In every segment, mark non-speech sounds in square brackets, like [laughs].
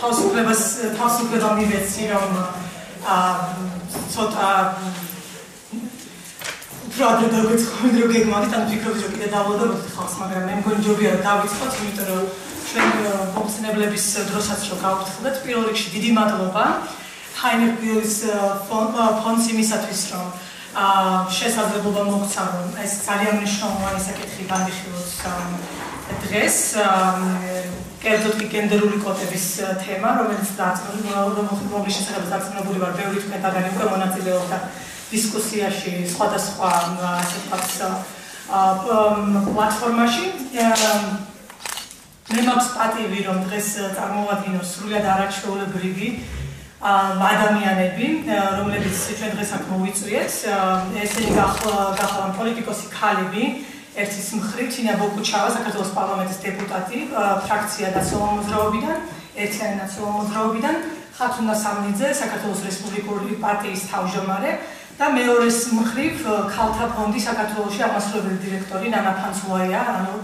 თავისუფლებას თავისუფლება მივეცი რომ აა ცოტა ფრადრე დაგვიწყოთ რომ გეგმავთ ან ფიქრობთ რომ კიდე დავოდოთ ხალხს მაგრამ მე მგონი ჯობია რომ დავიწყოთ იმიტომ რომ ჩვენ ფუნქციონებლების დროსაც რომ გავფრთხილდეთ პირველ რიგში დიდი მადლობა. ჰაინერბილის ფონდს იმისათვის რომ აა შესაძლებლობა მოგცა რომ ეს ძალიან მნიშვნელოვანი საკითხი განვიხილოთ დღეს კერძოდ კი გენდერული კოტების თემა რომელიც რომლის შესახებ დაწნული ვარ. ბევრი თქვენთაგან უკვე მონაწილეობდა დისკუსიაში სხვადასხვა ასე ვთქვათ პლატფორმაში. მე მაქვს პატივი რომ დღეს წარმოვადგინო სრულად არაჩვეულებრივი ადამიანები რომლებიც ჩვენ დღეს აქ მოვიწვიეთ. ესენი გახლავენ პოლიტიკოსი ქალები ერთის მხრივ თინა ბოკუჩავა საქართველოს პარლამენტის დეპუტატი ფრაქცია ნაციონალურ მოძრაობიდან ერთიანი ნაციონალურ მოძრაობიდან ხათუნა სამნიძე საქართველოს რესპუბლიკური პარტიის თავმჯდომარე და მეორეს მხრივ ქალთა ფონდის საქართველოსი აღმასრულებელი დირექტორი ნანა ფანცულაია ანუ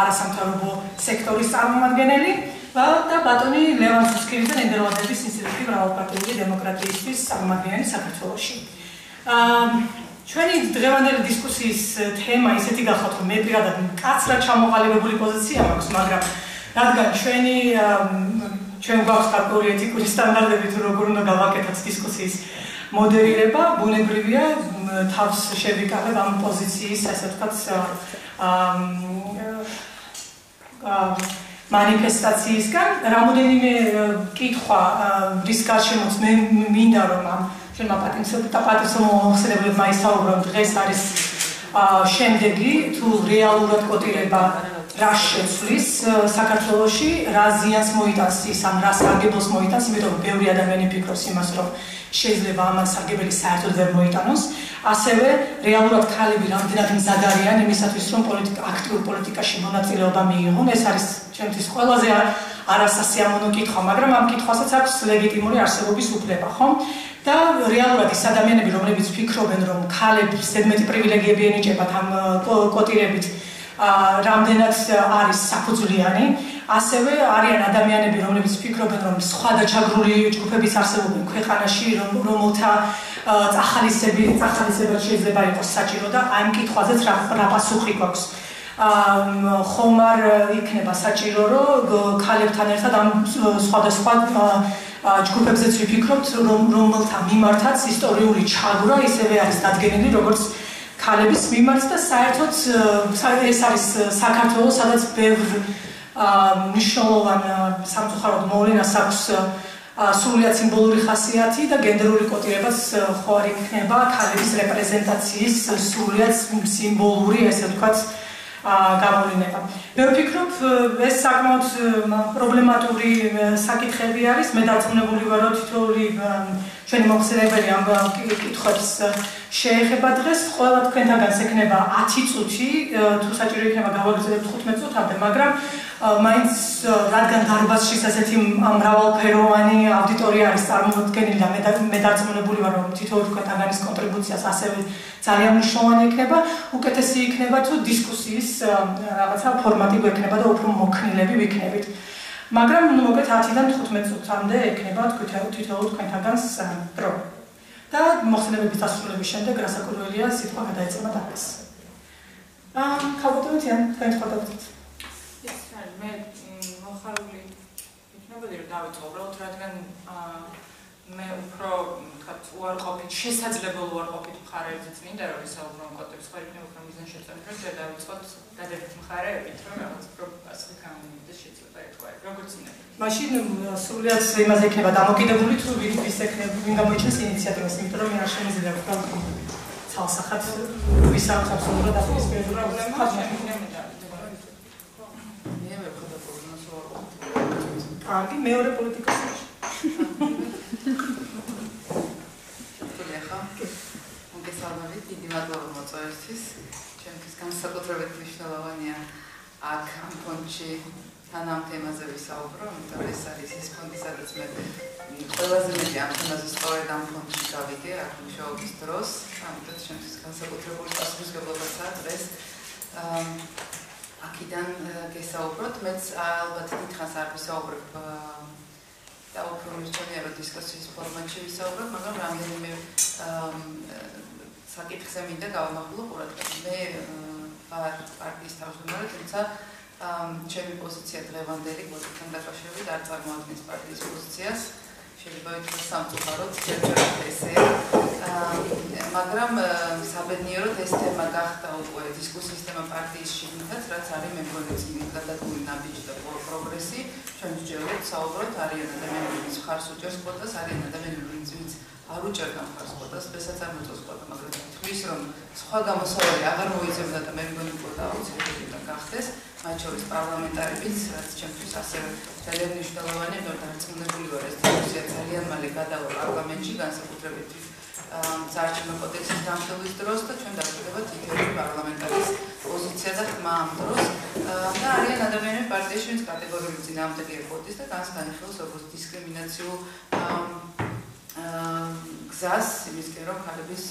არასამთავრობო სექტორის წარმომადგენელი და ბატონი ლევან სუსკიძე ნიდერლანდების ინსტიტუტი მრავალპარტიული დემოკრატიისთვის წარმომადგენელი საქართველოსში. აა ჩვენი დღევანდელი დისკუსიის თემა ისეთი გახლავთ, რომ მე პირადად კაცრად ჩამოყალიბებული პოზიცია მაქვს, მაგრამ რადგან ჩვენი ჩვენ გვაქვს გარკვეული ეთიკური სტანდარტები თუ როგორ უნდა გავაკეთოთ დისკუსიის მოდერირება, ბუნებრივია თავს შევიკავებ ამ პოზიციის, ასე ვთქვათ, მანიფესტაციისგან რამოდენიმე კითხვა რის გარშემოც მე მინდა რომ ამ ჩვენმა პატიცობრივ მოხსენებლებმა ისაუბრონ დღეს არის შემდეგი თუ რეალურად კოტირება რა შეცვლის საქართველოში რა ზიანს მოიტანს ის ამ რას აგებელს მოიტანს იმიტომ რომ ბევრი ადამიანი ფიქრობს იმას რომ შეიძლება ამას აგებელი საერთოდ ვერ მოიტანოს. ასევე რეალურად ქალები რამდენად მზადარიან იმისათვის რომ პოლიტიკა აქტიურ პოლიტიკაში მონაწილეობა მიიღონ. ეს არის ჩემთვის ყველაზე არასასიამოვნო კითხვა მაგრამ ამ კითხვასაც აქვს ლეგიტიმური არსებობის უფლება ხო და რეალურად ის ადამიანები რომლებიც ფიქრობენ რომ ქალებს ზედმეტი პრივილეგიები ენიჭებათ ამ კოტირებით რამდენად არის საფუძვლიანი ასევე არიან ადამიანები რომლებიც ფიქრობენ რომ სხვა დაჩაგრული ჯგუფებიც არსებობენ ქვეყანაში რომ რომელთა წახალისები წახალისება შეიძლება იყოს საჭირო და ამ კითხვაზეც რა რა პასუხი გვაქვს. აა ხომარ იქნება საჭირო რომ ქალებთან ერთად ამ სხვადასხვა ჯგუფებზეც ვიფიქროთ რომ რომელთა მიმართაც ისტორიული ჩაგვრა ისევე არის დადგენილი როგორც ქალების მიმართ და საერთოდ ეს არის საქართველოს სადაც ბევრ მნიშვნელოვან სამწუხაროდ მოვლენას აქვს სრულიად სიმბოლური ხასიათი და გენდერული კოტირებას ხო არ იქნება ქალების რეპრეზენტაციის სრულიად სიმბოლური ესე ვთქვათ გამოვლინება. მე ვფიქრობ, ეს საკმაოდ პრობლემატური საკითხები არის. მე დარწმუნებული ვარ, რომ თითოეული ჩვენი მოხსენებელი ამ კითხვებს შეეხება დღეს. ყველა თქვენთაგან შექნება 10 წუთი, თუ საჭირო იქნება გავაგრძელებთ 15 წუთამდე, მაგრამ მაინც რადგან დარბაზში ასეთი მრავალფეროვანი აუდიტორია არის წარმოდგენილი და მე დარწმუნებული ვარ, რომ თითოეული თქვენთაგანის კონტრიბუციას ასევე ძალიან მნიშვნელოვანი იქნება, უკეთესი იქნება თუ დისკუსიის რაღაცა ფორმატი გვექნება და უფრო მოქნილები ვიქნებით. მაგრამ ნუ მოგეთ 10-დან 15 წუთამდე ექნება თქვენ თითოეულ თქვენთაგანს პრო. და მოხსენებების დასრულების შემდეგ რასაკვირველია სიტყვა გადაეცემა დაფას. აა, ხალხოთიან თქვენ ხოდობთ. ეს არის მე მოხარული იქნებოდი რომ დავიწყო უბრალოდ რადგან აა მე უფრო თქვათ უარყოფით შესაძლებლო უარყოფით მხარეებიც მინდა რომ ვისაუბრო კოტებს ხო იქნება უფრო მიზან შეწყვეტ რომ ჯერ დავიწყოთ დადებითი მხარეებით რომ რაღაც პროპასი გამომივიდეს შეიძლება ეთქვა როგორც უნდა. მაშინ სრულიად იმაზე იქნება დამოკიდებული თუ ვინ ის ექნება ვინ გამოიჩენს ინიციატივას იმიტომ რომ მე არ შემიძლია ვქო ცალსახად ვის აქვს აბსოლუტურად ახლის პრობლემა მე მე ხოდა პრობლემას ვარ კარგი მეორე პოლიტიკაში მოგესალმებით, დიდი მადლობა მოწვევისთვის. ჩვენთვის განსაკუთრებით მნიშვნელოვანია აქ ამ ფონდში თან ამ თემაზე ვისაუბრო, იმიტომ რომ ეს არის ის ფონდი, სადაც მე ყველაზე მეტი ამ თემაზე სწორედ ამ ფონდში გავიდე აქ მუშაობის დროს. ამიტომ ჩვენთვის განსაკუთრებული პასუხისმგებლობაა დღეს აქიდან გესაუბროთ. მეც ალბათ დიდხანს არ ვისაუბრებ უფრო მირჩენია რომ დისკუსიის ფორმატში ვისაუბროთ, მაგრამ რამდენიმე საკითხზე მინდა გავამახვილო ყურადღება. მე ვარ პარტიის თავმჯდომარე, თუმცა ჩემი პოზიცია დღევანდელი კოთთან დაკავშირებით არ წარმოადგენს პარტიის პოზიციას. შეიძლება ითქვას სამწუხაროდ, ჯერჯერობით ესეა. მაგრამ საბედნიეროდ ეს თემა გახდა უკვე დისკუსიის თემა პარტიის შიგნითაც, რაც არის მე მგონი წინ გადაგული ნაბიჯი და პროგრესი. ჩვენ ვჯეროთ საუბრობთ არიან ადამიანები, ვინც ხარს უჭერს კვოტას, არიან ადამიანები, ვინც არ უჭერდა ხარს კვოტას, დღესაც არ მოწოს კვოტა, მაგრამ თვითონ რომ სხვა გამოსავალი აღარ მოიძებდა და მე მგონი კვოტა აუცილებელი და გახდეს. მათ შორის პარლამენტარებიც, რაც ჩემთვის ასევე ძალიან მნიშვნელოვანია, რომ დარწმუნებული ვარ, ეს დისკუსია ძალიან მალე გადავა პარლამენტში, განსაკუთრებით საარჩევნო კოდექსის დამხობის დროს და ჩვენ დავწერებთ იქეთი პარლამენტარის პოზიცია და ხმა ამ დროს. და არიან ადამიანები პარტიაში, ვინც კატეგორიული ძინავდებიან კოდის და განსაკუთრებით როგორც დისკრიმინაციულ გზას იმისკენ რომ ხალების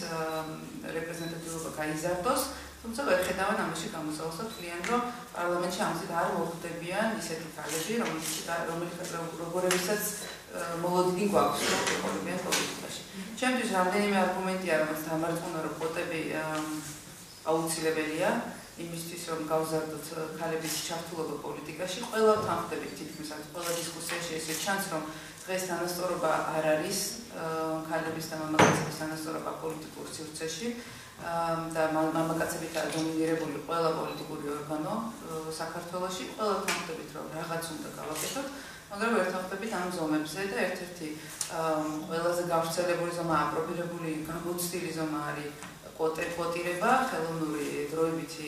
რეპრეზენტატივობა გაიზარდოს თუმცა ვერ ხედავენ ამაში გამოსავალს და თვლიან რომ პარლამენტში ამით არ მოხვდებიან ისეთი ქალები რომელიც როგორებისაც მოლოდინი გვაქვს რომ ეყოლებიან პოლიტიკაში. ჩემთვის რამდენიმე არგუმენტია რომელიც დამარცხუნა რომ პოტები აუცილებელია იმისთვის რომ გავზარდოთ ქალების ჩართულობა პოლიტიკაში. ყველა თანხდებით თითქმის ყველა დისკუსიაში ესე ჩანს რომ დღეს თანასწორობა არ არის ქალების და მამაკაცების თანასწორობა პოლიტიკურ სივრცეში. და მამაკაცებით დომინირებული ყველა პოლიტიკური ორგანო საქართველოში ყველა თანხდებით რომ რაღაც უნდა გავაკეთოთ მაგრამ ერთადერთი ამ ზომებზე და ერთ-ერთი ყველაზე გავრცელებული ზომა აპრობირებული გამოცდილი ზომა არის კვოტირება ხელოვნური დროებითი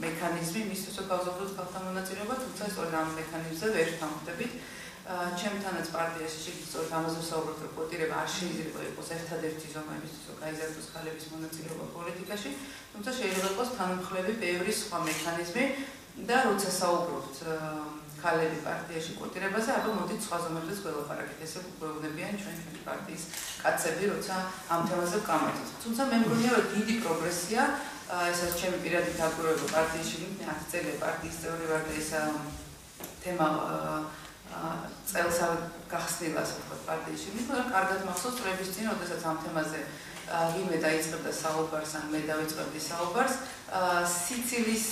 მექანიზმი მისთვის გავზარდოთ ქალთა მონაწილეობა თუმცა სწორედ ამ მექანიზმზე ვერ თანხდებით ჩემთანაც პარტიაში შეგვიწევთ ამაზე საუბრობთ რომ კვოტირება არ შეიძლება იყოს ერთადერთი ზომა იმისთვის რომ გაიზარდოს ქალების მონაწილეობა პოლიტიკაში თუმცა შეიძლება იყოს თანმხლები ბევრი სხვა მექანიზმი და როცა საუბრობთ ქალები პარტიაში კვოტირებაზე აბა მოდით სხვა ზომებზეც ველაპარაკეთ ესე ჩვენ ჩვენი პარტიის კაცები როცა ამ თემაზე ვკამათოთ თუმცა მე მგონია რომ დიდი პროგრესია ესა ჩემი პირადი დაგვროება პარტიაში მე 10 წელი პარტიის წევრი ვარ და ეს თემა წელს არ გახსნილა ასე ვთქვათ პარტიაში. თვითონ კარგად მახსოვს წლების წინ, როდესაც ამ თემაზე ვინმე დაიწყებდა საუბარს, ან მე დავიწყებდი საუბარს, სიცილის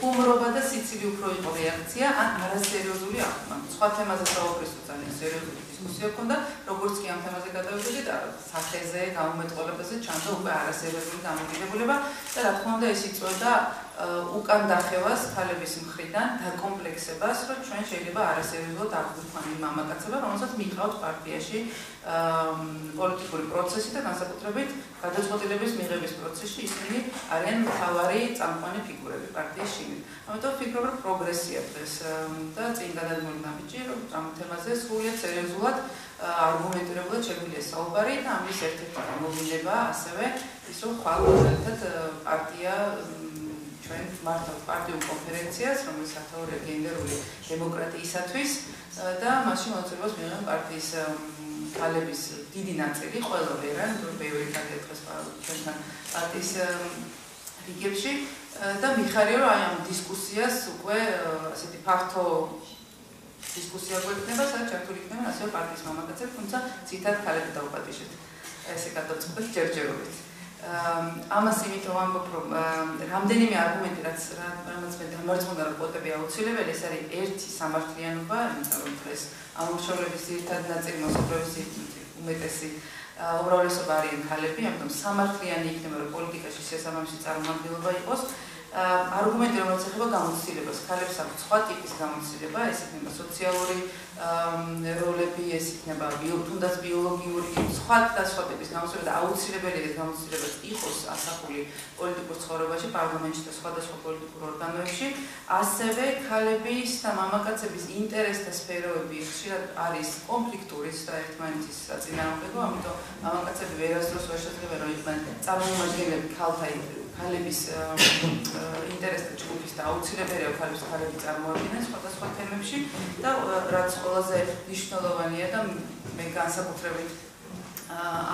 ხუმრობა და სიცილი უფრო იყო რეაქცია, ან არასერიოზული აღქმა. სხვა თემაზე საუბრის ძალიან სერიოზული დისკუსია ჰქონდა, როგორც კი ამ თემაზე გადავიდოდი და სახეზე, გამომეტყოლებაზე ჩანდა უკვე არასერიოზული დამოკიდებულება და რა თქმა უნდა ეს იწვევდა უკან დახევას ქალების მხრიდან და კომპლექსებას, რომ ჩვენ შეიძლება არასერიოზულად აღვიქვან იმ მამაკაცებმა, რომელსაც მიყავთ პარტიაში პოლიტიკური პროცესი და განსაკუთრებით გადაწყვეტილების მიღების პროცესში ისინი არიან მთავარი წამყვანი ფიგურები პარტიის შიგნით. ამიტომ ვფიქრობ, რომ პროგრესია დღეს და წინ გადადგმული ნაბიჯი, რომ ამ თემაზე სრულიად სერიოზულად არგუმენტირებულად შეგვიძლია საუბარი და ამის ერთ-ერთი გამოვინება ასევე ის რომ ხვალ პარტია ჩვენ მართავთ პარტიულ კონფერენციას, რომელიც ათაურია გენდერული დემოკრატიისათვის და მასში მონაწილეობს მიღება პარტიის ქალების დიდი ნაწილი, ყველა ვერა, რომ ბევრი ქალი დღეს ჩვენთან პარტიის რიგებში და მიხარია რომ აი ამ დისკუსიას უკვე ასეთი ფართო დისკუსია გვექნება, სადაც ჩართული იქნება ასევე პარტიის მამაკაცები, თუმცა ცითად ქალები დაუპატიჟეთ. ესე გადაწყვეტ ჯერჯერობით. ამას იმიტომ ვამბობ, რომ რამდენიმე არგუმენტი რაც რაც მე დამარცხდა რომ პოტები აუცილებელი, ეს არის ერთი სამართლიანობა, იმიტომ რომ დღეს ამ მშობლების ერთად ნაწილი მოსახლეობის უმეტესი უმრავლესობა არიან ქალები, ამიტომ სამართლიანი იქნება რომ პოლიტიკაში შესაბამისი წარმომადგენლობა იყოს. არგუმენტი რომელიც ეხება გამოცდილებას, ქალებს აქვს სხვა ტიპის გამოცდილება, ეს იქნება სოციალური როლები, ეს იქნება თუნდაც ბიოლოგიური, სხვა და სხვა ტიპის გამოცდილება და აუცილებელია ეს გამოცდილება იყოს ასახული პოლიტიკურ ცხოვრებაში, პარლამენტში და სხვადასხვა პოლიტიკურ ორგანოებში, ასევე ქალების და მამაკაცების ინტერესთა სფეროები ხშირად არის კონფლიქტურის და ერთმანეთის საწინააღმდეგო, ამიტომ მამაკაცები ვერასდროს ვერ შეიძლება რომ იყვნენ წარმომადგენლები ქალთა ქალების ინტერესთა ჯგუფის და აუცილებელია ქალების ქალები წარმოადგენენ სხვადასხვა თემებში და რაც ყველაზე მნიშვნელოვანია და მე განსაკუთრებით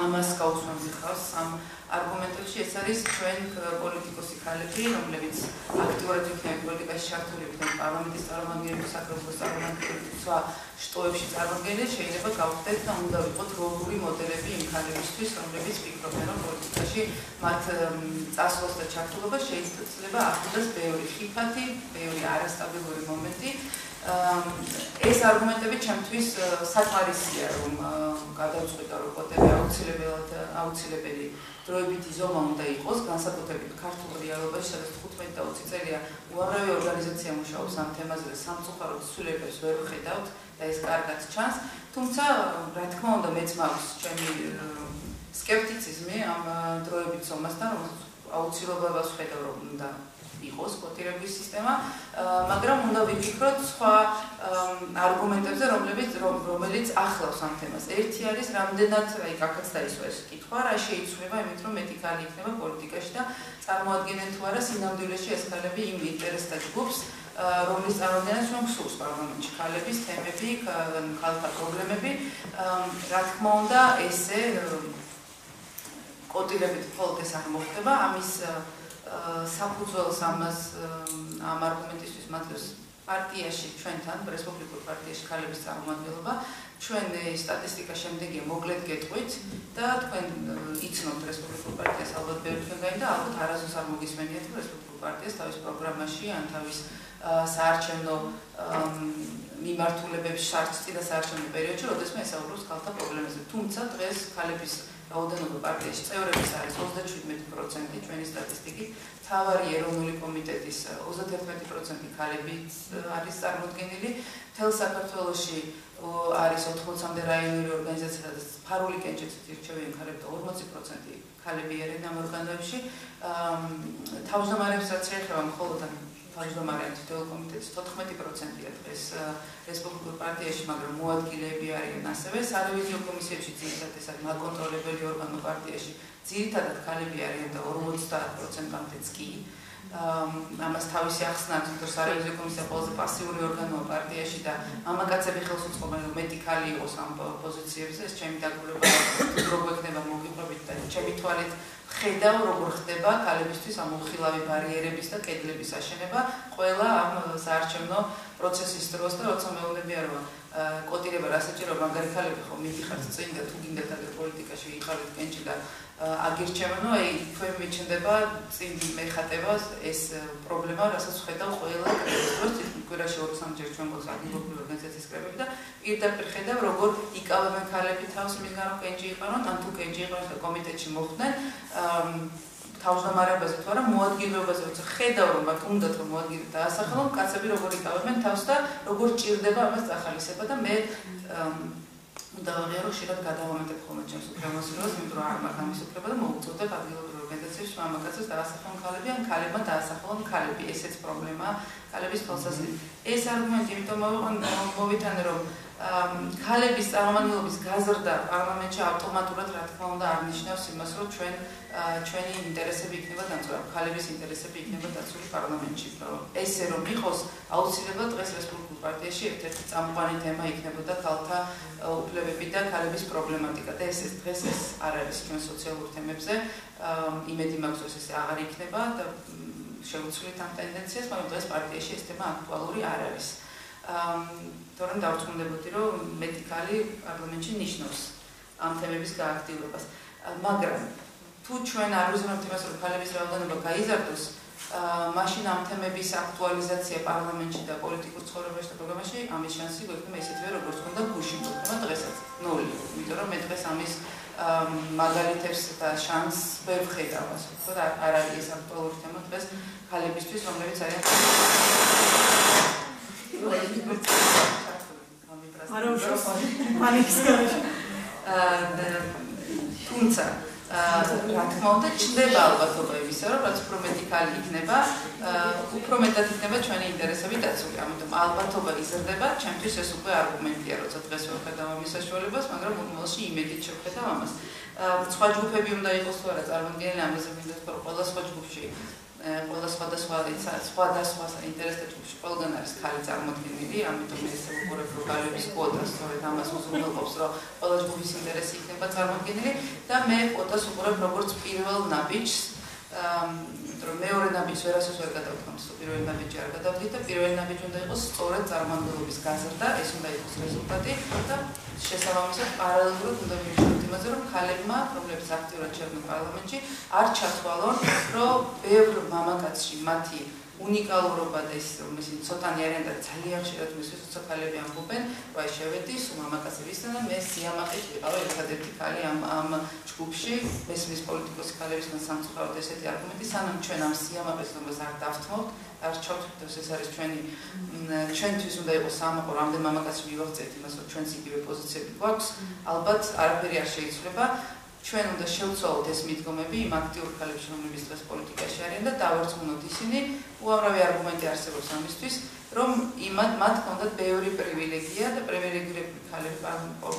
ამას გაუსვამდი ხავს ამ არგუმენტებში ეს არის ჩვენ პოლიტიკოსი ქალები, რომლებიც აქტიურად იქნება პოლიტიკაში ჩართული იქნება პარლამენტის წარმომადგენლები, საკრებულოს წარმომადგენლები, სხვა შტოებში წარმომადგენლები, შეიძლება გავხდეთ და უნდა ვიყოთ როგორი მოდელები იმ ქალებისთვის, რომლებიც ფიქრობენ, რომ პოლიტიკაში მათ წასვლას და ჩართულობა შეიძლება ახლდეს ბევრი ხიფათი, ბევრი არასტაბილური მომენტი. ეს არგუმენტები ჩემთვის საწყარისია, რომ გადავწყვიტა, რომ ყოტები აუცილებლად აუცილებელი დროებითი ზომა უნდა იყოს, განსაკუთრებით ქართულ რეალობაში, სადაც 15 და 20 წელია უამრავი ორგანიზაცია მუშაობს ამ თემაზე და სამწუხაროდ ცვლილებებს ვერ ვხედავთ და ეს კარგად ჩანს, თუმცა რა თქმა უნდა მეც მაქვს ჩემი скептицизმი ამ დროებით ზომასთან, რომელსაც აუცილებლობას ხედავ რომ უნდა იყოს კოტირების სისტემა, მაგრამ უნდა ვიფიქროთ სხვა არგუმენტებზე, რომლებიც რომელიც ახლავს ამ თემას. ერთი არის რამდენად, აი, კაკაც დაისვა ეს კითხვა, რა შეიცვლება იმით, რომ მეტი კალი იქნება პოლიტიკაში და წარმოადგენენ თუ არა სინამდვილეში ეს ქალები იმ ინტერესთა ჯგუფს, რომლის წარმოადგენს რომ სულს პარლამენტში ქალების თემები, ქალთა პრობლემები, რა თქმა უნდა, ესე კოტირებით მხოლოდ ეს არ მოხდება, ამის საფუძველს ამას ამ არგუმენტისთვის მათთვის პარტიაში ჩვენთან რესპუბლიკურ პარტიაში ქალების წარმომადგენლობა ჩვენ სტატისტიკა შემდეგი მოკლედ გეტყვით და თქვენ იცნობთ რესპუბლიკურ პარტიას ალბათ ბევრი თქვენგანი და ალბათ არასდროს არ მოგისმენიათ რესპუბლიკურ პარტიას თავის პროგრამაში ან თავის საარჩევნო მიმართულებების შარცი და საარჩევნო პერიოდში როდესაც ესაუბროს ქალთა პრობლემებზე. თუმცა დღეს ქალების რაოდენობა პარტიაში წევრების არის 37% ჩვენი სტატისტიკით, თავარი ეროვნული კომიტეტის 31% ქალები არის წარმოქმნილი, თელ საქართველოში არის 80-მდე რაიონული ორგანიზაცია და ფარული კენჭეც ირჩევიან ქალები და 40% ქალები არიან ამ ორგანოებში. თავმჯდომარებს რაც შეეხება მხოლოდ თავმჯდომარე თითოეულ კომიტეტის 14%-ია დღეს რესპუბლიკურ პარტიაში, მაგრამ მოადგილეები არიან ასევე სარევიზიო კომისიებში ძირითადად ეს არის მაკონტროლებელი ორგანო პარტიაში, ძირითადად ქალები არიან და 50%-მდეც კი. ამას თავისი ახსნა აქვს, რომ სარევიზიო კომისია ყველაზე პასიური ორგანოა პარტიაში და მამაკაცები ხელს უწყობენ რომ მეტი ქალი იყოს ამ პოზიციებზე, ეს ჩემი დაგვრება როგორ ექნება მოგიყვებით და ჩემი თვალით ხედავ როგორ ხდება ქალებისთვის ამ უხილავი ბარიერების და კედლების აშენება ყველა ამ საარჩევნო პროცესის დროს და როცა მეუბნებია რომ კოტირება რასაჭირო მაგარი ქალები ხო მიდიხართ წინ და თუ გინდათ აგერ პოლიტიკაში იყავით კენჭი და აგირჩევენ, ну, აი, თქვენ მიჩნდება წინ მეხატება ეს პრობლემა, რასაც ხედავ ყველა კრებულს, კვირაში 2-3 ჩვენ გვაქვს ადგილობრივი ორგანიზაციის კრებები და პირდაპირ ხედავ, როგორ იკავებენ ქალები თავს მისგან რომ კენჭი იყავენ, ან თუ კენჭი იყავენ და კომიტეტში მოხვდნენ, თავმჯდომარეობაზე თუ არა მოადგილეობაზე, როცა ხედავ რომ მათ უნდათ რომ მოადგილე დაასახელონ, კაცები როგორ იკავებენ თავს და როგორ ჭირდება ამას წახალისება და მე უნდა ვაღიარო შეიძლება გადავამეტებ ხოლმე ჩემს უფლებასობას, იმიტომ რომ არ მაქვს ამის უფლება და მოუწოდებ ადგილობრივ ორგანიზაციებში მამაკაცებს დაასახელონ ქალები ან ქალებმა დაასახელონ ქალები. ესეც პრობლემაა ქალების თვალსაზრისით. ეს არგუმენტი იმიტომ მოვიტანე რომ ქალების წარმომადგენლობის გაზრდა პარლამენტში ავტომატურად რა თქმა უნდა არნიშნავს იმას, რომ ჩვენ ჩვენი ინტერესები იქნება დაცული, ქალების ინტერესები იქნება დაცული პარლამენტში. ესე რომ იყოს, აუცილებლად დღეს რესპუბლიკურ პარტიაში ერთ-ერთი წამყვანი თემა იქნებოდა ქალთა უფლებები და ქალების პრობლემატიკა და ეს დღეს ეს არ არის ჩვენ სოციალურ თემებზე. იმედი მაქვს, რომ ეს აღარ იქნება და შეუცვლით ამ ტენდენციას, მაგრამ დღეს პარტიაში ეს თემა აქტუალური არ არის. თორემ დავწუნდებოდი, რომ მედიკალი პარლამენტში ნიშნავს ამ თემების გააქტიურებას. მაგრამ თუ ჩვენ არ ვიზრუნებთ იმას, რომ ქალების რაოდენობა გაიზარდოს, მაშინ ამ თემების აქტუალიზაცია პარლამენტში და პოლიტიკურ ცხოვრებაში და პროგრამაში ამის შანსი გვექნება ისეთივე როგორც ქონდა გუშინ, თუმცა დღესაც ნული. იმიტომ რომ მე დღეს ამის მაგალითებს და შანსს ვერ ვხედავ, ასე ვთქვათ, არ არის ეს აქტუალური თემა დღეს ქალებისთვის, რომლებიც არიან არ უშავს პანიკის გარეშე. აა თუმცა რა თქმა უნდა ჩნდება ალბათობა იმისა, რომ რაც უფრო მეტი ქალი იქნება, უფრო მეტად იქნება ჩვენი ინტერესები დაცული. ამიტომ ალბათობა იზრდება, ჩემთვის ეს უკვე არგუმენტია, როცა დღეს ვხედავ ამის საშუალებას, მაგრამ უმოვლში იმედით შევხედავ ამას. სხვა ჯგუფები უნდა იყოს თუ არა წარმოქმნილი ამაზე მინდა თქვა ყველა სხვა ჯგუფში ყველა სხვადასხვა სხვადასხვა ინტერესთა ჯგუფში ყველგან არის ხალი წარმოქმნილი, ამიტომ ეს უყურებ რომ გალების კვოტა სწორედ ამას უზრუნველყოფს, რომ ყველა ჯგუფის ინტერესი იქნება წარმოქმნილი და მე კვოტას უყურებ როგორც პირველ ნაბიჯს რომ მეორე ნაბიჯს ვერასოდეს ვერ გადავთქვამს, პირველი ნაბიჯი არ გადავდით და პირველი ნაბიჯი უნდა იყოს სწორედ წარმომადგენლობის გაზრდა, ეს უნდა იყოს რეზულტატი და შესაბამისად პარალელურად უნდა მივშოთ იმაზე, რომ ქალებმა, რომლებიც აქტიურად შეერთდნენ პარლამენტში, არ ჩათვალონ, რომ ბევრ მამაკაცში მათი უნიკალურობა და ის რომ ისინი ცოტანი არიან და ძალიან ხშირად მისთვის სოციალები ამბობენ, რომ აი შევედი სულ მამაკაცებისთან და მე სიამაყე ვიყავ ერთადერთი ქალი ამ ამ ჯგუფში, მესმის პოლიტიკოსი ქალებისგან სამწუხაროდ ესეთი არგუმენტი, სანამ ჩვენ ამ სიამაყეს რომელს არ დავთმობთ, არ ჩავთვლით ეს არის ჩვენი ჩვენთვის უნდა იყოს სამაყო რამდენ მამაკაცი მივაღწევთ იმას, რომ ჩვენს იგივე პოზიციები გვაქვს, ალბათ არაფერი არ შეიძლება ჩვენ უნდა შევცვალოთ ეს მიდგომები იმ აქტიურ ქალებში, რომლებიც დღეს პოლიტიკაში არიან და დავარწმუნოთ ისინი, უამრავი არგუმენტი არსებობს ამისთვის, რომ იმათ მათ ჰქონდათ ბევრი პრივილეგია და პრივილეგირებული ქალები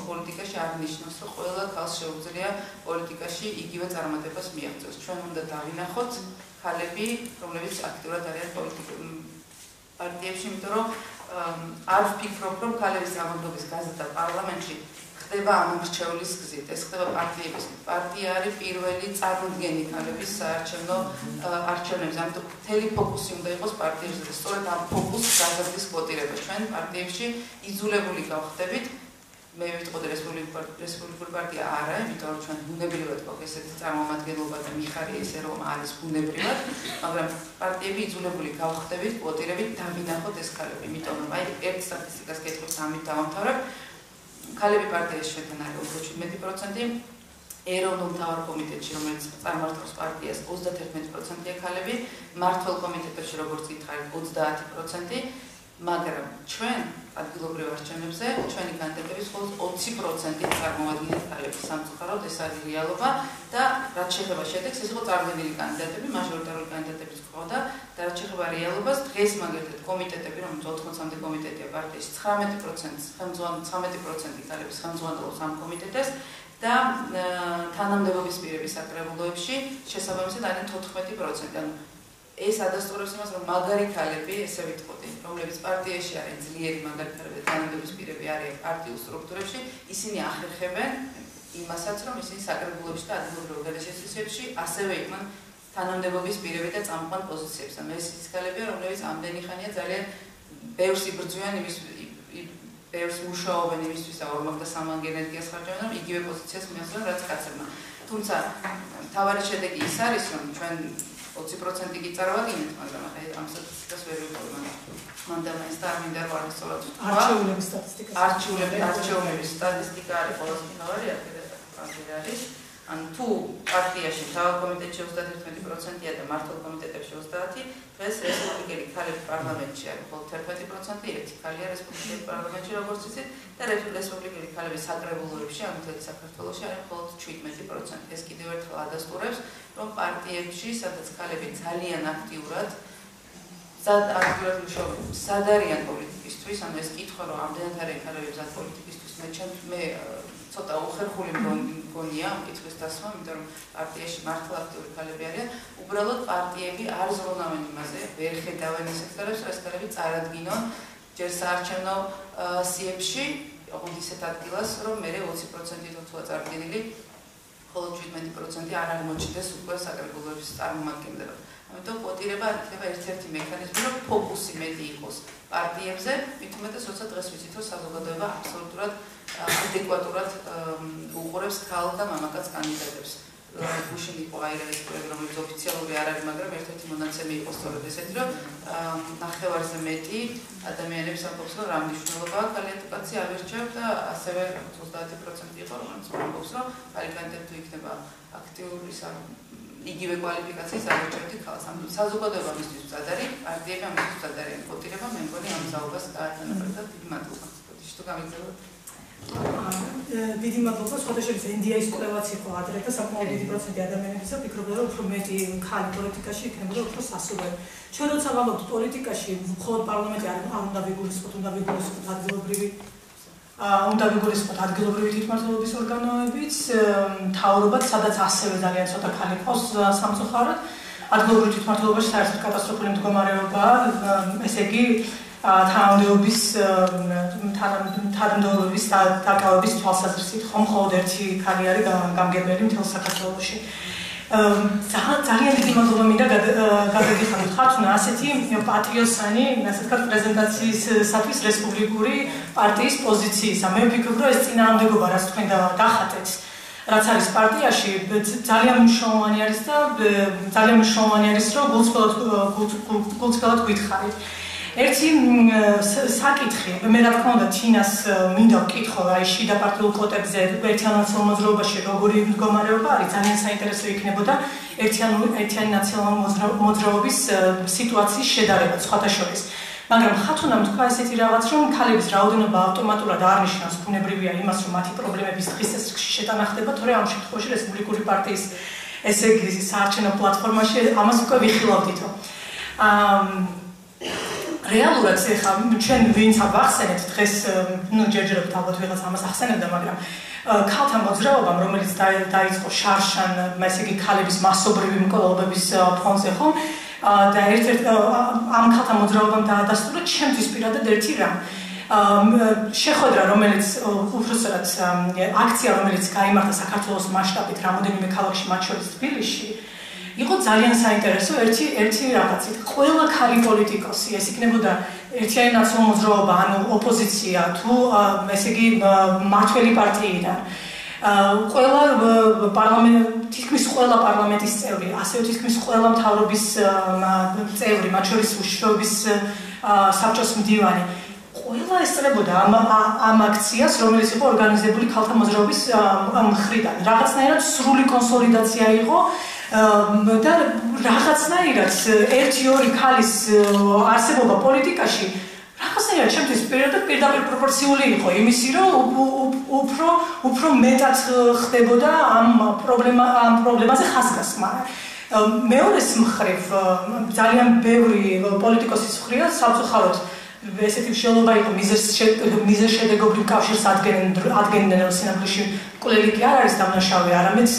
პოლიტიკაში არ ნიშნავს, რომ ყველა ქალს შეუძლია პოლიტიკაში იგივე წარმატებას მიაღწიოს. ჩვენ უნდა დავინახოთ ქალები, რომლებიც აქტიურად არიან პოლიტიკაში პარტიებში, იმიტომ რომ არ ვფიქრობ, რომ ქალების ამონდობის გაზრდა პარლამენტში ხდება ამორჩევლის გზით. ეს ხდება პარტიების. პარტია არის პირველი წარმოდგენი ქალების საარჩევნო არჩევნებზე. ამიტომ მთელი ფოკუსი უნდა იყოს პარტიებზე და სწორედ ამ ფოკუსს გაზრდის კვოტირება. ჩვენ პარტიებში იძულებული გავხდებით მე ვიტყოდი რესპუბლიკური პარტია არა, იმიტომ რომ ჩვენ ბუნებრივად გვაქვს ესეთი წარმომადგენლობა და მიხარია ესე რომ არის ბუნებრივად, მაგრამ პარტიები იძულებული გავხდებით კვოტირებით დავინახოთ ეს ქალები, იმიტომ რომ აი ერთ სტატისტიკას კეთილს ამით დავამთავრებ, ქალები პარტიაში შეთან არის 17%, ეროვნულ მთავარ კომიტეტში, რომელიც წარმართავს პარტიას, 31%-ია ქალები, მართლ კომიტეტებში, როგორც გითხარით, 30%, მაგრამ ჩვენ ადგილობრივ არჩევნებზე ჩვენი კანდიდატების მხოლოდ 20% წარმოადგენენ ქალები სამწუხაროდ ეს არის რეალობა და რაც შეეხება შედეგს ეს იყო წარმოდგენილი კანდიდატები მაჟორიტარული კანდიდატების ყოდა და რაც შეეხება რეალობას დღეს მაგალითად კომიტეტები რომელიც 80-მდე კომიტეტია პარტიის 19% ხელმძღვანელ 19% ქალების ხელმძღვანელობს ამ კომიტეტს და თანამდებობის პირების საკრებულოებში შესაბამისად არიან 14% ანუ ეს ადასტურებს იმას, რომ მაგარი ქალები, ესე ვიტყოდი, რომლებიც პარტიაში არიან ძლიერი მაგარი ქალები, თანამდებობის პირები არიან პარტიულ სტრუქტურებში, ისინი ახერხებენ იმასაც, რომ ისინი საკრებულოებში და ადგილობრივ ორგანიზაციებში ასევე იყვნენ თანამდებობის პირები და წამყვან პოზიციებში. ანუ ეს ის ქალებია, რომლებიც ამდენი ხანია ძალიან ბევრს იბრძვიან იმის ბევრს მუშაობენ იმისთვის და 53 ენერგიას ხარჯავენ, რომ იგივე პოზიციას მიაღწიონ რაც კაცებმა. თუმცა თავარი შედეგი ის არის, რომ ჩვენ 20% კი წარმოგიდგენთ, მაგრამ ახლა ამ სტატისტიკას ვერ ვიყოლ, მაგრამ მანდა მაინც დამინდა რომ არის სწორად. არჩეულების სტატისტიკა. არჩეულების არჩეულების სტატისტიკა არის ყველაზე მთავარი, აქ არის. ან თუ პარტიაში თავ კომიტეტში 31%-ია და მართლ კომიტეტებში 30, დღეს რესპუბლიკელი ქალები პარლამენტში არის მხოლოდ 11%, ერთი ქალია რესპუბლიკელი პარლამენტში, როგორც იცით, და რესპუბლიკელი ქალები საკრებულოებში, ამ მთელი საქართველოში არის მხოლოდ 17%. ეს კიდევ ერთხელ ადასტურებს, რომ პარტიებში, სადაც ქალები ძალიან აქტიურად სად აქტიურად მუშაობენ, სად არიან პოლიტიკისთვის, ანუ ეს კითხვა რომ ამდენად არის ქალები სად პოლიტიკისთვის, მე ჩემ მე ცოტა უხერხული მგონია ამ კითხვის დასმა, იმიტომ რომ პარტიაში მართლა აქტიური ქალები არიან, უბრალოდ პარტიები არ ზრუნავენ იმაზე, ვერ ხედავენ ისეთ ქალებს, რომ ქალები წარადგინონ. ჯერ საარჩევნო სიებში, ოღონდ ისეთ ადგილას, რომ მე 20% თუ წარდგენილი ხოლო 17% არ აღმოჩნდეს უკვე საკრებულოების წარმომადგენლება. ამიტომ კვოტირება იქნება ერთ-ერთი მექანიზმი, რომ ფოკუსი მეტი იყოს პარტიებზე, მით უმეტეს, როცა დღეს ვიცით, რომ საზოგადოება აბსოლუტურად ადეკვატურად უყურებს ქალ და მამაკაც კანდიდატებს. გუშინ იყო აირების პროგრამა, რომელიც ოფიციალური არ არის, მაგრამ ერთ-ერთი მონაცემი იყო სწორედ ესეთი, რომ ნახევარზე მეტი ადამიანებს ამბობს, რომ რამ მნიშვნელობაა კვალიფიკაცია ავერჩევ და ასევე 30% იყო, რომელიც ამბობს, რომ კალი კანდიდატი იქნება აქტიური სამ იგივე კვალიფიკაციის აღჭერდი ხალხს. ამ საზოგადოება მისთვის წადარი, პარტიები ამისთვის წადარიან. პოტირება მე მგონი ამ ზაობას გაათანაბრდა და დიდი მადლობა. შეთო გამიგზავნოთ. დიდი მადლობა. სხვათა შორის ინდიის კვლევაც იყო ადრე და საკმაოდ დიდი პროცენტი ადამიანებისა ფიქრობდა, რომ უფრო მეტი ხალი პოლიტიკაში იქნებოდა უფრო სასურველი. ჩვენ როცა ვამბობთ პოლიტიკაში, მხოლოდ პარლამენტი არ უნდა ვიგულისხმოთ, უნდა ვიგულისხმოთ ადგილობრივი უნდა ვიგულისხმოთ ადგილობრივი თვითმმართველობის ორგანოებიც, თავრობაც, სადაც ასევე ძალიან ცოტა ხანი ყავს სამწუხაროდ. ადგილობრივ თვითმმართველობაში საერთოდ კატასტროფული მდგომარეობაა. ესე იგი თანამდებობის თანამდებობის დაკავების თვალსაზრისით ხომ მხოლოდ ერთი ქალი არის გამგებელი მთელ საქართველოში. ძალიან დიდი მადლობა მინდა გადაგიხადოთ ხართ ასეთი პატრიოტსანი, ასე ვთქვათ, პრეზენტაციისათვის რესპუბლიკური პარტიის პოზიციისა. მე ვფიქრობ, რომ ეს წინააღმდეგობა, რაც თქვენ დახატეთ, რაც არის პარტიაში, ძალიან მნიშვნელოვანი არის და ძალიან მნიშვნელოვანი არის, რომ გულწრფელად გულწრფელად გითხარით. ერთი საკითხი, მე რა თქმა უნდა თინას მინდა ვკითხო აი შიდა პარტიულ კოტებზე ერთიან მოძრაობაში როგორი მდგომარეობა არის? ძალიან საინტერესო იქნებოდა ერთიან ერთიანი ნაციონალურ მოძრაობის სიტუაციის შედარება სხვათა შორის. მაგრამ ხათუნამ თქვა ესეთი რაღაც რომ ქალების რაოდენობა ავტომატურად არ ნიშნავს ბუნებრივია იმას რომ მათი პრობლემების დღისესრიგში შეტანა ხდება თორე ამ შემთხვევაში რესპუბლიკური პარტიის ესე იგი საარჩევნო პლატფორმაში ამას უკვე ვიხილავდითო. აა რეალურად ეხა ჩვენ ვინც აღხსენეთ დღეს ნუ ჯერჯერობით ალბათ ვიღაც ამას ახსენებდა მაგრამ ქალთა მოძრაობამ რომელიც დაიწყო შარშან ესე იგი ქალების მასობრივი მკვლელობების ფონზე ხომ და ერთ-ერთ ამ ქალთა მოძრაობამ დაადასტურა ჩემთვის პირადად ერთი რამ. შეხვედრა რომელიც უბრალოდ აქცია რომელიც გამართა საქართველოს მასშტაბით რამოდენიმე ქალაქში მათ შორის თბილისში იყო ძალიან საინტერესო ერთი ერთი რაღაცით. ყველა ქალი პოლიტიკოსი, ეს იქნებოდა ერთიანი ნაციონალური მოძრაობა, ანუ ოპოზიცია, თუ ესე იგი მართველი პარტიიდან. ყველა პარლამენტ თითქმის ყველა პარლამენტის წევრი, ასევე თითქმის ყველა მთავრობის წევრი, მათ შორის უშიშროების საბჭოს მდივანი ყველა ესწრებოდა ამ ამ აქციას, რომელიც იყო ორგანიზებული ქალთა მოძრაობის მხრიდან. რაღაცნაირად სრული კონსოლიდაცია იყო და რაღაცნაირად ერთი ორი ქალის არსებობა პოლიტიკაში რაღაცნაირად ჩემთვის პირადად პირდაპირ პროპორციული იყო იმისი რომ უფრო უფრო მეტად ხდებოდა ამ პრობლემა ამ პრობლემაზე ხასგასმა მეორეს მხრივ ძალიან ბევრი პოლიტიკოსის მხრივ სამწუხაროდ ესეთი შეულობა იყო მიზეს მიზეს შედეგობრივ კავშირს ადგენენ ადგენენ რომ სინამდვილეში. კვლელი კი არ არის დამნაშავე არამედ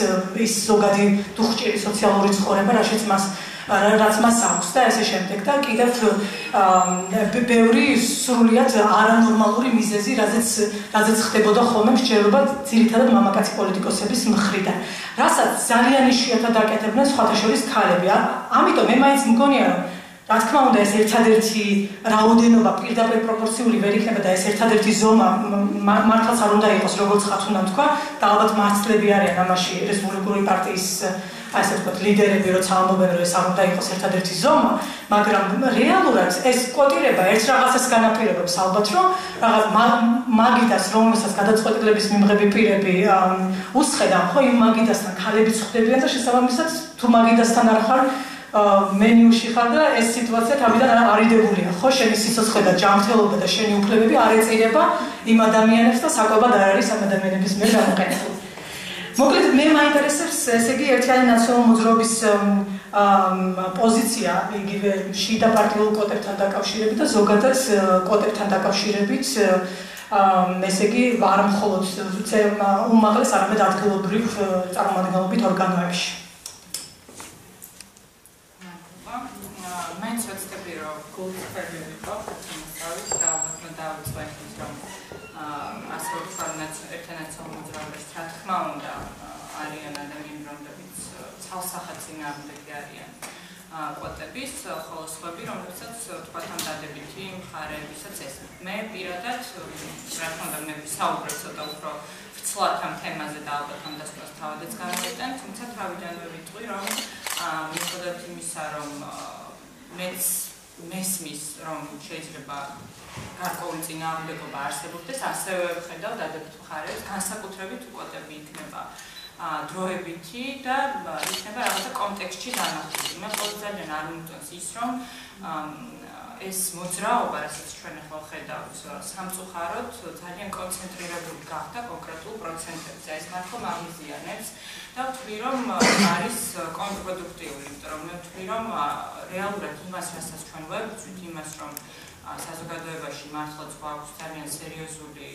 ის ზოგადი დუხჭირი სოციალური ცხოვრება რაშიც მას რაც მას აქვს და ესე შემდეგ და კიდევ ბევრი სრულიად არანორმალური მიზეზი რაზეც რაზეც ხდებოდა ხოლმე მსჯელობა ძირითადად მამაკაცი პოლიტიკოსების მხრიდან. რასაც ძალიან იშვიათად აკეთებდნენ სხვათა შორის ქალები ამიტომ მე მაინც მგონია რომ რა თქმა უნდა ეს ერთადერთი რაოდენობა პირდაპირ პროპორციული ვერ იქნება და ეს ერთადერთი ზომა მართლაც არ უნდა იყოს როგორც ხათუნა თქვა. და ალბათ მარცხლები არიან ამაში რესპუბლიკური პარტიის აი ესე ვთქვათ ლიდერები როცა ამბობენ რომ ეს არ უნდა იყოს ერთადერთი ზომა მაგრამ რეალურად ეს კოტირება ერთ რაღაცას განაპირობებს. ალბათ რომ რაღაც მაგიდას რომელსაც გადაწყვეტილების მიმღები პირები უსხედან ხო იმ მაგიდასთან ქალებიც ხვდებიან და შესაბამისად თუ მაგიდასთან არ ხარ მენიუში ხარ და ეს სიტუაცია თავიდან არიდებულია ხო შენი სიცოცხლე და ჯანმრთელობა და შენი უფლებები არ ეწირება იმ ადამიანებს და საკვებად არ არის ამ ადამიანების მიერ გამოყენებული მოკლედ მე მაინტერესებს ესე იგი ერთიანი ნაციონალური მოძრაობის პოზიცია იგივე შიდა პარტიულ კოდებთან დაკავშირებით და ზოგადად კოდებთან დაკავშირებით ესე იგი არ მხოლოდ უმაღლეს არამედ ადგილობრივ წარმომადგენლობით ორგანოებში მაინც ვეცდები რომ გულწრფელი ვიყო მოსავით და ალბათ დავიწყო ის რომ ასე ვთქვათ ერთენაცო მოძრაობის რა თქმა უნდა არიან ადამიანები რომლებიც ცალსახად წინააღმდეგი არიან კვოტების ხოლო სხვები რომლებსაც თქვათ ამ დადებითი მხარეებისაც ეს. მე პირადად რა თქმა უნდა მე ვისაუბრებ ცოტა უფრო ვცლად ამ თემაზე და ალბათ ამ დასკვნას თავადაც გამოვიტან თუმცა თავიდანვე ვიტყვი რომ მიუხედავად იმისა რომ მეც მესმის რომ შეიძლება გარკვეული წინააღმდეგობა არსებობდეს ასევე ვხედავ დადებთ მხარებს განსაკუთრებით უკოტები იქნება ა დროებითი და იქნება რაღაცა კონტექსტში დანახული. მე ყოველ ძალიან არ მომწონს ის რომ ეს მოძრაობა, რასაც ჩვენ ახლა ხედავთ, სამწუხაროდ ძალიან კონცენტრირებული გახდა კონკრეტულ პროცენტებზე. ეს მართლა ამიზიანებს და ვთვლი რომ არის კონტრპროდუქტიული, იმიტომ რომ მე ვთვლი რომ რეალურად იმას, რასაც ჩვენ ვებრძვით, იმას რომ საზოგადოებაში მართლაც გვაქვს ძალიან სერიოზული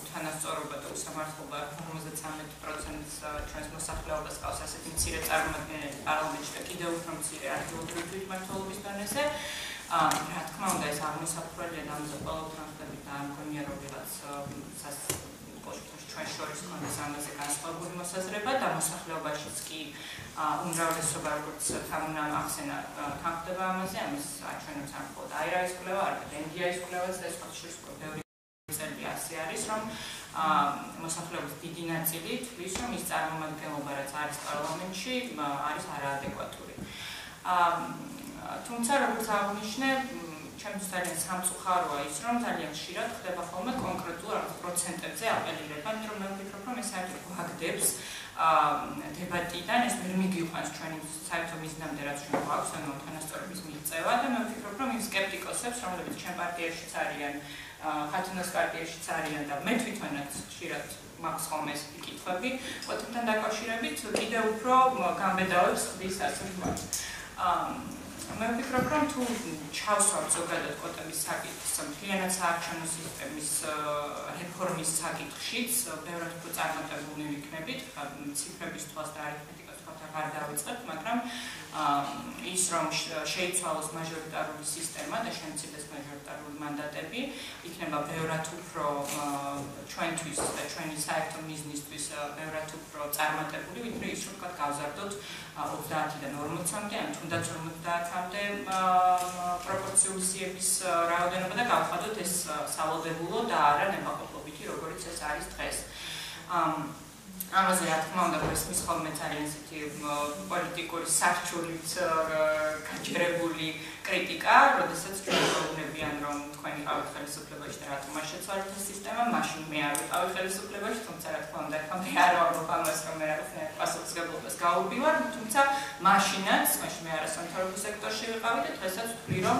უთანასწორობა და უსამართლობა 53%-ს ჩვენს მოსახლეობას ყავს ასეთი მცირე წარმომადგენელი პარლამენტში და კიდევ უფრო მცირე ადგილობრივი თვითმმართველობის დონეზე. რა თქმა უნდა ეს აღმოსავლელი და ამაზე ყოველთვის ხდება და არ მგონია რომ ვიღაც ჩვენ შორის კონდეს ამაზე განსხვავებული მოსაზრება და მოსახლეობაშიც კი უმრავლესობა როგორც თამუნა ახსენა თანხდება ამაზე ამის აჩვენებს არ მხოლოდ აირაის კვლევა, არამედ ენდიაის კვლევაც და სხვა შორის ბევრი წელი ასე არის რომ მოსახლეობის დიდი ნაწილი თვლის რომ ის წარმომადგენლობა რაც არის პარლამენტში არის არაადეკვატური. თუმცა როგორც აღნიშნე ჩემთვის ძალიან სამწუხაროა ის, რომ ძალიან ხშირად ხდება ხოლმე კონკრეტულ პროცენტებზე აპელირება, იმიტომ რომ მე ვფიქრობ, რომ ეს საერთოდ გვაგდებს დებატიდან ეს ვერ მიგიყვანს ჩვენი საერთო მიზნამდე რაც ჩვენ გვაქვს ანუ თანასწორობის მიღწევა და მე ვფიქრობ რომ იმ скеპტიკოსებს რომლებიც ჩვენ პარტიაშიც არიან ხათუნას პარტიაშიც არიან და მე თვითონაც ხშირად მაქვს ხოლმე ეს კითხვები ოთთან დაკავშირებით კიდევ უფრო გამბედავებს ხდის ასე ვთქვათ. მე ვფიქრობ რომ თუ ჩავსვავ ზოგადად კოტების საკითხს მთლიანად საარჩევნო სისტემის რეფორმის საკითხშიც ბევრად უფრო წარმატებული ვიქნებით ციფრების თვალს და არითმეტიკას თვალს არ დავიწყებ მაგრამ ის რომ შეიცვალოს მაჟორიტარული სისტემა და შემცირდეს მაჟორიტარული მანდატები, იქნება ბევრად უფრო ჩვენთვის და ჩვენი საერთო მიზნისთვის ბევრად უფრო წარმატებული, ვიდრე ის რომ თქვა გავზარდოთ 30-დან 40-მდე, ან თუნდაც 50-მდე პროპორციული სიების რაოდენობა და გავხადოთ ეს სავალდებულო და არა ნებაყოფლობითი, როგორც ეს არის დღეს. ამაზე რა თქმა უნდა გესმის ხოლმე ძალიან ისეთი პოლიტიკური სარჩულით გაჯერებული კრიტიკა, როდესაც ჩვენ პრობლემებიან რომ თქვენი ყავით ხელისუფლებაში და რატომ არ შეცვალეთ სისტემა, მაშინ მე არ ვიყავი ხელისუფლებაში, თუმცა რა თქმა უნდა, მე არ ვარ ამას რომ მე რაღაცნაირად პასუხისგებლობას გაუბივარ, თუმცა მაშინაც, მაშინ მე არასამთავრობო სექტორში ვიყავი და დღესაც ვთვლი რომ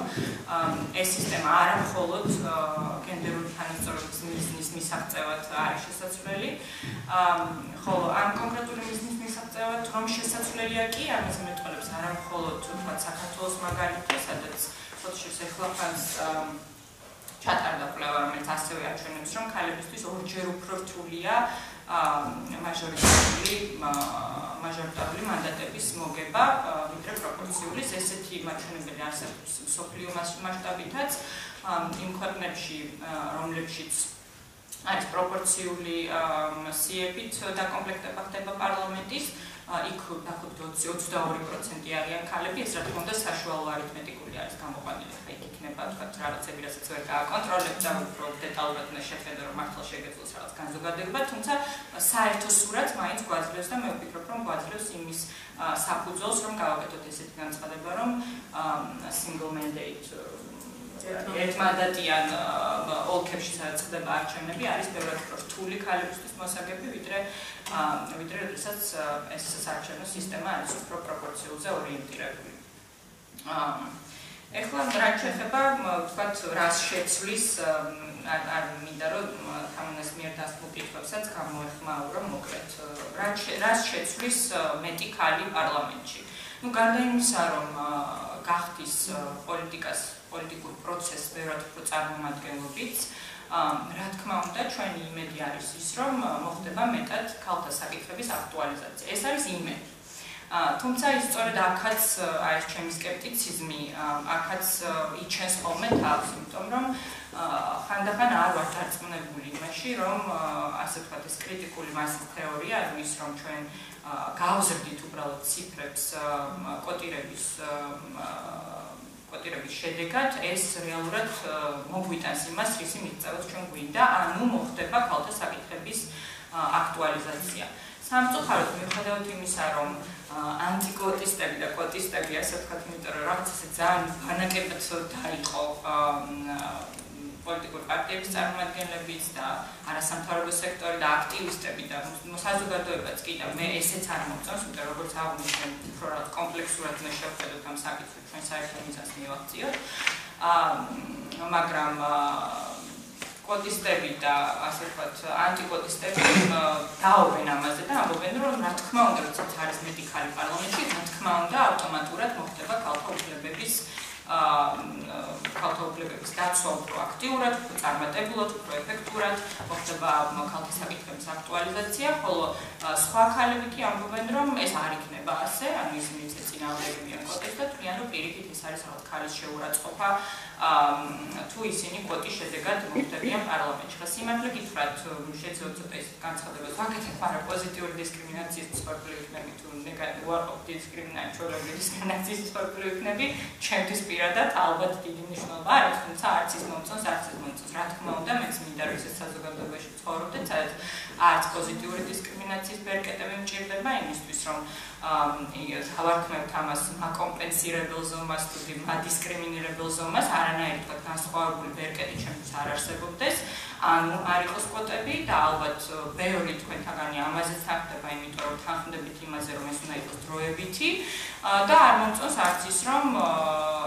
ეს სისტემა არა მხოლოდ გენდერული თანასწორობის მიზნის მისაღწევად არის შესაძლებელი, ხოლო ამ კონკრეტული მიზნის მისაღწევად რომ შესაძლებელია კი ამას მეტყოლებს არა მხოლოდ თქვა საქართველოს მაგალითი სადაც ფოტოში შეხლაფანს ჩატარდა კვლევა რომელიც ასევე აჩვენებს რომ ქალებისთვის ორჯერ უფრო რთულია მაჟორიტარული მაჟორიტარული მანდატების მოგება ვიდრე პროპორციული ესეთი მაჩვენებელი არსებობს სოფლიო მასშტაბითაც. იმ ქვეყნებში რომლებშიც არის პროპორციული სიებით დაკომპლექტება ხდება პარლამენტის იქ დაახლოებით 22% არიან ქალები, ეს რა თქმა უნდა საშუალო არითმეტიკული არის გამოყვანილი. ხა იქ იქნება თქვა რაღაცები, რასაც ვერ გააკონტროლებ და უფრო დეტალურად უნდა შეხედო, რომ მართლა შეგეძლოს რაღაც განზოგადება, თუმცა საერთო სურათს მაინც გვაძლევს და მე ვფიქრობ, რომ გვაძლევს იმის საფუძველს, რომ გავაკეთოთ ესეთი განცხადება, რომ single mandate ერთმანდატიან ოლქებში სადაც ხდება არჩევნები არის ბევრად უფრო რთული ქალებისთვის მოსაგები ვიდრე ვიდრე როდესაც ეს საარჩევნო სისტემა არის უფრო პროპორციულზე ორიენტირებული. ეხლა რა შეიძლება ვთქვათ რას შეცვლის არ მინდა რომ თამანას მიერ დასმულ კითხვებსაც გამოეხმაურო მოკლედ რა რას შეცვლის მეტი ქალი პარლამენტში. ну გარდა იმისა რომ გახდის პოლიტიკას პოლიტიკურ პროცესს ბევრად უფრო წარმომადგენლობით. რა თქმა უნდა, ჩვენი იმედი არის ის, რომ მოხდება მეტად ქალთა საკითხების აქტუალიზაცია. ეს არის იმედი. თუმცა ის სწორედ აქაც არის ჩემი скеპტიციზმი, აქაც იჩენს ხოლმე თავს, იმიტომ რომ ხანდახან არ ვარ დარწმუნებული იმაში, რომ ასე ვთქვათ, ეს კრიტიკული მასის თეორია, ანუ ის რომ ჩვენ გავზრდით უბრალოდ ციფრებს კოტირების კოტირების შედეგად ეს რეალურად მოგვიტანს იმას, რისი მიღწევას ჩვენ გვინდა, ანუ მოხდება ქალთა საკითხების აქტუალიზაცია. სამწუხაროდ მიუხედავად იმისა, რომ ანტიკოტისტები და კოტისტები ასე ვთქვათ, იმიტომ რომ რაღაც ისე ძალიან ფანაკებად დაიყო პოლიტიკური პარტიების წარმომადგენლებიც და არასამთავრობო სექტორი და აქტივისტები და საზოგადოებაც კი და მე ესეც არ მომწონს, რომ როგორც აღნიშნე, უფრო რა კომპლექსურად მე შევხედოთ ამ საკითხს ჩვენ საერთოდ მისას მივაქციოთ. აა მაგრამ კოდისტები და ასე ვთქვათ, ანტიკოდისტები დაობენ ამაზე და ამბობენ, რომ რა თქმა უნდა, როცა არის მეტი ხალი პარლამენტში, რა თქმა უნდა, ავტომატურად მოხდება ქალთა უფლებების ქალთა უფლებების დაცვა უფრო აქტიურად, უფრო წარმატებულად, უფრო ეფექტურად, მოხდება ქალთა საკითხების აქტუალიზაცია, ხოლო სხვა ქალები კი ამბობენ, რომ ეს არ იქნება ასე, ანუ ისინი წინააღმდეგებია კოტის და თვლიან, რომ პირიქით ეს არის რაღაც ქალის შეურაცხყოფა, თუ ისინი კოტის შედეგად მოხდებიან პარლამენტში. ხა სიმართლე გითხრათ, შეიძლება ცოტა ის განცხადება ვაკეთებ, მაგრამ პოზიტიური დისკრიმინაციის მსხვერპლი იქნები თუ ნეგატიური დისკრიმინაციის ჩვეულებრივი დისკრიმინაციის მსხვერპლი იქნები, ჩემთვის პირადად ალბათ დიდი მნიშვნელობა არ აქვს, თუმცა არც ის მომწონს, არც ის მომწონს. რა თქმა უნდა, მეც მინდა რომ ეს საზოგადოებაში ცხოვრობდე, სადაც არც პოზიტიური დისკრიმინაციის ბერკეტები მჭირდება იმისთვის, რომ თავარქმევთ ამას მაკომპენსირებელ ზომას თუ მადისკრიმინირებელ ზომას, არანაირი თქვა განსხვავებული ბერკეტი ჩემთვის არ არსებობდეს. ანუ არ იყოს კვოტები და ალბათ ბევრი თქვენთაგანი ამაზეც თანხდება, იმიტომ რომ თანხმდებით იმაზე, რომ ეს უნდა იყოს დროებითი და არ მომწონს არც ის, რომ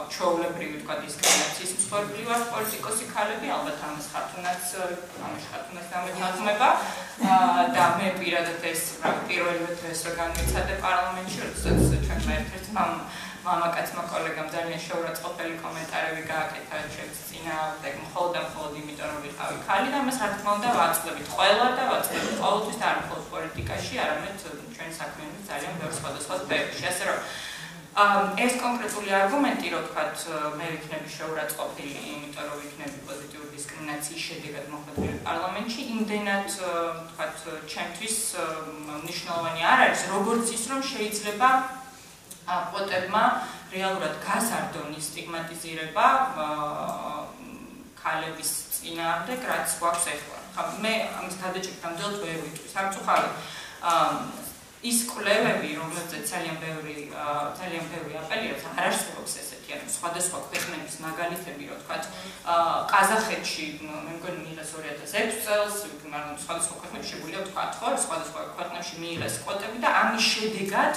ჩაოლებრივი თქვა დისკრიმინაციის მსხვერპლი ვარ პოლიტიკოსი ქალები, ალბათ ამას ხათუნაც ამაში ხათუნაც დამეთანხმება და მე პირადად ეს პირველივე დღეს რა განვიცადე პარლამენტში, როდესაც ჩვენ ერთ-ერთ მამ მამაკაცმა კოლეგამ ძალიან შეურაცხყოფელი კომენტარები გააკეთა ჩემს წინააღმდეგ მხოლოდ და მხოლოდ იმიტომ რომ ვიყავი ქალი და მას რა თქმა უნდა ვაწყდებით ყველა და ვაწყდებით ყოველთვის არ მხოლოდ პოლიტიკაში, არამედ ჩვენი საქმეების ძალიან ბევრ სხვადასხვა სფეროში. ასე რომ ეს კონკრეტული არგუმენტი, რო თქვათ, მე ვიქნები შეურაცხყოფილი, იმიტომ რომ ვიქნები პოზიტიური დისკრიმინაციის შედეგად მოხდები პარლამენტში, იმდენად თქვათ, ჩემთვის მნიშვნელოვანი არ არის, როგორც ის რომ შეიძლება კვოტებმა რეალურად გასარდონ სტიგმატიზირება ქალების წინააღმდეგ, რაც გვაქვს ახლა. ხა მე ამის გადაჭრით ამ ძელთ ვერ ვიტყვი. სამწუხაროდ ის კვლევები, რომელზეც ძალიან ბევრი ძალიან ბევრი აპელირებს, არ არსებობს ესეთი, ანუ სხვადასხვა ქვეყნების მაგალითები, რო თქვა, ყაზახეთში, მე მგონი მიიღეს 2006 წელს, მაგრამ სხვადასხვა ქვეყნებში შეგვიძლია თქვა, ხო, სხვადასხვა ქვეყნებში მიიღეს კვოტები და ამის შედეგად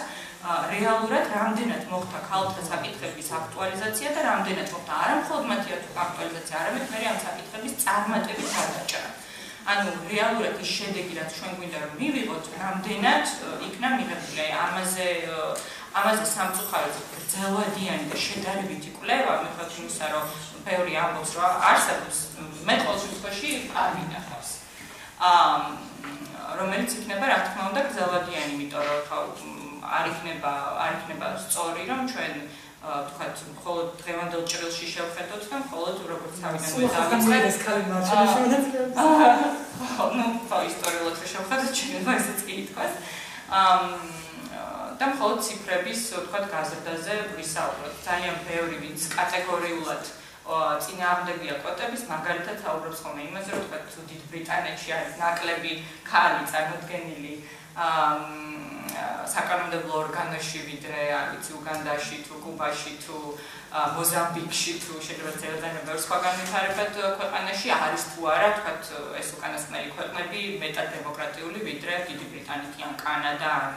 რეალურად რამდენად მოხდა ქალთა საკითხების აქტუალიზაცია და რამდენად მოხდა არა მხოლოდ მათი აქტუალიზაცია, არამედ მე ამ საკითხების წარმატების გადაჭრა. ანუ რეალურად ის შედეგი რაც ჩვენ გვინდა რომ მივიღოთ, რამდენად იქნა მიღებული. აი ამაზე ამაზე სამწუხაროდ გრძელვადიანი და შედარებითი კვლევა მიხედვით იმისა, რომ ბევრი ამბობს, რომ არსებობს მე ყოველ შემთხვევაში არ მინახავს. აა რომელიც იქნება რა თქმა უნდა გრძელვადიანი, იმიტომ რომ არ იქნება არ იქნება სწორი რომ ჩვენ თქვათ მხოლოდ დღევანდელ ჭრილში შევხედოთ და მხოლოდ როგორც თავიდან დავიწყეთ ეს ქალი მარჯვენა შემოწმება ну ხო ისტორიულად შევხედოთ შეიძლება ესეც კი ითქვას. ამ და მხოლოდ ციფრების თქვათ გაზრდაზე ვისაუბროთ. ძალიან ბევრი ვინც კატეგორიულად წინააღმდეგია კვოტების მაგალითად საუბრობს ხოლმე იმაზე რომ თქვათ დიდ ბრიტანეთში არის ნაკლები ქალი წარმოდგენილი ამ საკანონმდებლო ორგანოში ვიდრე არ ვიცი უგანდაში თუ კუბაში თუ მოზამბიკში თუ შეიძლება ძალიან ბევრ სხვა განვითარებად ქვეყანაში არის თუ არა თქვათ ეს უკანასკნელი ქვეყნები მეტად დემოკრატიული ვიდრე დიდი ბრიტანეთი ან კანადა ან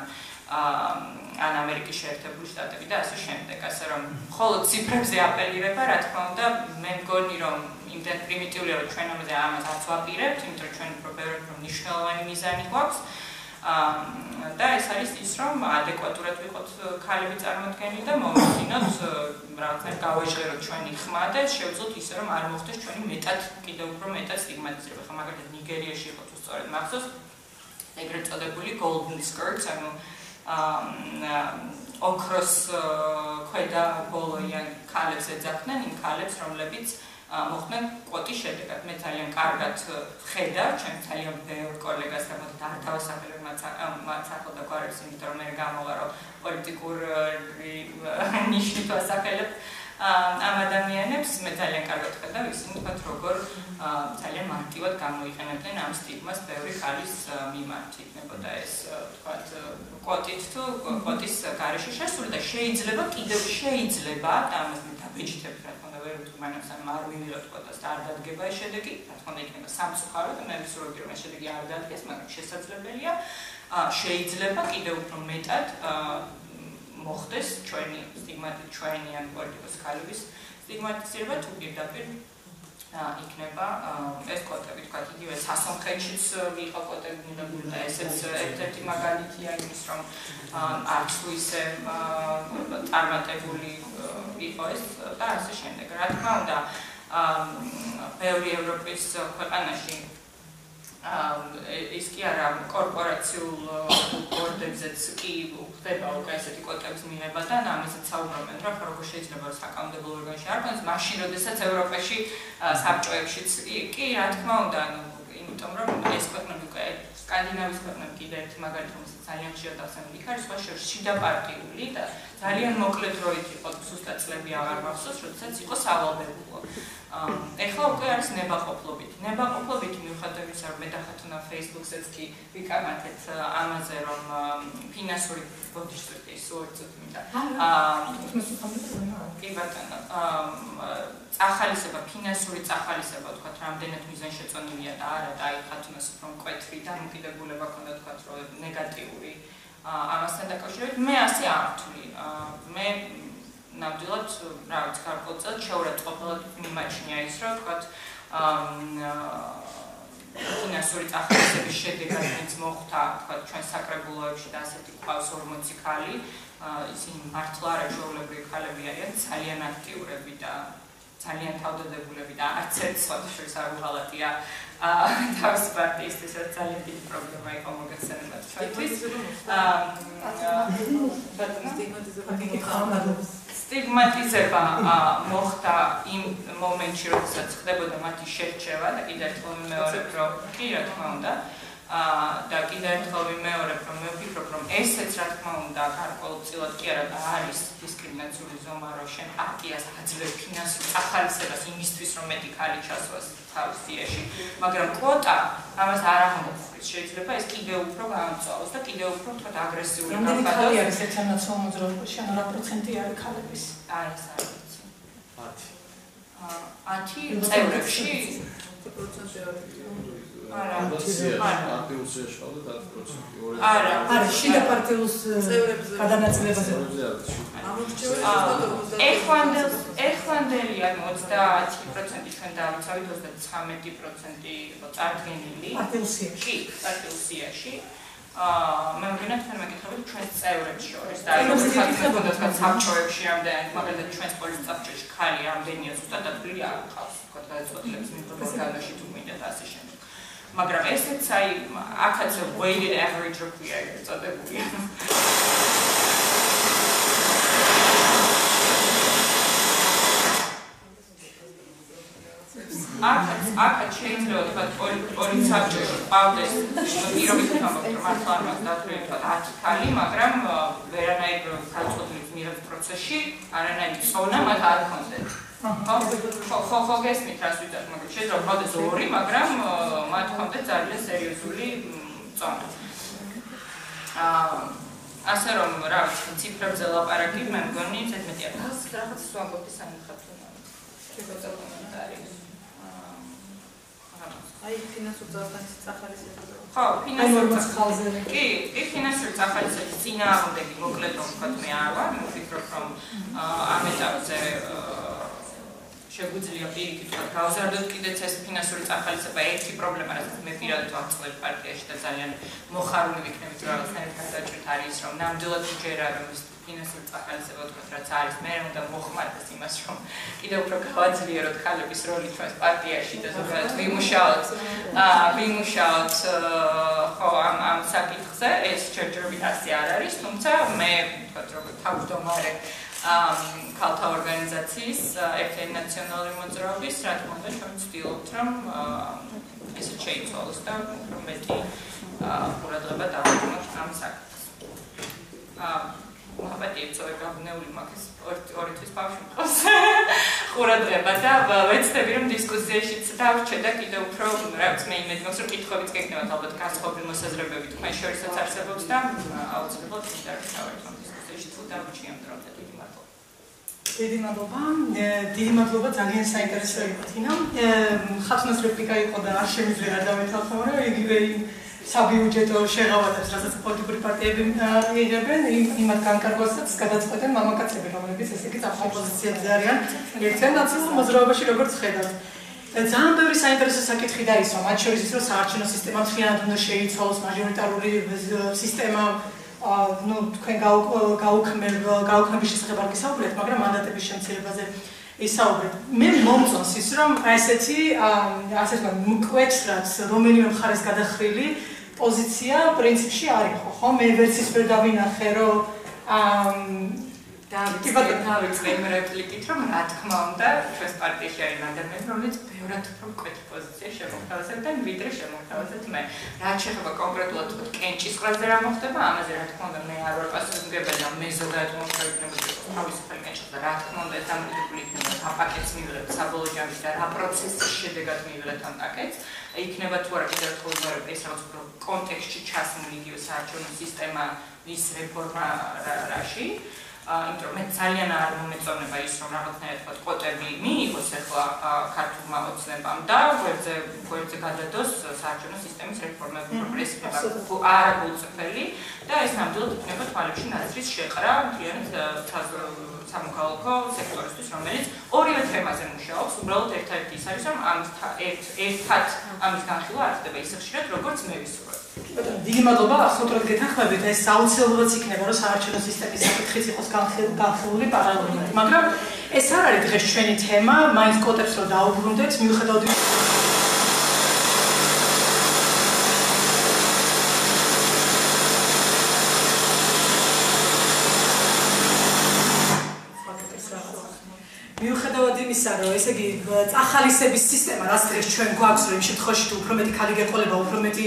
ან ამერიკის შეერთებული შტატები და ასე შემდეგ. ასე რომ მხოლოდ ციფრებზე აპელირება რა თქმა უნდა მე მგონი რომ იმდენ პრიმიტიულია რომ ჩვენ ამაზე ამას არ ვაპირებთ იმიტომ რომ ჩვენ უფრო ბევრი მნიშვნელოვანი მიზანი გვაქვს და ეს არის ის რომ ადეკვატურად ვიყოთ ქალები წარმოქმნილი და მოვიდინოთ რაღაცა გავეჟღეროთ ჩვენი ხმა და შევძლოთ ისე რომ არ მოხდეს ჩვენი მეტად კიდევ უფრო მეტად სტიგმატიზება. ხა მაგალითად ნიგერიაში იყო თუ სწორედ მახსოვს ეგრეთ წოდებული golden skirts ანუ ოქროს ქვედა ბოლოიან ქალებს ეძახდნენ იმ ქალებს რომლებიც მოხდნენ კვოტის შედეგად. მე ძალიან კარგად ხედავ, ჩემ ძალიან ბევრ კოლეგას თავისუფლებ მათ ახალ და გვარებს, იმიტომ რომ მე გამოვა რომ პოლიტიკურ ნიშნით ვასახელებ ამ ადამიანებს, მე ძალიან კარგად ხედავ ისინი თქვა როგორ ძალიან მარტივად გამოიყენებდნენ ამ სტიგმას ბევრი ხალის მიმართ. იქნებოდა ეს თქვა კვოტით თუ კვოტის გარეშე შესული და შეიძლება კიდევ შეიძლება და ამას მე დაბეჭდებ რა ვერ ვთქვამს ამ არ ვიმიღოთ კვოტას და არ დადგება ეს შედეგი, რა თქმა უნდა იქნება სამწუხარო და მე ვისურვებდი რომ ეს შედეგი არ დადგეს, მაგრამ შესაძლებელია. შეიძლება კიდევ უფრო მეტად მოხდეს ჩვენი სტიგმატი ჩვენი ან პოლიტიკოს ხალების სტიგმატიზება თუ პირდაპირ იქნება ეს კოტები თქვა იგივე სასონხეთშიც იყო კოტები მიღებული და ესეც ერთ-ერთი მაგალითია იმის რომ არც ისე წარმატებული იყო ეს და ასე შემდეგ. რა თქმა უნდა ბევრი ევროპის ქვეყანაში ის კი არა კორპორაციულ ბორდებზეც კი ხდება უკვე ესეთი კოტების მიღება და ამასაც საუბრობენ რა როგორ შეიძლება საკანონმდებლო ორგანოში არ კონდეს მაშინ როდესაც ევროპაში საბჭოებშიც კი რა თქმა უნდა ანუ იმიტომ რომ ეს ქვეყნები უკვე სკანდინავიის ქვეყნები კიდე ერთი მაგალითი რომელსაც ძალიან ხშირად დასამილი ხარ სხვა შორის შიდა პარტიული და ძალიან მოკლე დროით იყო ზუსტად წლები აღარ მახსოვს როდესაც იყო სავალდებულო ეხლა უკვე არის ნებაყოფლობით. ნებაყოფლობით მიუხედავად იმისა, რომ მე დახათუნა Facebook-საც კი ვიკამათეთ ამაზე, რომ ფინანსური ბოდიშტრიკის უერთოდ მინდა. აა კი ბატონო, აა წახალისება, ფინანსური წახალისება, თქვა, რამდენად მიზანშეწონილია და არა და აი ხათუნას უფრო მკვეთრი დამოკიდებულება ქონდა, თქვა, რომ ნეგატიური აა ამასთან დაკავშირებით მე ასე არ ვთვლი. აა მე ნამდვილად რა ვიცი გარკვეულწილად შეურაცხყოფილად მიმაჩნია ის რომ თქვა ფინანსური წახალისების შედეგად ვინც მოხდა თქვა ჩვენ საკრებულოებში და ასეთი ყავს 40 ქალი ისინი მართლა არა ჩვეულებრივი ქალები არიან ძალიან აქტიურები და ძალიან თავდადებულები და არც ერთ სხვადასხვა არ უღალატია აა თავის პარტიისთვის ძალიან დიდი პრობლემა იყო მოგეხსენება ჩვენთვის. აა სტიგმატიზება სტიგმატიზება მოხდა იმ მომენტში, როდესაც ხდებოდა მათი შერჩევა და კიდევ ერთხელ მეორე რომ კი რა თქმა უნდა და კიდევ ერთხელ მეორე რომ მე ვფიქრობ რომ ესეც რა თქმა უნდა გარკვეულწილად კი არა და არის დისკრიმინაციული ზომა რომ შენ პარტიას აძლევ ფინანსურ ახალისებას იმისთვის რომ მეტი ქალი ჩასვას თავის სიაში მაგრამ კვოტა ამას არ აღნიშნავს შეიძლება ეს კიდე უფრო გაამწვავოს და კიდე უფრო თქვა აგრესიული გახადოს. რამდენი ქალი არის ერთმანეთს მოძრაობაში? ანუ რა პროცენტი არის ქალების? აი ეს არის. 10. 10 წევრებში 10% არის. არა, პარტიულში შევდა 10%. არა, არა, შიდა პარტიულს წევრებზე გადანაწილებაზე. ეხვანდელ ეხვანდელი ანუ 30% ჩვენ დავიცავით 33% იყო წარდგენილი პარტიულში. კი, პარტიულში. აა მე მგონა თქვენ მეკითხებით ჩვენ წევრებს შორის და ხდება თქვა საბჭოებში ამდენი მაგალითად ჩვენ სკოლის საბჭოში ხალი ამდენია ზუსტად ადგილი არ ყავს თქვა გადაწყვეტილების მიკროფონში თუ მინდა და ასე შემდეგ მაგრამ ესეც აი აქაც weighted average როქვია ეწოდებული. აქაც აქაც შეიძლება თქვა ორი ორი საბჭოში ყავდეს პირობით თამბობთ რომ მართლა დათვლილი თქვა 10 ქალი მაგრამ ვერანაირ განწყობილების მიღების პროცესში არანაირი წონა მათ არ ქონდეთ ხო ხო ხო გესმით რას ვიტყვი მაგრამ შეიძლება ყავდეს ორი მაგრამ მათ ქონდეთ ძალიან სერიოზული წონა. აა ასე რომ რა ვიცი ციფრებზე ლაპარაკი მე მგონი ზედმეტია რაღაც სვამბობი სამხატვრო შეიძლება კომენტარი. აი ფინანსურ ძალანის წახალისება. ხო, ფინანსურ ხალხზე. კი, კი ფინანსურ წახალისების წინააღმდეგი მოკლედ რომ ვთქვათ მე არ ვარ, მე ვფიქრობ რომ ამ ეტაპზე შეგვიძლია პირიქით ვთქვათ გავზარდოთ კიდეც ეს ფინანსური წახალისება. ერთი პრობლემა რაც მე პირადად ვამწყობ პარტიაში და ძალიან მოხარული ვიქნებით რომ რაღაცნაირად გადაჭრით არის რომ ნამდვილად ჯერა რომ ის ფინანსური წახალისება ვთქვათ რაც არის. მე უნდა მოხმარდეს იმას რომ კიდევ უფრო გავაძლიეროთ ხალების როლი ჩვენს პარტიაში და ზოგადად ვიმუშაოთ აა ვიმუშაოთ ხო ამ ამ საკითხზე. ეს ჯერჯერობით ასე არ არის თუმცა მე ვთქვათ რომ თავმჯდომარე ქალთა ორგანიზაციის ერთ-ერთი ნაციონალური მოძრაობის, რა თქმა უნდა, ჩვენ ვცდილობთ, რომ ესე შეიცვალოს და უფრო მეტი ყურადღება დავუყენოთ ამ საკითხს. აა მოხდეთ ეცოე გაბნეული მაგის ორი თვის ბავშვი მყავს. [laughs] ყურადღება და ვეცდები რომ დისკუსიაშიც დავრჩე და კიდევ უფრო რა ვიცი მე იმედი მაქვს რომ კითხვებიც გეკნევათ ალბათ განსხვავებული მოსაზრებები თქვენ შორისაც არსებობს და აუცილებლად მინდა რომ დავერცხოთ დისკუსიაში თუ დავრჩი ამ დრომდე. დიდი მადლობა. დიდი მადლობა ძალიან საინტერესო იყო თინა. ხათნას რეპლიკა იყო და არ შემიძლია დავეთვალო, რომ იგივე საბიუჯეტო შეღავათებს, რასაც პოლიტიკური პარტიები იღებენ, იმათ განკარგვასაც გადაწყვეტენ მამაკაცები, რომლებიც ესე იგი ოპოზიციაზე არიან. ერთიან ნაციონალურ მოძრაობაში როგორც ხედავთ. და ძალიან ბევრი საინტერესო საკითხი დაისვა, მათ შორის ის რომ საარჩევნო სისტემა მთლიანად უნდა შეიცვალოს, მაჟორიტარული სისტემა ნუ თქვენ გაუქმებ გაუქმების შესახებ არ გისაუბრეთ, მაგრამ მანდატების შემცირებაზე ისაუბრეთ. მე მომწონს ის რომ ესეთი ასე ვთქვათ, მკვეთრად რომელიმე მხარეს გადახრილი პოზიცია პრინციპში არის ხო? ხო, მე ვერც ის ვერ დავინახე რომ აა დავიწყე იმ რეპლიკით, რომ რა თქმა უნდა, ჩვენს პარტიაში არის ადამიანები, რომლებიც ბევრად უფრო მკვეთრ პოზიციაში შემოთავაზებენ, ვიდრე შემოთავაზეთ მე. რაც შეეხება კონკრეტულად თქო კენჭის ყრაზე რა მოხდება, ამაზე რა თქმა უნდა მე არ ვარ პასუხისმგებელი და მე ზოგადად მომხდარებინებოდი თავისუფალი კენჭის და რა თქმა უნდა დამოკიდებული იქნება ამ პაკეტს მივიღებ საბოლოო ჯამში და რა პროცესის შედეგად მივიღებ ამ პაკეტს. იქნება თუ არა კიდევ ერთხელ ვიმეორებ ეს რაღაც უფრო კონტექსტში ჩასული იგივე საარჩევნო სისტემა ის რეფორმა რაში იმიტომ რომ მე ძალიან არ მომეწონება ის რომ რაღაცნაირად თქვა კვოტები მიიღოს ახლა ქართულმა ოცნებამ და გვერდზე გვერდზე გადადოს საარჩევნო სისტემის რეფორმები პროგრესიულად არა გულწრფელი და ეს ნამდვილად იქნება თვალებში ნაცრის შეყრა მთლიანად სამოქალაქო სექტორისთვის რომელიც ორივე თემაზე მუშაობს უბრალოდ ერთ-ერთი ის არის რომ ამ ერთ-ერთად ამის განხილვა არ ხდება ისე ხშირად როგორც მე ვისურვებ. ბატონო, დიდი მადლობა, ახლა გეთანხმებით, ეს საუცილებლად იქნება, რომ საარჩევნო სისტემის საკითხიც იყოს განხილული პარალელურად. მაგრამ ეს არ არის დღეს ჩვენი თემა, მაინც კოტებს რომ დაუბრუნდეთ, მიუხედავად იმისა, მიუხედავად იმისა, რომ ესე იგი წახალისების სისტემა რაც დღეს ჩვენ გვაქვს, რომ იმ შემთხვევაში თუ უფრო მეტი ხალი გეყოლება, უფრო მეტი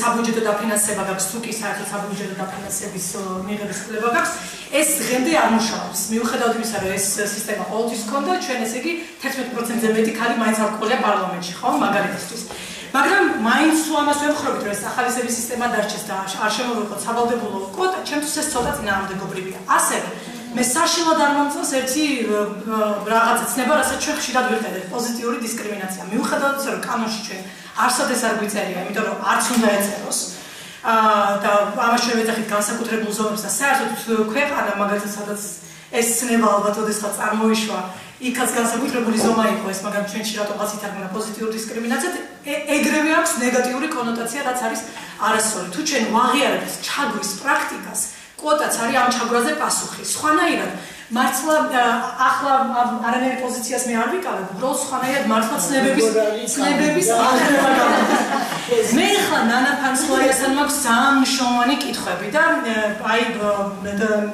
საბუჯეტო დაფინანსება გაქვს, თუ კი საერთოდ საბუჯეტო დაფინანსების მიღების კვლევა გაქვს, ეს დღემდე არ მუშაობს. მიუხედავად იმისა, რომ ეს სისტემა ყოველთვის ქონდა, ჩვენ ესე იგი 11%-ზე მეტი ხალი მაინც არ ყოლია პარლამენტში, ხო, მაგალითისთვის. მაგრამ მაინც თუ ამას ვემხრობთ, რომ ეს ახალისების სისტემა დარჩეს და არ შემოვიყოთ საბალდებულო კვოტა, ჩემთვის ეს ცოტა წინააღმდეგობრივია. ასევე მე საშილად არ მომწონს ერთი რაღაცა ცნება, რასაც ჩვენ ხშირად ვიხდებით, პოზიტიური დისკრიმინაცია. მიუხედავად იმისა, რომ კანონში ჩვენ არსადეს არ გვიწერია, იმიტომ რომ არც უნდა ეწეროს. აა და ჩვენ ვეძახით განსაკუთრებულ ზონებს და საერთოდ ქვეყანა მაგალითად სადაც ეს ცნება ალბათ ოდესღაც წარმოიშვა, იქაც განსაკუთრებული ზომა იყო ეს, მაგრამ ჩვენში რატომღაც ითარგმნა პოზიტიური დისკრიმინაციად, ეგრევე აქვს ნეგატიური კონოტაცია, რაც არის არასწორი. თუ ჩვენ ვაღიარებთ ჩაგვის პრაქტიკას, კვოტაც არის ამ ჩაგვაზე პასუხი. სხვანაირად მართლა ახლა არანაირი პოზიციას მე არ ვიკავებ, უბრალოდ სხვანაირად მართლა ცნებების ცნებების მე ხა ნანა ფანსლოიასთან მაქვს მნიშვნელოვანი კითხვები და აი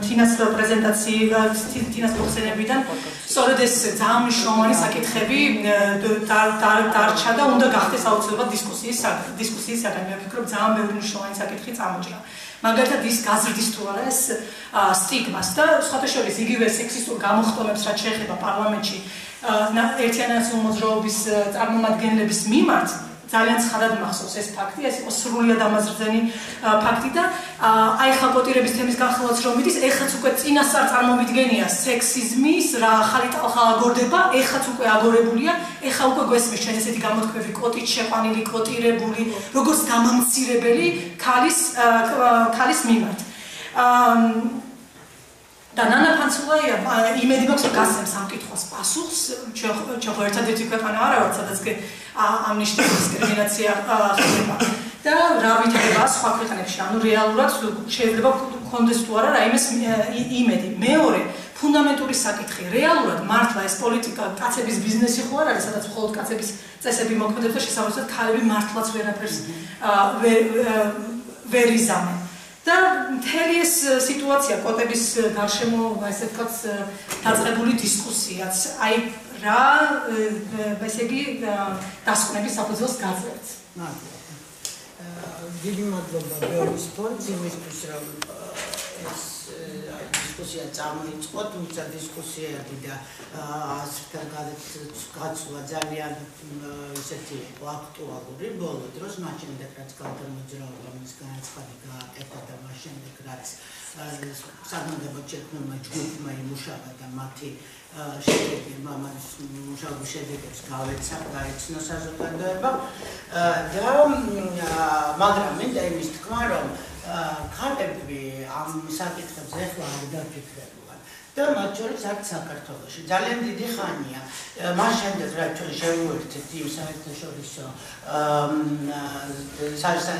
თინას პრეზენტაციის თინას პროცენებიდან სწორედ ეს მნიშვნელოვანი საკითხები დარჩა და უნდა გახდეს აუცილებლად დისკუსიის დისკუსიის საგანი. მე ვფიქრობ ძალიან ბევრი მნიშვნელოვანი საკითხი წამოჭრა. მაგალითად ის გაზრდის თუ არა ეს სტიგმას და სხვათა შორის იგივე სექსისტურ გამოხტომებს რაც შეეხება პარლამენტში ერთიანაცულ მოძრაობის წარმომადგენლების მიმართ ძალიან ცხადად მახსოვს ეს ფაქტი, ეს იყო სრულიად ამაზრდენი ფაქტი და აი ხა კოტირების თემის განხილვაც რომ მიდის, ეხაც უკვე წინასწარ წარმომიდგენია სექსიზმის რა ახალი ტალღა აგორდება, ეხაც უკვე აგორებულია, ეხა უკვე გვესმის ჩვენ ესეთი გამოთქმები კოტით შეყვანილი, კოტირებული, როგორც გამამცირებელი ქალის ქალის მიმართ. აა და ნანა ფანცულაია იმედი მაქვს რომ გასცემს ამ კითხვას პასუხს ჩვენ ჩვენ ერთადერთი ქვეყანა არა ვართ სადაც ამ ნიშნის დისკრიმინაცია ხდება. და რა ვითარდება სხვა ქვეყნებში? ანუ რეალურად შეიძლება კონდეს თუ არა რაიმეს იმედი. მეორე ფუნდამენტური საკითხი. რეალურად მართლა ეს პოლიტიკა კაცების ბიზნესი ხო არ არის სადაც მხოლოდ კაცების წესები მოქმედებს და შესაბამისად ქალები მართლაც ვერაფერს ვერ იზამენ და მთელი ეს სიტუაცია კოტების გარშემო ესე ვთქვათ დაწყებული დისკუსიაც აი რა ესე იგი დასკვნების საფუძველს გაძლევთ დიდი მადლობა ბევრის ფონდს იმისთვის რომ ეს დისკუსია წამოიწყო, თუმცა დისკუსიები და ასთან გაცვლა ძალიან ისეთი აქტუალური ბოლო დროს, მას შემდეგ რაც განმოძრაობა მის განაცხადი გააკეთა და მას შემდეგ რაც საგანგებო ჩექმმა ჯგუფმა იმუშავა და მათი შედეგი მამას მუშაობის შედეგებს გავეცა, გაეცნო საზოგადოება. და მაგრამ მინდა იმის თქვა, რომ ქალები ამ საკითხებს ეხლა არ დაფიქრებულან და მათ შორის არც საქართველოში. ძალიან დიდი ხანია. მას შემდეგ რა ჩვენ შევუერთეთ იმ საერთაშორისო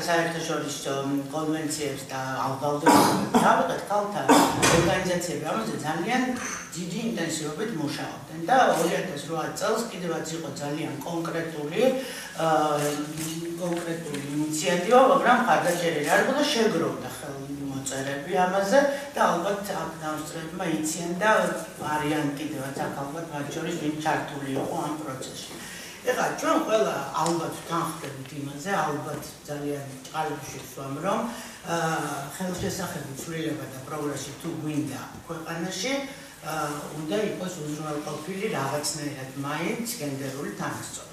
საერთაშორისო კონვენციებს და ალბალდებულებს. თავად ქალთა ორგანიზაციები ამაზე ძალიან დიდი ინტენსივობით მუშაობდნენ და 2008 წელს კიდევაც იყო ძალიან კონკრეტული კონკრეტული ინიციატივა, მაგრამ ხარდაჭერილი არ იყო და შეგროვდა ხელმოწერები ამაზე და ალბათ აქ დავსწრებმა იციან და არიან კიდევაც აქ ალბათ მათ შორის ვინ ჩართული იყო ამ პროცესში. ეხლა ჩვენ ყველა ალბათ თანხდებით იმაზე, ალბათ ძალიან წყალებში ვსვამ, რომ ხელშესახები ცვლილება და პროგრესი თუ გვინდა ქვეყანაში, უნდა იყოს უზრუნველყოფილი რაღაცნაირად მაინც გენდერული თანასწორობა.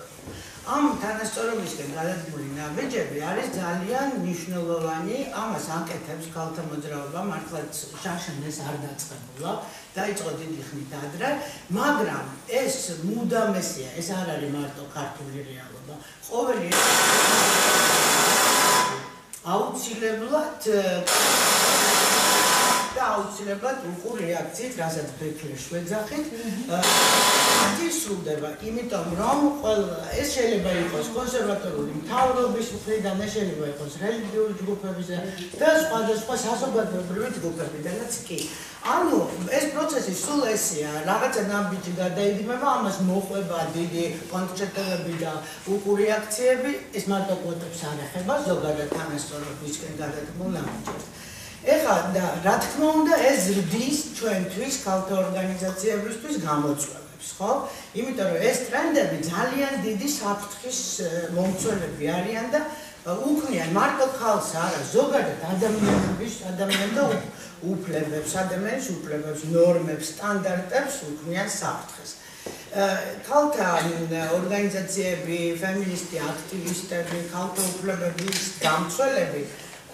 ამ თანასწორობისგან გადადგმული ნაბიჯები არის ძალიან მნიშვნელოვანი, ამას აკეთებს ქალთა მოძრაობა, მართლაც შაშანეს არ დაწყებულა, დაიწყო დიდი ხნით ადრე, მაგრამ ეს მუდამესია, ეს არ არის მარტო ქართული რეალობა. ყოველი აუცილებლად და აუცილებლად უკუ რეაქციით, რასაც ბექლე შვეძახით, ათისრულდება, იმიტომ რომ ყველა ეს შეიძლება იყოს კონსერვატორული მთავრობის მხრიდან, ეს შეიძლება იყოს რელიგიური ჯგუფების და სხვადასხვა საზოგადოებრივი ჯგუფებიდანაც კი. ანუ ეს პროცესი სულ ესეა, რაღაცა ნაბიჯი გადაიდიმება, ამას მოყვება დიდი კონცერტები და უკუ რეაქციები, ეს მარტო კვოტებს არ ეხება, ზოგადად თანასწორობისკენ გადადგმულ ნაბიჯებს. ეხლა და რა თქმა უნდა ეს ზრდის ჩვენთვის ქალთა ორგანიზაციებისთვის გამოწვევებს, ხო? იმიტომ რომ ეს ტრენდები ძალიან დიდი საფრთხის მომცველები არიან და უქმნიან მარტო ხალხს არა, ზოგადად ადამიანების, ადამიანთა უფლებებს, ადამიანის უფლებებს, ნორმებს, სტანდარტებს უქმნიან საფრთხეს. ქალთა ორგანიზაციები, ფემინისტი აქტივისტები, ქალთა უფლებების გამცველები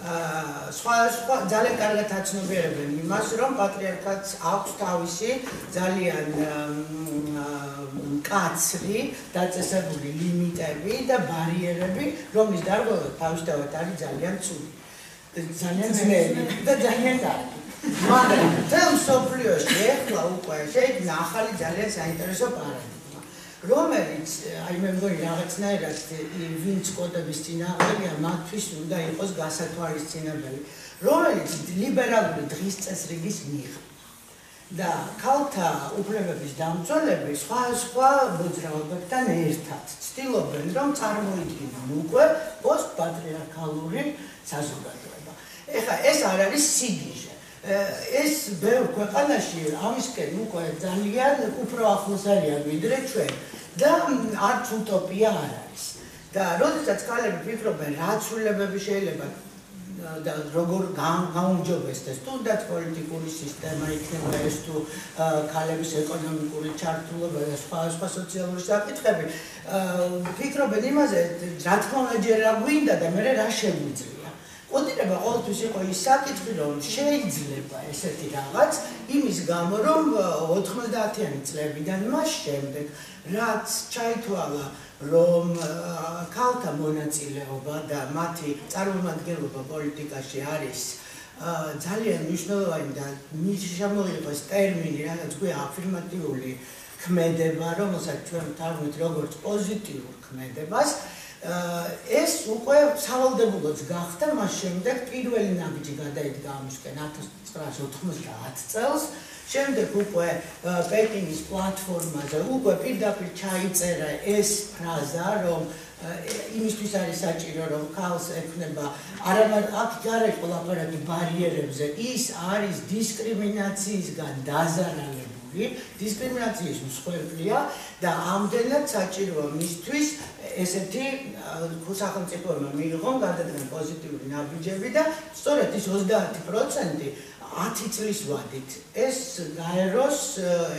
სხვა სხვა ძალიან კარგად აცნობიერებენ იმას, რომ პატრიარქატს აქვს თავისი ძალიან კაცრი დაწესებული ლიმიტები და ბარიერები, რომლის დარღვევა თავისთავად არის ძალიან ცუდი. ძალიან ძნელი და ძალიან კარგი. მაგრამ თელ სოფლიოში ეხლა უკვე შეიძლება ახალი ძალიან საინტერესო პარადი. რომელიც აი მე მგონი რაღაცნაირად ვინც კოდების წინააღმდეგია მათთვის უნდა იყოს გასათვალისწინებელი რომელიც ლიბერალური დღის წესრიგის მიღება და ქალთა უფლებების დამცველები სხვა სხვა მოძრაობებთან ერთად ცდილობენ რომ წარმოიდგინონ უკვე პოსტპატრიარქალური საზოგადოება. ეხლა ეს არ არის სიგიჟე. ეს ბევრ ქვეყანაში ამისკენ უკვე ძალიან უფრო ახლოს არიან ვიდრე ჩვენ და არც უტოპია არ არის. და როდესაც ქალები ფიქრობენ რა ცვლილებები შეიძლება და როგორ გაუმჯობესდეს თუნდაც პოლიტიკური სისტემა იქნება ეს თუ ქალების ეკონომიკური ჩართულობა და სხვა სხვა სოციალური საკითხები ფიქრობენ იმაზე რა თქმა უნდა ჯერ რა გვინდა და მე რა შემიძლია ოდინება ყოველთვის იყო ის საკითხი, რომ შეიძლება ესეთი რაღაც იმის გამო, რომ 90-იანი წლებიდან მას შემდეგ, რაც ჩაითვალა, რომ ქალთა მონაწილეობა და მათი წარმომადგენლობა პოლიტიკაში არის ძალიან მნიშვნელოვანი და მის შემოიღოს ტერმინი, რაღაც ქვია აფირმატიული ქმედება, რომელსაც ჩვენ თავით როგორც პოზიტიურ ქმედებას ეს უკვე სავალდებულოც გახდა მას შემდეგ პირველი ნაბიჯი გადაიდგა ამისკენ 1990 წელს. შემდეგ უკვე პეკინის პლატფორმაზე უკვე პირდაპირ ჩაიწერა ეს ფრაზა რომ იმისთვის არის საჭირო რომ ქალს ექნება არამედ აქ გარეკო ლაპარაკი ბარიერებზე. ის არის დისკრიმინაციისგან დაზარალებული დისკრიმინაციის მსხვერპლია და ამდენად საჭიროა მისთვის ესეთი სახელმწიფოებმა მიიღონ გადადგენ პოზიტიური ნაბიჯები და სწორედ ის 30% 10 წლის ვადით ეს გაეროს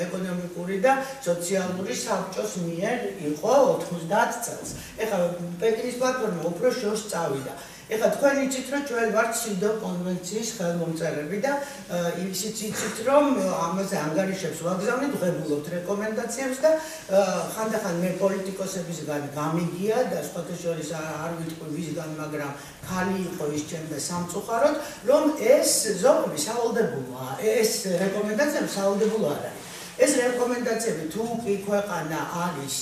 ეკონომიკური და სოციალური საბჭოს მიერ იყო 90 წელს. ეხლა პეკინის პლატფორმა უფრო შორს წავიდა. ეხლა თქვენ იცით რომ ჩვენ ვართ სიდო კონვენციის ხელმომწერები და ისიც იცით რომ ამაზე ანგარიშებს ვაგზავნით, ღებულობთ რეკომენდაციებს და ხანდახან მე პოლიტიკოსებისგან გამიგია და სხვათა შორის არ ვიტყვი ვისგან, მაგრამ ხალი იყო ის ჩემზე სამწუხაროდ, რომ ეს ზოგი სავალდებულოა, ეს რეკომენდაციები სავალდებულო არ არის. ეს რეკომენდაციები თუ კი ქვეყანა არის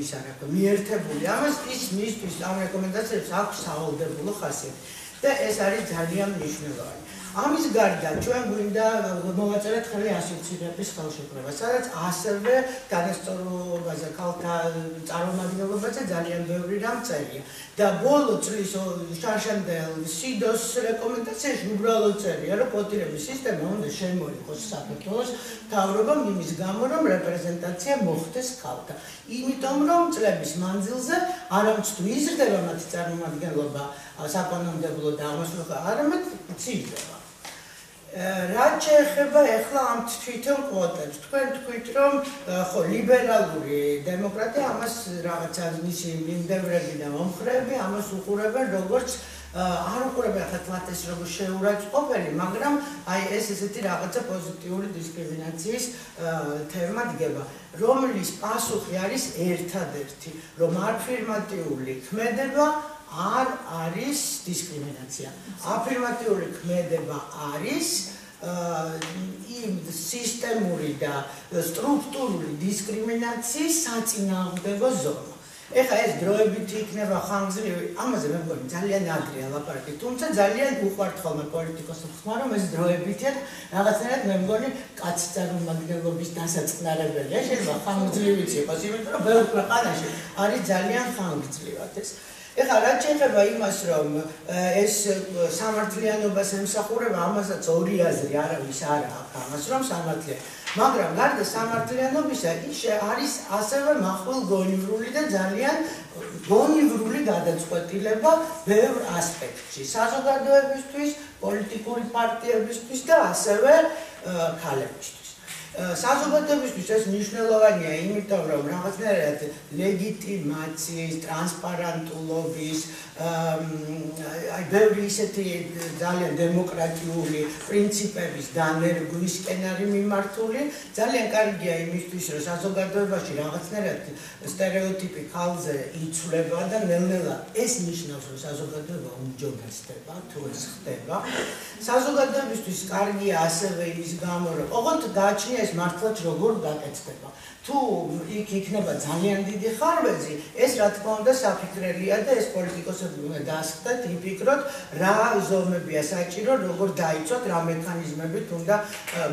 ის არა მიერთებული ამას ის მისთვის ამ რეკომენდაციებს აქვს სავალდებულო ხასიათი. და ეს არის ძალიან მნიშვნელოვანი ამის გარდა ჩვენ გვინდა მოვაწერეთ ხელი ასოცირების ხელშეკრულება, სადაც ასევე დანასწორობაზე ქალთა წარმომადგენლობაზე ძალიან ბევრი რამ წერია. და ბოლო წლის შარშანდელ სიდოს რეკომენდაციაში უბრალოდ წერია, რომ კვოტირების სისტემა უნდა შემოიღოს საქართველოს თავრობამ იმის გამო, რომ რეპრეზენტაცია მოხდეს ქალთა. იმიტომ რომ წლების მანძილზე არამც თუ იზრდება მათი წარმომადგენლობა საკანონმდებლო და რო არამედ ცირდება. რაც შეეხება ახლა ამ თვითონ კვოტებს, თქვენ თქვით რომ ხო ლიბერალური დემოკრატია ამას რაღაცა მისი მიმდევრები და მომხრეები ამას უყურებენ როგორც არ უყურებენ ახლა თვათ ეს როგორ შეურაცხყოფელი, მაგრამ აი ეს ესეთი რაღაცა პოზიტიური დისკრიმინაციის თემა დგება, რომლის პასუხი არის ერთადერთი, რომ აფირმატიული ქმედება არ არის დისკრიმინაცია. აფირმატიული ქმედება არის იმ სისტემური და სტრუქტურული დისკრიმინაციის საწინააღმდეგო ზონა. ეხა ეს დროებით იქნება ხანგრძლივი, ამაზე მე მგონი ძალიან ადრეა ლაპარაკი, თუმცა ძალიან უყვართ ხოლმე პოლიტიკოსებს ხმა რომ ეს დროებითია რაღაცნაირად მე მგონი კაცი წარმომადგენლობის დასაწყნარებელია, შეიძლება ხანგრძლივიც იყოს, იმიტომ რომ ბევრ ქვეყანაში არის ძალიან ხანგრძლივად ეს. ეხლა რა შეიძლება იმას რომ ეს სამართლიანობას ემსახურება ამასაც ორი აზრი არავის არ აქვს ამას რომ სამართლია მაგრამ გარდა სამართლიანობისა ის არის ასევე מחვილ გონივრული და ძალიან გონივრული გადაწყვეტილება ბევრ ასპექტში საზოგადოებისთვის პოლიტიკური პარტიებისთვის და ასევე ქალებისთვის საზოგადოებისთვის ეს მნიშვნელოვანია, იმიტომ რომ რაღაცნაირად ლეგიტიმაციის, ტრანსპარენტულობის, აი ბევრი ისეთი ძალიან დემოკრატიული პრინციპების დანერგვისკენ არის მიმართული, ძალიან კარგია იმისთვის, რომ საზოგადოებაში რაღაცნაირად стереოტიპი ხალხზე იცვლება და ნელ-ნელა ეს ნიშნავს, რომ საზოგადოება უმჯობესდება, თუ ეს ხდება. საზოგადოებისთვის კარგია ასევე იმის გამო, რომ ოღონდ გააჩნია ეს მართლაც როგორ გაკეთდება. თუ იქ იქნება ძალიან დიდი ხარვეზი, ეს რა თქმა უნდა საფიქრელია და ეს პოლიტიკოსები უნდა დაასხდათ, იფიქროთ რა ზომებია საჭირო, როგორ დაიცოთ, რა მექანიზმებით უნდა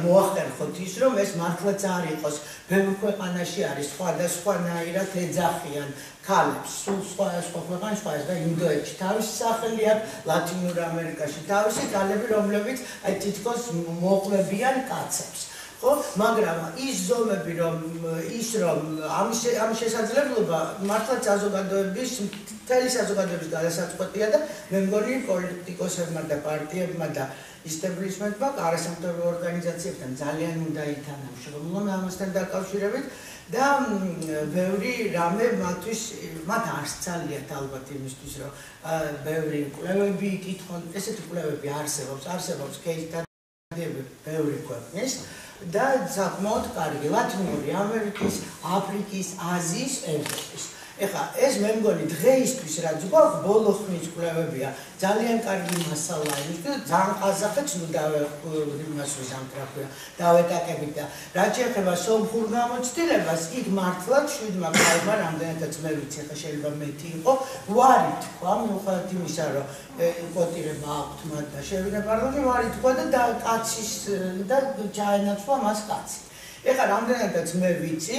მოახერხოთ ის, რომ ეს მართლაც არ იყოს. ბევრ ქვეყანაში არის სხვადასხვანაირად ეძახიან ქალებს, სულ სხვა სხვა ქვეყანაში, სხვა და ინდოეთში თავისი სახელი აქვს, ლათინურ ამერიკაში თავისი ქალები, რომლებიც აი თითქოს მოყვებიან კაცებს. ხო? მაგრამ ის ზომები რომ ის რომ ამ ამ შესაძლებლობა მართლა საზოგადოების მთელი საზოგადოების გადასაწყვეტია და მე მგონი პოლიტიკოსებმა და პარტიებმა და ისტებლიშმენტმა არასამთავრობო ორგანიზაციებთან ძალიან უნდა ითანამშრომლონ ამასთან დაკავშირებით და ბევრი რამე მათთვის მათ არ სწალიათ ალბათ იმისთვის რომ ბევრი კვლევები იკითხონ ესეთი კვლევები არსებობს არსებობს кейსთან ბევრი ქვეყნის და საკმაოდ კარგი ლათინური ამერიკის, აფრიკის, აზიის, ევროპის. ეხლა ეს მე მგონი დღეისთვის რაც გვაქვს ბოლო ხნის კვლევებია. ძალიან კარგი მასალა ის და ძალიან ყაზახეთს ნუ დავე იმას ვიზამტრაფია დავეტაკებით და რაც შეეხება სომხურ გამოცდილებას იქ მართლაც შვიდმა კალმა რამდენადაც მე ვიცი ხა შეიძლება მეტი იყო. ვარი თქვა მიუხედავად იმისა რომ კვოტირება აქვთ მათ და შევიდა პარლამენტში ვარი თქვა და კაცის და ჩაენაცვლა მას კაცი ეხლა რამდენადაც მე ვიცი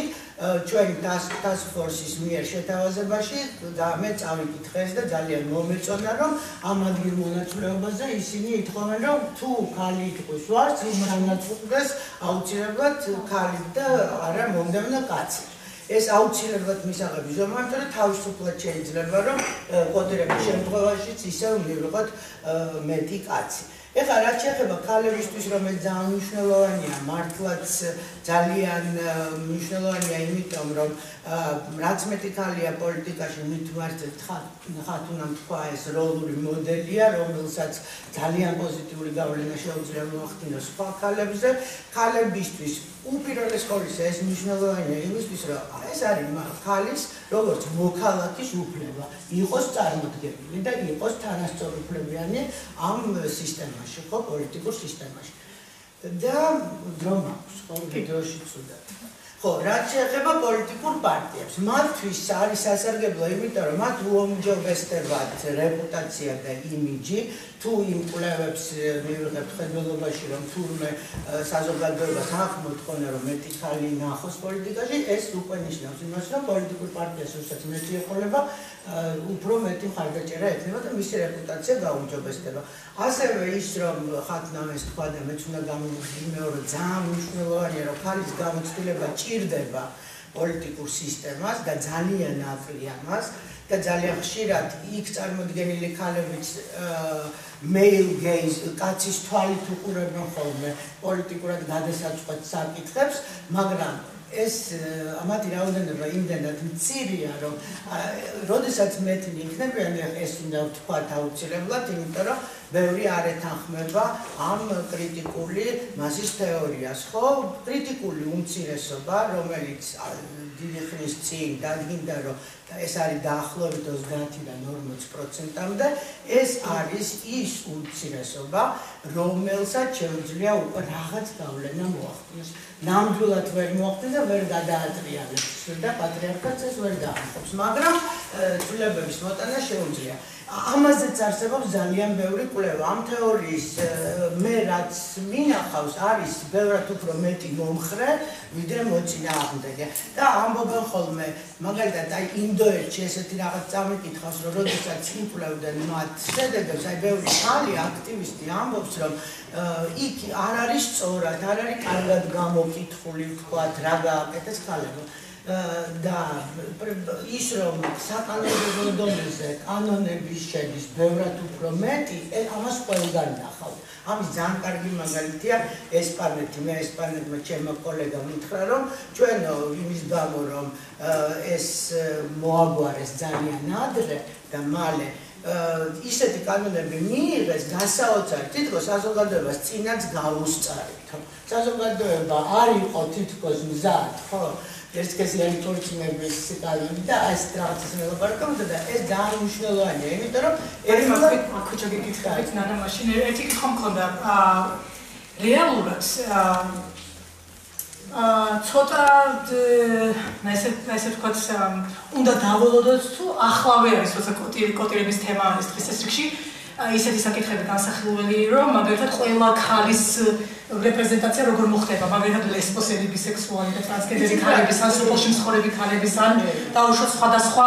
ჩვენი task force-ის მიერ შეთავაზებაში და მე წავიკითხეს და ძალიან მომეწონა რომ ამ ადგილ მონაწილეობაზე ისინი ითხოვენ რომ თუ ხალი იყოს ვარც იმ მონაწილეს აუცილებლად ხალი და არა მომდევნო კაცი. ეს აუცილებლად მისაღები. ზომამდე და თავისუფლად შეიძლება რომ კოდირების შემთხვევაშიც ისევ მივიღოთ მეტი კაცი ეხლა რაც შეეხება ქალებისთვის, რომელიც ძალიან მნიშვნელოვანია, მართლაც ძალიან მნიშვნელოვანია, იმიტომ რომ რაც მეტი ქალია პოლიტიკაში, მით მარცხეთ ხათ უნდა თქვა ეს როლური მოდელია, რომელსაც ძალიან პოზიტიური გავლენა შეუძლია მოახდინოს სხვა ქალებზე, ქალებისთვის უპირველეს ყოვლისა ეს მნიშვნელოვანია იმისთვის, რომ ეს არის ქალის როგორც მოქალაქის უფლება, იყოს წარმოქმნილი და იყოს თანასწორუფლებიანი ამ სისტემაში, ხო, პოლიტიკურ სისტემაში. და დრო მაქვს, ხო, დროში ცუდად. ხო, რაც შეეხება პოლიტიკურ პარტიებს, მათთვის არის სასარგებლო, იმიტომ რომ მათ უომჯობესდებათ რეპუტაცია და იმიჯი, თუ იმ კვლევებს მივიღებთ ხედველობაში, რომ თურმე საზოგადოებას აქვს მოთხოვნა, რომ მეტი ხალი ნახოს პოლიტიკაში, ეს უკვე ნიშნავს იმას, რომ პოლიტიკურ პარტიას უსაც მეტი ეყოლება, უფრო მეტი ხარჯაჭერა ექნება და მისი რეპუტაცია გაუმჯობესდება. ასევე ის, რომ ხათნამეს თქვა და მეც უნდა გამოვიხილო, რომ ძალიან მნიშვნელოვანია, რომ ხალის გამოცდილება ჭირდება პოლიტიკურ სისტემას და ძალიან აკრია მას და ძალიან ხშირად იქ წარმოდგენილი ქალებიც მეილ გეიზ კაცის თვალით უყურებენ ხოლმე პოლიტიკურად გადასაწყვეტ საკითხებს, მაგრამ ეს ამათი რაოდენობა იმდენად მცირეა, რომ როდესაც მეტნი იქნებიან, ეს უნდა ვთქვა აუცილებლად, იმიტომ რომ ბევრი არ ეთანხმება ამ კრიტიკული მასის თეორიას, ხო? კრიტიკული უმცირესობა, რომელიც დიდი ხნის წინ დადგინდა, რომ ეს არის დაახლოებით 30-დან 40%-მდე, ეს არის ის უმცირესობა, რომელსაც შეუძლია უკვე რაღაც გავლენა მოახდინოს. ნამდვილად ვერ მოახდინა და ვერ გადაატრიალებს და პატრიარქატს ეს ვერ დაახობს, მაგრამ ცვლილებების მოტანა შეუძლია. ამაზეც არსებობს ძალიან ბევრი კვლევა. ამ თეორიის მე რაც მინახავს არის ბევრად უფრო მეტი მომხრე, ვიდრე მოწინააღმდეგე. და ამბობენ ხოლმე, მაგალითად, აი ინდოეთში ესეთი რაღაც წამიკითხავს, რომ როდესაც იმკვლევდნენ მათ შედეგებს, აი ბევრი ხალი აქტივისტი ამბობს, რომ იქ არ არის სწორად, არ არის კარგად გამოკითხული, თქვათ, რა გააკეთეს ხალებო. და ის რომ საკანონმდებლო დონეზე კანონების შედის ბევრად უფრო მეტი, ამას ყველგან ნახავთ. ამის ძალიან კარგი მაგალითია ესპანეთი. მე ესპანეთმა ჩემო კოლეგამ მითხრა, რომ ჩვენ იმის გამო რომ ეს მოაგვარეს ძალიან ადრე და მალე ისეთი კანონები მიიღეს გასაოცარი თითქოს საზოგადოებას წინაც გაუსწარით. საზოგადოება არ იყო თითქოს მზად, ხო? ერთკესიანი თორჩინების კანონი და ეს რაღაცის მელაპარაკობდა და ეს ძალიან მნიშვნელოვანია, იმიტომ რომ ეს მაგ ქუჩა გეკითხებით ნანა მაშინ ერთი კითხვა მქონდა აა რეალურად აა ცოტა ესე ესე თქვა უნდა დავალოდოთ თუ ახლავე არის როცა კოტირების თემა არის დღეს ეს რიგში ისეთი საკითხები განსახილველი რომ მაგალითად ყველა ქალის რეპრეზენტაცია როგორ მოხდება? მაგალითად ლესბოსები ბისექსუალი და ტრანსგენდერი ქალების ან სოფელში მსხურები ქალების ან დაუშვათ სხვადასხვა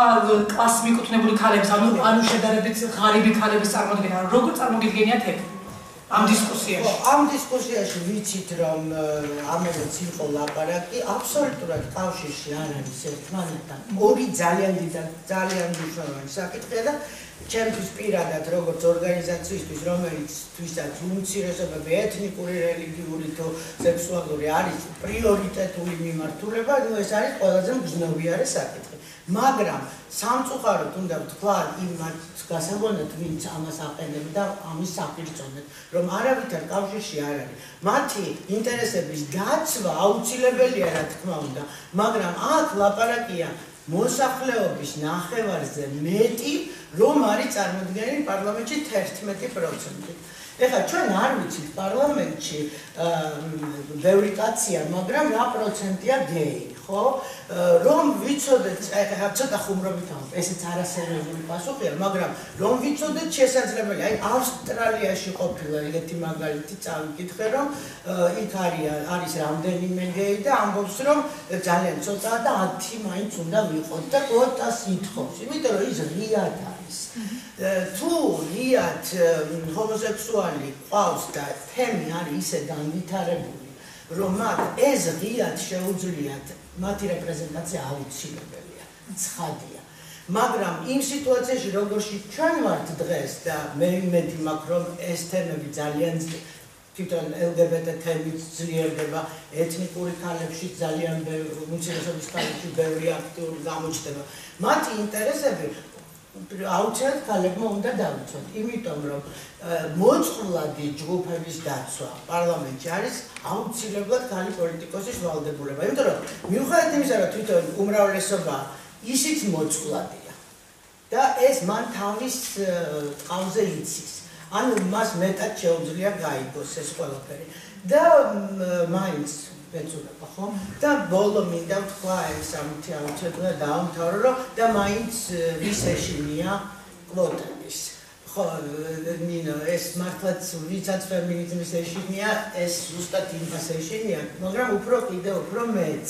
კლასს მიკუთვნებული ქალების ანუ ანუ შედარებით ღარიბი ქალების წარმოდგენა როგორ წარმოგიდგენიათ ეგ ამ დისკუსიაში. ამ დისკუსიაში ვიცით რომ ამერიც იყო ლაპარაკი. აბსოლუტურად კავშირში არ არის ერთმანეთთან. ორი ძალიან დიდი ძალიან მნიშვნელოვანი საკითხია და ჩემთვის პირადად როგორც ორგანიზაციისთვის რომელიც თვითონ უმცირესობები ეთნიკური რელიგიური თუ სექსუალური არის პრიორიტეტული მიმართულება ნუ ეს არის ყველაზე მგზნობიარე საკითხი. მაგრამ სამწუხაროდ უნდა ვთქვა იმათ გასაგონად ვინც ამას აყენებს და ამის საპირწონეთ რომ არავითარ კავშირში არ არის მათი ინტერესების დაცვა აუცილებელია რა თქმა უნდა მაგრამ აქ ლაპარაკია მოსახლეობის ნახევარზე მეტი რომ არის წარმოქმნილი პარლამენტში 11%. ეხლა ჩვენ არ ვიცით პარლამენტში ბევრი კაცია, მაგრამ რა პროცენტია გეი, ხო? რომ ვიცოდეთ, ეხლა ცოტა ხუმრობით ამ ესეც არასერიოზული პასუხია, მაგრამ რომ ვიცოდეთ შესაძლებელი, აი ავსტრალიაში ყოფილა ეგეთი მაგალითი წავიკითხე, რომ იქ არის არის რამდენიმე გეი და ამბობს, რომ ძალიან ცოტაა და 10 მაინც უნდა ვიყოთ და კვოტას ითხოვს, იმიტომ რომ ის რიადა თუ რიათ ჰომოსექსუალი ყავს და თემი არის ისე განვითარებული, რომ მათ ეს რიათ შეუძლიათ მათი რეპრეზენტაცია აუცილებელია, ცხადია. მაგრამ იმ სიტუაციაში როგორში ჩვენ ვართ დღეს და მე იმედი მაქვს რომ ეს თემები ძალიან თვითონ LGBT თემით ძლიერდება ეთნიკური ქალებში ძალიან ბევრი უმცირესობის ქალებში ბევრი აქტიური გამოჩნდება მათი ინტერესები აუცილებლად ქალებმა უნდა დავიცოთ იმიტომ რომ მოწყვლადი ჯგუფების დაცვა პარლამენტში არის აუცილებლად ქალი პოლიტიკოსის ვალდებულება. იმიტომ რომ მიუხედავად იმისა რომ თვითონ უმრავლესობა ისიც მოწყვლადია და ეს მან თავის ყავზე იცის. ანუ მას მეტად შეუძლია გაიგოს ეს ყველაფერი. და მაინც ეცუდება ხო? და ბოლო მინდა ვთქვა ეს ამითი აუცილებლად დაამთავრო რომ და მაინც ვის ეშინია კვოტების ხო ნინო ეს მართლაც ვისაც ფემინიზმის ეშინია ეს ზუსტად იმას ეშინია მაგრამ უფრო კიდე უფრო მეც.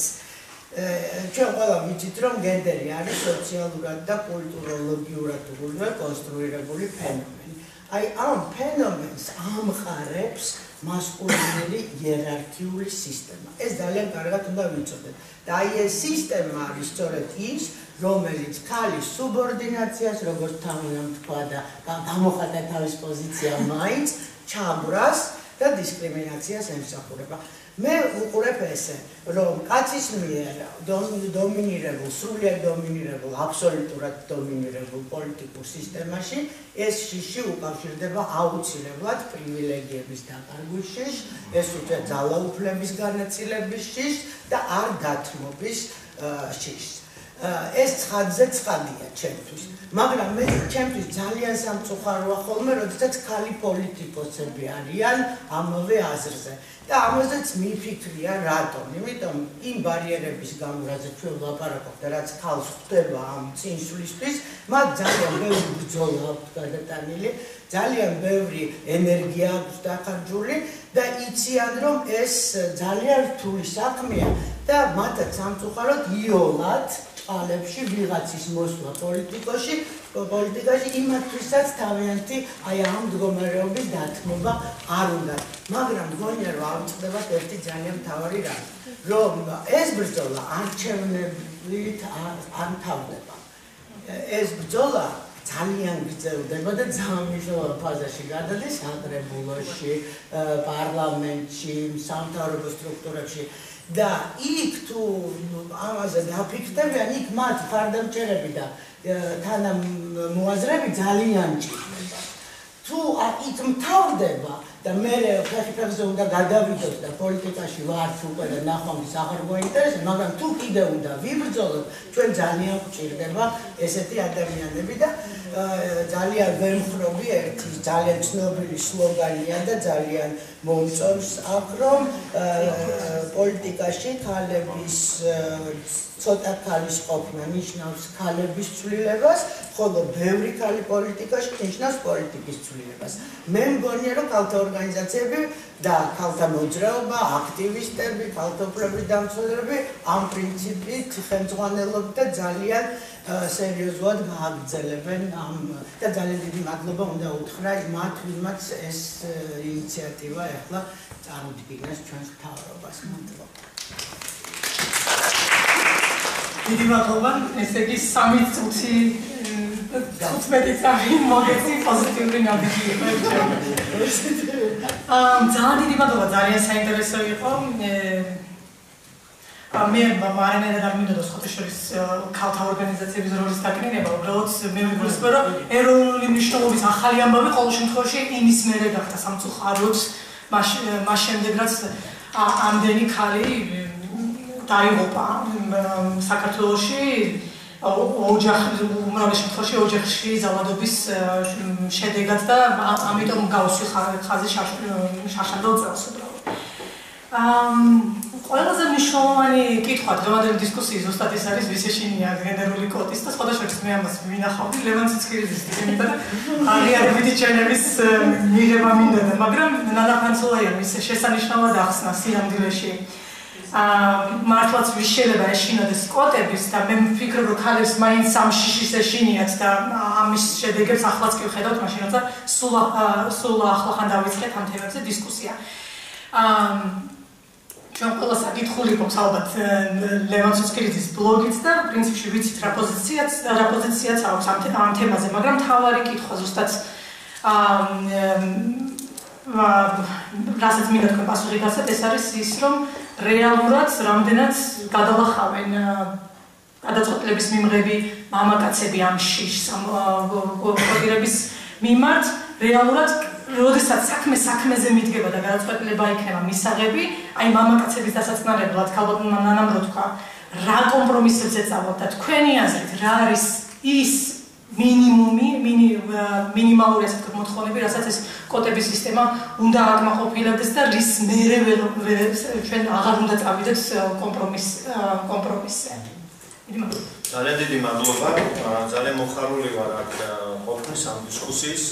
ჩვენ ყველა ვიცით რომ გენდერი არის სოციალურად და კულტუროლოგიურად კონსტრუირებული ფენომენი. აი ამ ფენომენს ამხარებს მასკულინური იერარქიული სისტემა. ეს ძალიან კარგად უნდა ვიცოდეთ. და აი ეს სისტემა არის სწორედ ის, რომელიც ქალის სუბორდინაციას, როგორც თავიდან თქვა და გამოხატა თავის პოზიცია მაინც ჩაბრას და დისკრიმინაციას ემსახურება. მე უყურებ ესე, რომ კაცის მიერ დომინირებულ, სრულიად დომინირებულ, აბსოლუტურად დომინირებულ პოლიტიკურ სისტემაში ეს შიში უკავშირდება აუცილებლად პრივილეგიების დაკარგვის შიშ, ეს უკვე ძალაუფლების განაწილების შიშ და არ დათმობის შიშ. ეს ცხადზე ცხადია ჩემთვის. მაგრამ მე ჩემთვის ძალიან სამწუხაროა ხოლმე, როდესაც ქალი პოლიტიკოსები არიან ამავე აზრზე. და ამაზეც მიფიქრია რატომ? იმიტომ იმ ბარიერების გამო, რაც ჩვენ ვლაპარაკობთ და რაც ხალხს ხდება ამ წინსვლისთვის, მათ ძალიან ბევრი ბრძოლა აქვს გადატანილი, ძალიან ბევრი ენერგია აქვს დახარჯული და იციან რომ ეს ძალიან რთული საქმეა და მათაც სამწუხაროდ იოლად ყალებში ვიღაცის მოსვლა პოლიტიკაში პოლიტიკაში იმათთვისაც თავიანთი აი ამ მდგომარეობის დათმობა არ უნდა. მაგრამ გონია რომ აღწევათ ერთი ძალიან მთავარი რამ, რომ ეს ბრძოლა არჩევნებით არ თავდება. ეს ბრძოლა ძალიან გრძელდება და ძალიან მნიშვნელოვან ფაზაში გადადის აგრებულოში, პარლამენტში, სამთავრობო სტრუქტურებში და იქ თუ ამაზე დაფიქრდებიან, იქ მათ ფარდამჭერები და თანამოაზრები ძალიან ჭირდება. თუ აქ მთავრდება და მე ფეხი-ფეხზე უნდა გადავიდოთ და პოლიტიკაში ვართ უკვე და ნახვამდის აღარ მოინტერესებს, მაგრამ თუ კიდე უნდა ვიბრძოლოთ, ჩვენ ძალიან გვჭირდება ესეთი ადამიანები და ძალიან ვერხრობი ერთი ძალიან ცნობილი სლოგანია და ძალიან მომწონს აქ რომ პოლიტიკაში ქალების ცოტა ქალის ყოფნა ნიშნავს ქალების ცვლილებას, ხოლო ბევრი ქალი პოლიტიკაში ნიშნავს პოლიტიკის ცვლილებას. მე მგონია რომ ქალთა ორგანიზაციები და ქალთა მოძრაობა, აქტივისტები, ქალთა უფლებების დამცველები ამ პრინციპით ხელმძღვანელობენ და ძალიან სერიოზულად გააგრძელებენ ამ და ძალიან დიდი მადლობა უნდა უთხრა მათ ვინმაც ეს ინიციატივა ახლა წარმოდგინეს ჩვენს თავრობას. მადლობა. დიდი მადლობა. ესე იგი 3 წუთი 15 წუთი მოგეცი პოზიტიური ნაბიჯი იყო. [laughs] აა ძალიან დიდი მადლობა, ძალიან საინტერესო იყო. მე მარინა და მინდა და სხვა შორის ქალთა ორგანიზაციების როლის დაკნინება, უბრალოდ მე ვიგულისხმე რომ ეროვნული მნიშვნელობის ახალი ამბავი ყოველ შემთხვევაში იმის მერე გახდა სამწუხაროდ მას მას შემდეგ რაც ამდენი ქალი დაიღუპა საქართველოში ოჯახი უმრავლეს შემთხვევაში ოჯახში ზავადობის შედეგად და ამიტომ გავსვი ხაზი შაშანდელ წელს უბრალოდ. ამ ყველაზე მნიშვნელოვანი კითხვა დღევანდელი დისკუსიის ზუსტად ეს არის ვისეშინია გენერალური კოტის და სხვადასხვა მე ამას მინახავდი ლევან ციცკირის დისკუსიიდან და აღიარებითი ჩენების მიღება მინდა მაგრამ ნანა ფანსულაიამ ის შესანიშნავად ახსნა სიამდილეში აა მართლაც ვის შეიძლება ეშინოდეს კოტების და მე ვფიქრობ რომ ქალებს მაინც ამ შიშის ეშინიათ და ამის შედეგებს ახლაც კი ვხედავთ მაშინ როცა სულ სულ ახლახან დავიწყეთ ამ თემებზე დისკუსია. აა ჩვენ ყველა საკითხული გვაქვს ალბათ ლევან ცუცკირიძის ბლოგიც და პრინციპში ვიცით რა პოზიციაც რა პოზიციაც აქვს ამ ამ თემაზე, მაგრამ თავარი კითხვა ზუსტად აა რასაც მინდა თქვენ პასუხი გასცეთ, ეს არის ის, რომ რეალურად რამდენად გადალახავენ გადაწყვეტილების მიმღები მამაკაცები ამ შიშს ამ კოდირების მიმართ რეალურად როდესაც საქმე საქმეზე მიდგება და გადაწყვეტილება იქნება მისაღები, აი მამაკაცების დასაწყნარებლად ქალბატონ ნანამ რო თქვა, რა კომპრომისებს ეწავათ და თქვენი აზრით რა არის ის მინიმუმი, მინიმალური ასე ვთქვათ მოთხოვნები, რასაც ეს კოტების სისტემა უნდა აკმაყოფილებდეს და რის მერე ჩვენ აღარ უნდა წავიდეთ კომპრომის კომპრომისზე. ძალიან დიდი მადლობა. ძალიან მოხარული ვარ აქ ყოფნის ამ დისკუსიის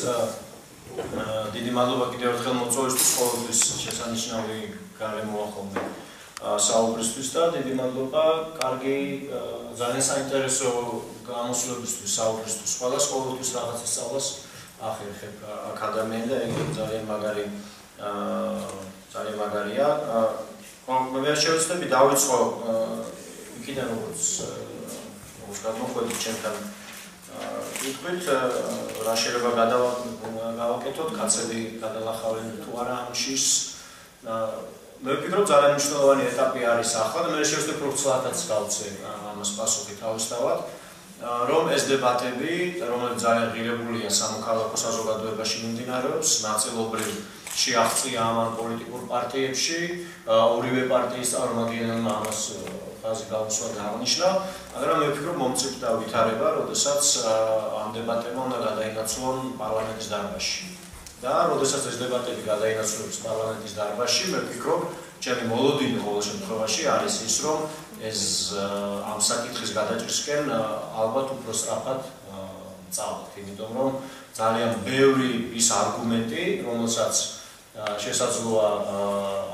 დიდი მადლობა კიდევ ერთხელ მოწვევისთვის ყოველთვის შესანიშნავი გარემოახლოვე საუბრისთვის და დიდი მადლობა კარგი ძალიან საინტერესო გამოსვლებისთვის საუბრისთვის. ყველას ყოველთვის რაღაცის სწავლას ახერხებ აქ ადამიანი და ეგ ძალიან მაგარი ძალიან მაგარია. მე შევეცდები დავიწყო იქიდან როგორც როგორც გამოყვეთ ჩემთან ვიტყვით რა შეიძლება გადავაკეთოთ კაცები გადალახავენ თუ არა ამშის მე ვფიქრობ ძალიან მნიშვნელოვანი ეტაპი არის ახლა და მე შევსწრებ რომ ცლათაც გავცე ამას პასუხი თავისთავად. რომ ეს დებატები რომელიც ძალიან ღირებულია სამოქალაქო საზოგადოებაში მიმდინარეობს ნაწილობრივ შეაღწია ამან პოლიტიკურ პარტიებში ორივე პარტიის წარმომადგენლებმა ამას ფაზი გავუსვა და აღნიშნა, მაგრამ მე ვფიქრობ მომწიფდა ვითარება, როდესაც ამ დებატებმა უნდა გადაინაცვლონ პარლამენტის დარბაზში. და როდესაც ეს დებატები გადაინაცვლებს პარლამენტის დარბაზში, მე ვფიქრობ, ჩემი მოლოდინი ყოველ შემთხვევაში არის ის, რომ ეს ამ საკითხის გადაჭრისკენ ალბათ უფრო სწრაფად წავალთ, იმიტომ რომ ძალიან ბევრი ის არგუმენტი, რომელსაც შესაძლოა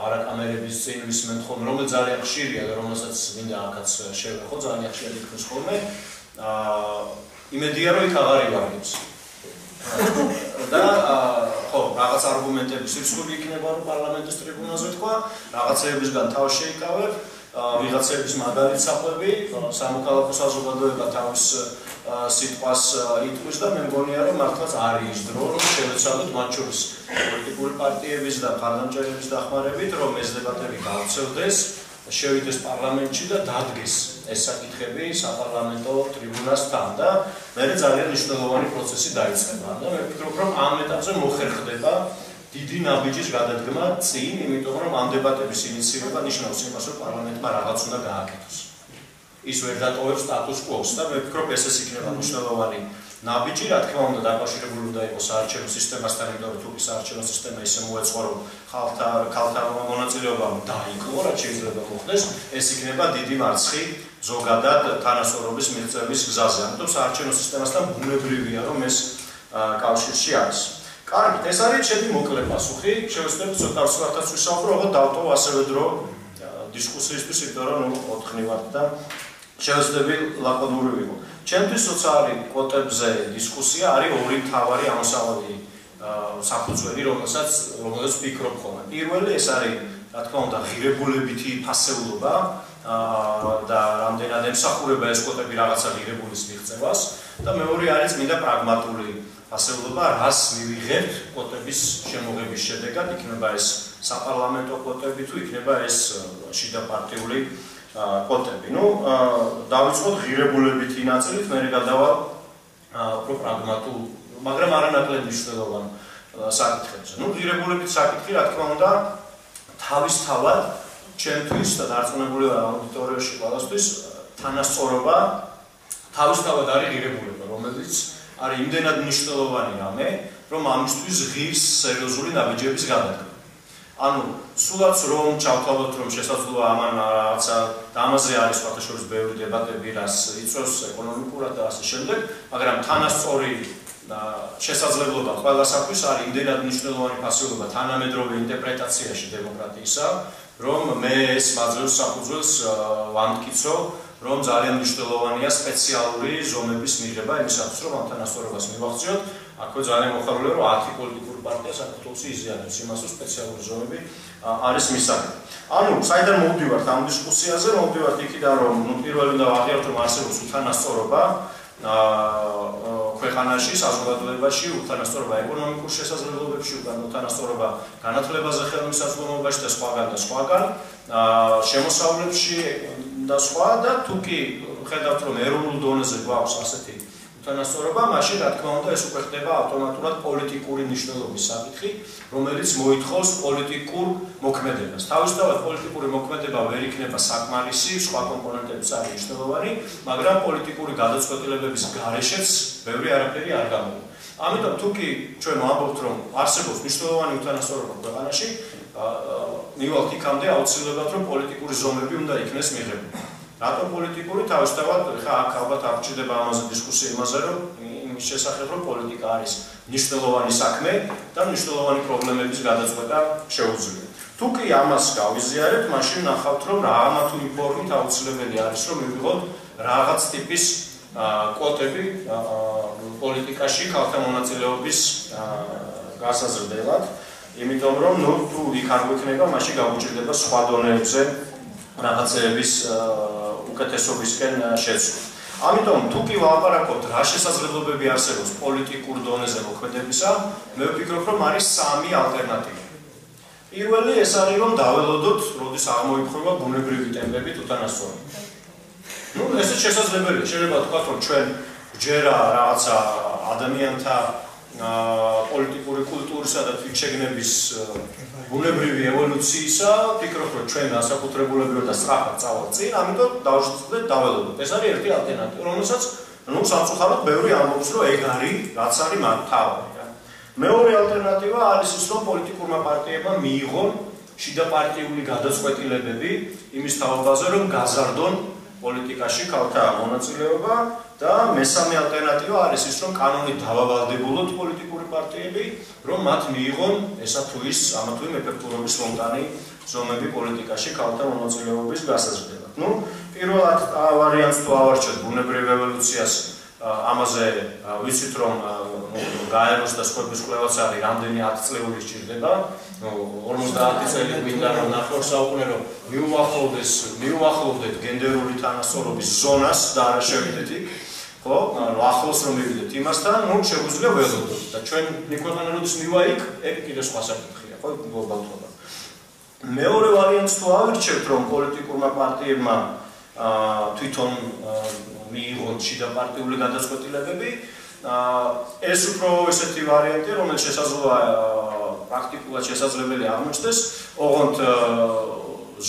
არაკამერების წინ ვისმენთ ხოლმე, რომელიც ძალიან ხშირია და რომელსაც მინდა აქაც შევეხო, ძალიან ხშირად იქნას ხოლმე. აა იმედია რომ იქ აღარ ივარგებს. და ხო, რაღაც არგუმენტები სიცოცხლე იქნება რომ პარლამენტის ტრიბუნაზე თქვა, რაღაცეებისგან თავს შეიკავებ, ვიღაცების მაგალითს აყვები, სამოქალაქო საზოგადოება თავის სიტყვას იტყვის და მე მგონია რომ მართლაც არის დრო რომ შევეცადოთ მათ შორის პოლიტიკური პარტიების და პარლამენტების დახმარებით რომ ეს დებატები გავცელდეს შევიდეს პარლამენტში და დადგეს ეს საკითხები საპარლამენტო ტრიბუნასთან და მე ძალიან მნიშვნელოვანი პროცესი დაიწყება. და მე ვფიქრობ რომ ამ ეტაპზე მოხერხდება დიდი ნაბიჯის გადადგმა წინ იმიტომ რომ ამ დებატების ინიციირება ნიშნავს იმას რომ პარლამენტმა რაღაც უნდა გააკეთოს ის ვერ დატოვებს სტატუს კვოს და მე ვფიქრობ ეს ეს იქნება მნიშვნელოვანი ნაბიჯი, რა თქმა უნდა, დაკავშირებული უნდა იყოს საარჩევნო სისტემასთან, იმიტომ რომ თუ ის საარჩევნო სისტემა ისე მოეწყო, რომ ხალხთა ხალხთა მონაწილეობა დაიკლო, რაც შეიძლება მოხდეს, ეს იქნება დიდი მარცხი ზოგადად თანასწორობის მიღწევის გზაზე. ამიტომ საარჩევნო სისტემასთან ბუნებრივია, რომ ეს კავშირში არის. კარგი, ეს არის ჩემი მოკლე პასუხი. შევეცდები ცოტა სხვათაც ვისაუბრო, ალბათ დავტოვ ასევე დრო დისკუსიისთვის, იმიტომ რომ ნუ 4 ვართ და შევეცდები ლაკონური ვიყო. ჩემთვის სოციალური კოტებზე დისკუსია არის ორი მთავარი ამოსავალი საფუძველი, რომელსაც რომელსაც ვფიქრობ ხოლმე. პირველი ეს არის, რა თქმა უნდა, ღირებულებითი ფასეულობა და რამდენად ემსახურება ეს კოტები რაღაცა ღირებულის მიღწევას და მეორე არის მინდა პრაგმატული ფასეულობა, რას მივიღებთ კოტების შემოღების შედეგად, იქნება ეს საპარლამენტო კოტები თუ იქნება ეს შიდა პარტიული კოტები. ნუ დავიწყოთ ღირებულებითი ნაწილით, მე გადავალ უფრო პრაგმატულ, მაგრამ არანაკლებ მნიშვნელოვან საკითხებზე. ნუ ღირებულებით საკითხი, რა თქმა უნდა, თავისთავად ჩემთვის და დარწმუნებული ვარ აუდიტორიაში ყველასთვის თანასწორობა თავისთავად არის ღირებულება, რომელიც არის იმდენად მნიშვნელოვანი რამე, რომ ამისთვის ღირს სერიოზული ნაბიჯების გადადგმა. ანუ სულაც რომ ჩავთავოთ რომ შესაძლოა ამან რაღაცა და ამაზე არის ფაქტობრივად ბევრი დებატები რას იწვევს ეკონომიკურად და ასე შემდეგ მაგრამ თანასწორი შესაძლებლობა ყველასათვის არის იმდენად მნიშვნელოვანი ფასეულობა თანამედროვე ინტერპრეტაციაში დემოკრატიისა რომ მე ეს მაძლევს საფუძველს ვამტკიცო რომ ძალიან მნიშვნელოვანია სპეციალური ზომების მიღება იმისათვის რომ ამ თანასწორობას მივახციოთ აქვე ძალიან მოხარულია რომ 10 პოლიტიკური პარტია საქართველოს იზიანებს იმას რომ სპეციალური ზონები არის მისაღები. ანუ საიდან მოვდივართ ამ დისკუსიაზე, მოვდივართ იქიდან რომ ნუ პირველი უნდა აღიაროთ რომ არსებობს უთანასწორობა აა ქვეყანაში, საზოგადოებაში, უთანასწორობა ეკონომიკურ შესაძლებლობებში, უთანასწორობა განათლებაზე, ხელმისაწვდომობაში და სხვაგან და სხვაგან, აა შემოსავლებში და სხვა და თუკი ხედავთ რომ ეროვნულ დონეზე გვაქვს ასეთი თანასწორობა, მაშინ რა თქმა უნდა ეს უკვე ხდება ავტომატურად პოლიტიკური მნიშვნელობის საკითხი, რომელიც მოითხოვს პოლიტიკურ მოქმედებას. თავისთავად პოლიტიკური მოქმედება ვერ იქნება საკმარისი, სხვა კომპონენტებიც არის მნიშვნელოვანი, მაგრამ პოლიტიკური გადაწყვეტილებების გარეშეც ბევრი არაფერი არ გამოვა. ამიტომ თუ კი ჩვენ ვამბობთ, რომ არსებობს მნიშვნელოვანი უთანასწორობა ქვეყანაში, მივალთ იქამდე აუცილებლად რომ პოლიტიკური ზომები უნდა იქნეს მიღებული. რატო პოლიტიკური თავისთავად ხა აქ ალბათ აღჭირდება ამაზე დისკუსია იმაზე რომ იმის შესახებ რომ პოლიტიკა არის მნიშვნელოვანი საქმე და მნიშვნელოვანი პრობლემების გადაწყვეტა შეუძლია. თუ კი ამას გავიზიარებთ, მაშინ ნახავთ რომ რა ამა თუ იმ ფორმით აუცილებელი არის რომ მივიღოთ რაღაც ტიპის კვოტები პოლიტიკაში ქალთა მონაწილეობის გასაზრდელად, იმიტომ რომ ნუ თუ იქ არ გვექნება, მაშინ გაუჭირდება სხვა დონეებზე რაღაცეების უკეთესობისკენ შეცვლა. ამიტომ თუ კი ვალაპარაკობთ რა შესაძლებლობები არსებობს პოლიტიკურ დონეზე მოქმედებისა, მე ვფიქრობ, რომ არის სამი ალტერნატივა. პირველი ეს არის რომ დაველოდოთ, როდის აღმოიფხვრება ბუნებრივი ტემპებით უთანასწორობა. ну, ესე შესაძლებელია. შეიძლება თქვა, რომ ჩვენ ჯერა რაღაცა ადამიანთა პოლიტიკური კულტურისა და თვითშეგნების ბუნებრივი ევოლუციისა, ფიქრობ, რომ ჩვენ ასაკუთრებულებრივად და სწრაფად წავალთ წინ, ამიტომ დავშწრდეთ დაველოდოთ. ეს არის ერთი ალტერნატივა, რომელსაც ნუ სამწუხაროდ ბევრი ამბობს, რომ ეგ არის, რაც არის მთავარი რა. მეორე ალტერნატივა არის ის, რომ პოლიტიკურმა პარტიებმა მიიღონ შიდა პარტიული გადაწყვეტილებები იმის თაობაზე, რომ გაზარდონ პოლიტიკაში ქალთა მონაწილეობა და მესამე ალტერნატივა არის ის, რომ კანონით დავავალდებულოთ პოლიტიკური პარტიები, რომ მათ მიიღონ ესა თუ ის ამა თუ იმ ეფექტურობის მომტანი ზომები პოლიტიკაში ქალთა მონაწილეობის გასაზრდელად. ნუ პირველად ვარიანტს თუ ავარჩევთ ბუნებრივ ევოლუციას ამაზე ვიცით რომ გაეროს და სხვების კვლევაც არის რამდენი 10 წლეული სჭირდება 50 წელი გვინდა რომ ნახევარ საუკუნე რომ მიუახლოვდეს მიუახლოვდეთ გენდერული თანასწორობის ზონას და არა შევიდეთ იქ ხო? ანუ ახლოს რომ მივიდეთ იმასთან ნუ შეგვიძლია ველოდოთ. და ჩვენ ნიკვეთან როდის მივა იქ ეგ კიდე სხვა საკითხია ხო? გლობალურად მეორე ვარიანტს თუ ავირჩევთ რომ პოლიტიკურმა პარტიებმა თვითონ მიიღონ შიდა პარტიული გადაწყვეტილებები. ეს უფრო ესეთი ვარიანტია, რომელიც შესაძლოა პრაქტიკულად შესაძლებელი აღმოჩნდეს, ოღონდ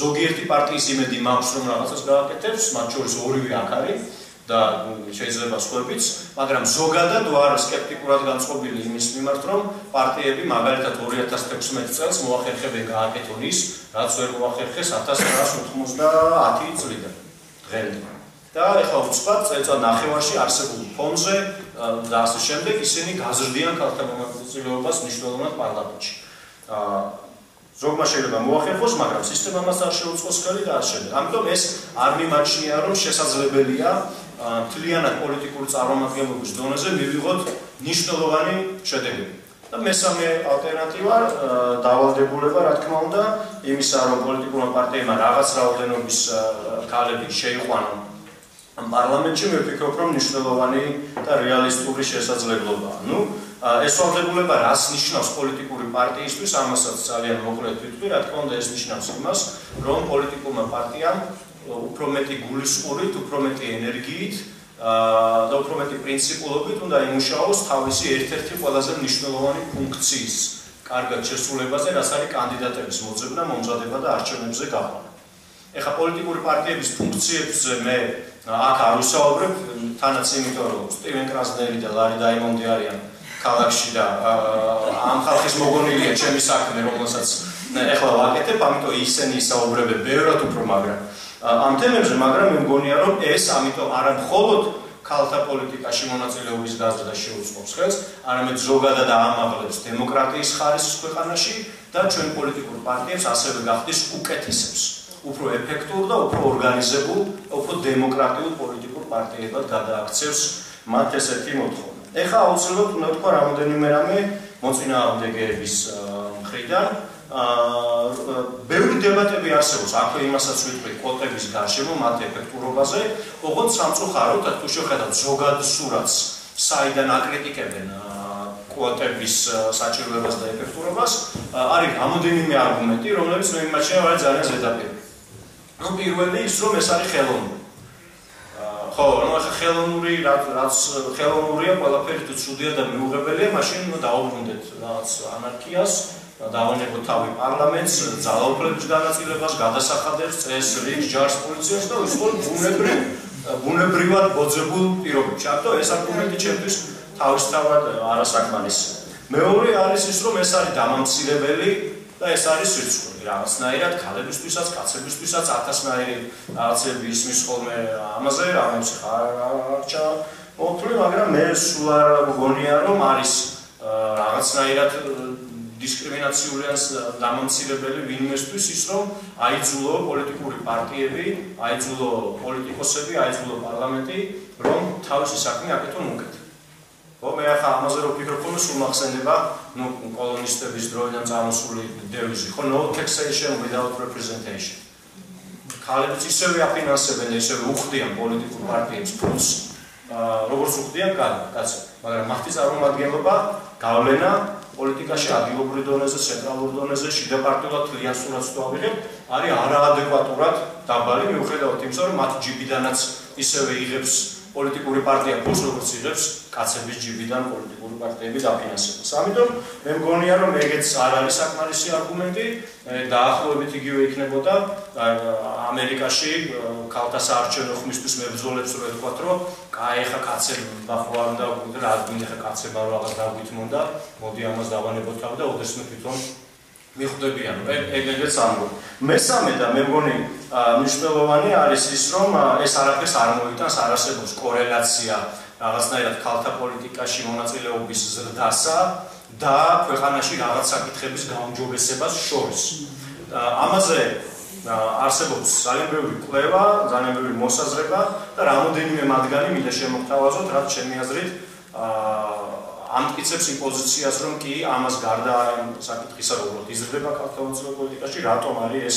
ზოგიერთი პარტიის იმედი მაქვს, რომ რაღაცას გააკეთებს, მათ შორის ორივე აქ არის და შეიძლება სხვებიც, მაგრამ ზოგადად ვარ скеპტიკურად განწყობილი იმის მიმართ, რომ პარტიები მაგალითად 2016 წელს მოახერხებენ გააკეთონ ის, რაც ვერ მოახერხეს 1990 წლიდან დღემდე. და ეხლა უცბად წელიწად ნახევარში არსებულ ფონზე და ასე შემდეგ ისინი გაზრდიან ქალთა მონაწილეობას მნიშვნელოვნად პარლამენტში. აა ზოგმა შეიძლება მოახერხოს, მაგრამ სისტემამაც არ შეუწყოს ხელი და არ შეიძლება. ამიტომ ეს არ მიმაჩნია, რომ შესაძლებელია თლიანად პოლიტიკური წარმომადგენლობის დონეზე მივიღოთ მნიშვნელოვანი შედეგები. და მესამე ალტერნატივა დავალდებულება, რა თქმა უნდა, იმისა, რომ პოლიტიკურმა პარტიებმა რაღაც რაოდენობის ქალები შეიყვანონ ამ პარლამენტში, მე ვფიქრობ, რომ მნიშვნელოვანი და რეალისტური შესაძლებლობაა. ნუ ეს ვალდებულება რას ნიშნავს პოლიტიკური პარტიისთვის, ამასაც ძალიან მოკლედ ვიტყვი, რა თქმა უნდა, ეს ნიშნავს იმას, რომ პოლიტიკურმა პარტიამ უფრო მეტი გულისყურით, უფრო მეტი ენერგიით და უფრო მეტი პრინციპულობით უნდა იმუშაოს თავისი ერთ-ერთი ყველაზე მნიშვნელოვანი ფუნქციის კარგად შესრულებაზე, რაც არის კანდიდატების მოძებნა, მომზადება და არჩევნებზე გაყვანა. ეხლა პოლიტიკური პარტიების ფუნქციებზე მე აქ არ ვისაუბრებ, თანაც იმიტომ რომ სტივენ კრასნერი და ლარი დაიმონდი არიან ქალაქში და ამ ხალხის მოგონილია ჩემი საქმე, რომელსაც ეხლა ვაკეთებ, ამიტომ ისინი ისაუბრებენ ბევრად უფრო, მაგრამ ამ თემებზე, მაგრამ მე მგონია რომ ეს ამიტომ არა მხოლოდ ქალთა პოლიტიკაში მონაწილეობის გაზრდა შეუწყობს ხელს, არამედ ზოგადად აამაღლებს დემოკრატიის ხარისხს ქვეყანაში და ჩვენ პოლიტიკურ პარტიებს ასევე გახდის უკეთესებს, უფრო ეფექტურ და უფრო ორგანიზებულ, უფრო დემოკრატიულ პოლიტიკურ პარტიებად გადააქცევს მათ ესეთი მოთხოვნა. ეხლა აუცილებლად უნდა თქვა რამოდენიმე რამე მოწინააღმდეგეების მხრიდან. აა ბევრი დებატები არსებობს აქვე იმასაც ვიტყვი კვოტების გარშემო მათ ეფექტურობაზე, ოღონდ სამწუხაროდ თუ შეხედავთ ზოგად სურათს, საიდან აკრიტიკებენ კვოტების საჭიროებას და ეფექტურობას, არის რამოდენიმე არგუმენტი, რომლებიც მე მიმაჩნია არის ძალიან ზედაპირი. ნუ პირველი ის რომ ეს არის ხელოვნური. ხო, ნუ ახლა ხელოვნური რაც ხელოვნურია, ყველაფერი თუ ცუდია და მიუღებელია, მაშინ დაუბრუნდეთ რაღაც ანარქიას, დავანებოთ თავი პარლამენტს, ძალაუფლების განაწილებას, გადასახადებს, წესრიგს, ჯარს, პოლიციას და ის ყველა ბუნებრივ ბუნებრივად ბოძებულ პირობებში. აბა ეს არგუმენტი ჩემთვის თავისთავად არასაკმარისია. მეორე არის ის, რომ ეს არის დამამცირებელი და ეს არის სიცოცხლე რაღაცნაირად ქალებისთვისაც, კაცებისთვისაც ათასნაირი რაღაცები ისმის ხოლმე ამაზე, რამაც ხარჩა მოთვლი, მაგრამ მე სულ არ მგონია, რომ არის რაღაცნაირად დისკრიმინაციული ან დამამცირებელი ვინმესთვის ის, რომ აიძულო პოლიტიკური პარტიები, აიძულო პოლიტიკოსები, აიძულო პარლამენტი, რომ თავისი საქმე აკეთონ უკეთ. ხო მე ახლა ამაზე რო ფიქრობ ხოლმე სულ მახსენდება ნუ კოლონისტების დროიდან წამოსული დევიზი. ხო no taxation without representation. ქალებიც ისევე აფინანსებენ ისევე უხდიან პოლიტიკურ პარტიებს პლუს როგორც უხდიან კაცი მაგრამ მათი წარმომადგენლობა გავლენა პოლიტიკაში ადგილობრივ დონეზე, ცენტრალურ დონეზე, შიდა პარტიულად თლიან სურათს თუ ავიღებ, არის არაადეკვატურად დაბალი მიუხედავად იმისა, რომ მათ ჯიბიდანაც ისევე იღებს პოლიტიკური პარტია ფულს როგორც იღებს კაცების ჯიბიდან პოლიტიკური პარტიები დაფინანსებას. ამიტომ მე მგონია რომ ეგეც არ არის საკმარისი არგუმენტი, დაახლოებით იგივე იქნებოდა ამერიკაში ქალთა საარჩევნო ხმისთვის მებრძოლებს რო ეთქვათ რომ კაი ხა კაცები ბახვა არ უნდა რა გინდა ხა კაცება რო აღარ დაგვითმონდა, მოდი ამას დავანებოთ თავი და ოდესმე თვითონ მიხვდებიან ეგ-ეგეც ამბობ. მესამე და მე მგონი მნიშვნელოვანი არის ის, რომ ეს არაფერს არ მოიტანს არასებობს კორელაცია რაღაცნაირად ქალთა პოლიტიკაში მონაწილეობის ზრდასა და ქვეყანაში რაღაც საკითხების გაუმჯობესებას შორის. ამაზე არსებობს ძალიან ბევრი კვლევა, ძალიან ბევრი მოსაზრება და რამოდენიმე მათგანი მინდა შემოგთავაზოთ, რაც ჩემი აზრით აა ამტკიცებს იმ პოზიციას, რომ კი ამას გარდა ამ საკითხისა როგორ იზრდება ქართულ პოლიტიკაში, რატომ არის ეს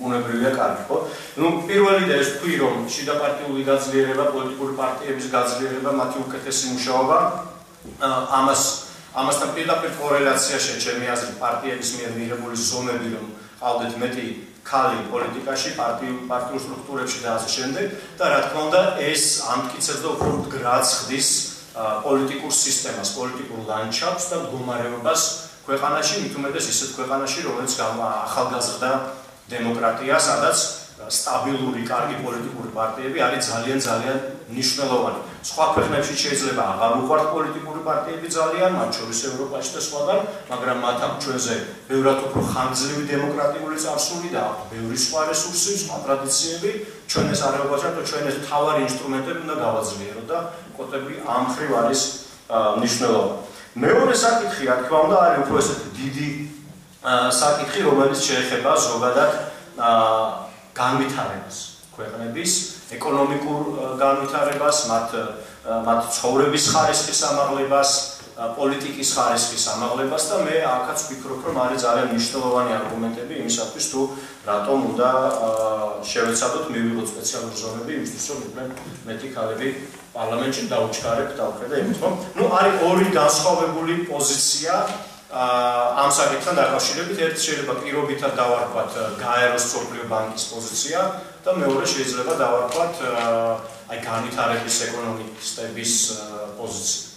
უნებრივია კარგი, ხო? ნუ პირველი და ეს თქვი რომ შიდა პარტიული გაძლიერება, პოლიტიკური პარტიების გაძლიერება, მათი უკეთესი მუშაობა ამას ამასთან პირდაპირ კორელაციაში ჩემი აზრით პარტიების მიერ მიღებული ზომები რომ ყავდეთ მეტი ქალი პოლიტიკაში, პარტიულ პარტიულ სტრუქტურებში და ასე შემდეგ და რა თქმა უნდა ეს ამტკიცებს და უფრო მდგრადს ხდის პოლიტიკურ სისტემას, პოლიტიკურ ლანდშაფტს და მდგომარეობას ქვეყანაში, მით უმეტეს ისეთ ქვეყანაში, რომელიც ახალგაზრდა დემოკრატია, სადაც სტაბილური, კარგი პოლიტიკური პარტიები არის ძალიან ძალიან მნიშვნელოვანი. სხვა ქვეყნებში შეიძლება აღარ უყვართ პოლიტიკური პარტიები ძალიან, მათ შორის ევროპაში და სხვაგან, მაგრამ მათ აქვს ჩვენზე ბევრად უფრო ხანგრძლივი დემოკრატიული წარსული და აქვს ბევრი სხვა რესურსი, სხვა ტრადიციები, ჩვენ ეს არაუბაჭარბ და ჩვენ ეს თავარი ინსტრუმენტები უნდა გავაძლიეროთ და კოტები ამ ხრივ არის მნიშვნელოვანი. მეორე საკითხი, რა თქმა უნდა, არის უფრო ესეთი დიდი საკითხი, რომელიც შეეხება ზოგადად განვითარებას ქვეყნების, ეკონომიკურ განვითარებას, მათ მათ ცხოვრების ხარისხის ამაღლებას, პოლიტიკის ხარისხის ამაღლებას და მე ახაც ვფიქრობ, რომ არის ძალიან მნიშვნელოვანი არგუმენტები იმისათვის, თუ რატომ უნდა შევეცადოთ მივიღოთ სპეციალური ზონები იმისთვის, რომ უკვე მეტი ქალები პარლამენტში დაუჩქარებთ და უხედა იმით, რომ ნუ არის ორი განსხვავებული პოზიცია ამ საკითხთან დაკავშირებით ერთი შეიძლება პირობითად დავარქვათ გაეროს სოფლიო ბანკის პოზიცია და მეორე შეიძლება დავარქვათ აი განვითარების ეკონომისტების პოზიცია.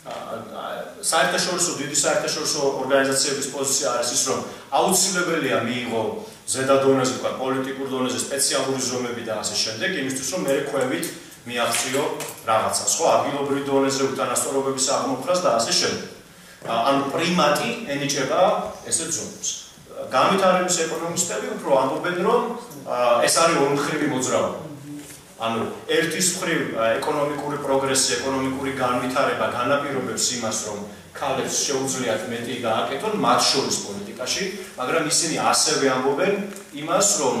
საერთაშორისო დიდი საერთაშორისო ორგანიზაციების პოზიცია არის ის რომ აუცილებელია მიიღო ზედა დონეზე თქვა პოლიტიკურ დონეზე სპეციალური ზომები და ასე შემდეგ იმისთვის რომ მე ქვევით მიაღწიო რაღაცას ხო ადგილობრივ დონეზე უთანასწორობების აღმოფხვრას და ასე შემდეგ. ანუ პრიმატი ენიჭება ესე ზონებს. განვითარების ეკონომისტები უფრო ამბობენ, რომ ეს არის ორმხრივი მოძრაობა. ანუ ერთის მხრივ ეკონომიკური პროგრესი, ეკონომიკური განვითარება განაპირობებს იმას, რომ ქალებს შეუძლიათ მეტი გააკეთონ მათ შორის პოლიტიკაში, მაგრამ ისინი ასევე ამბობენ იმას, რომ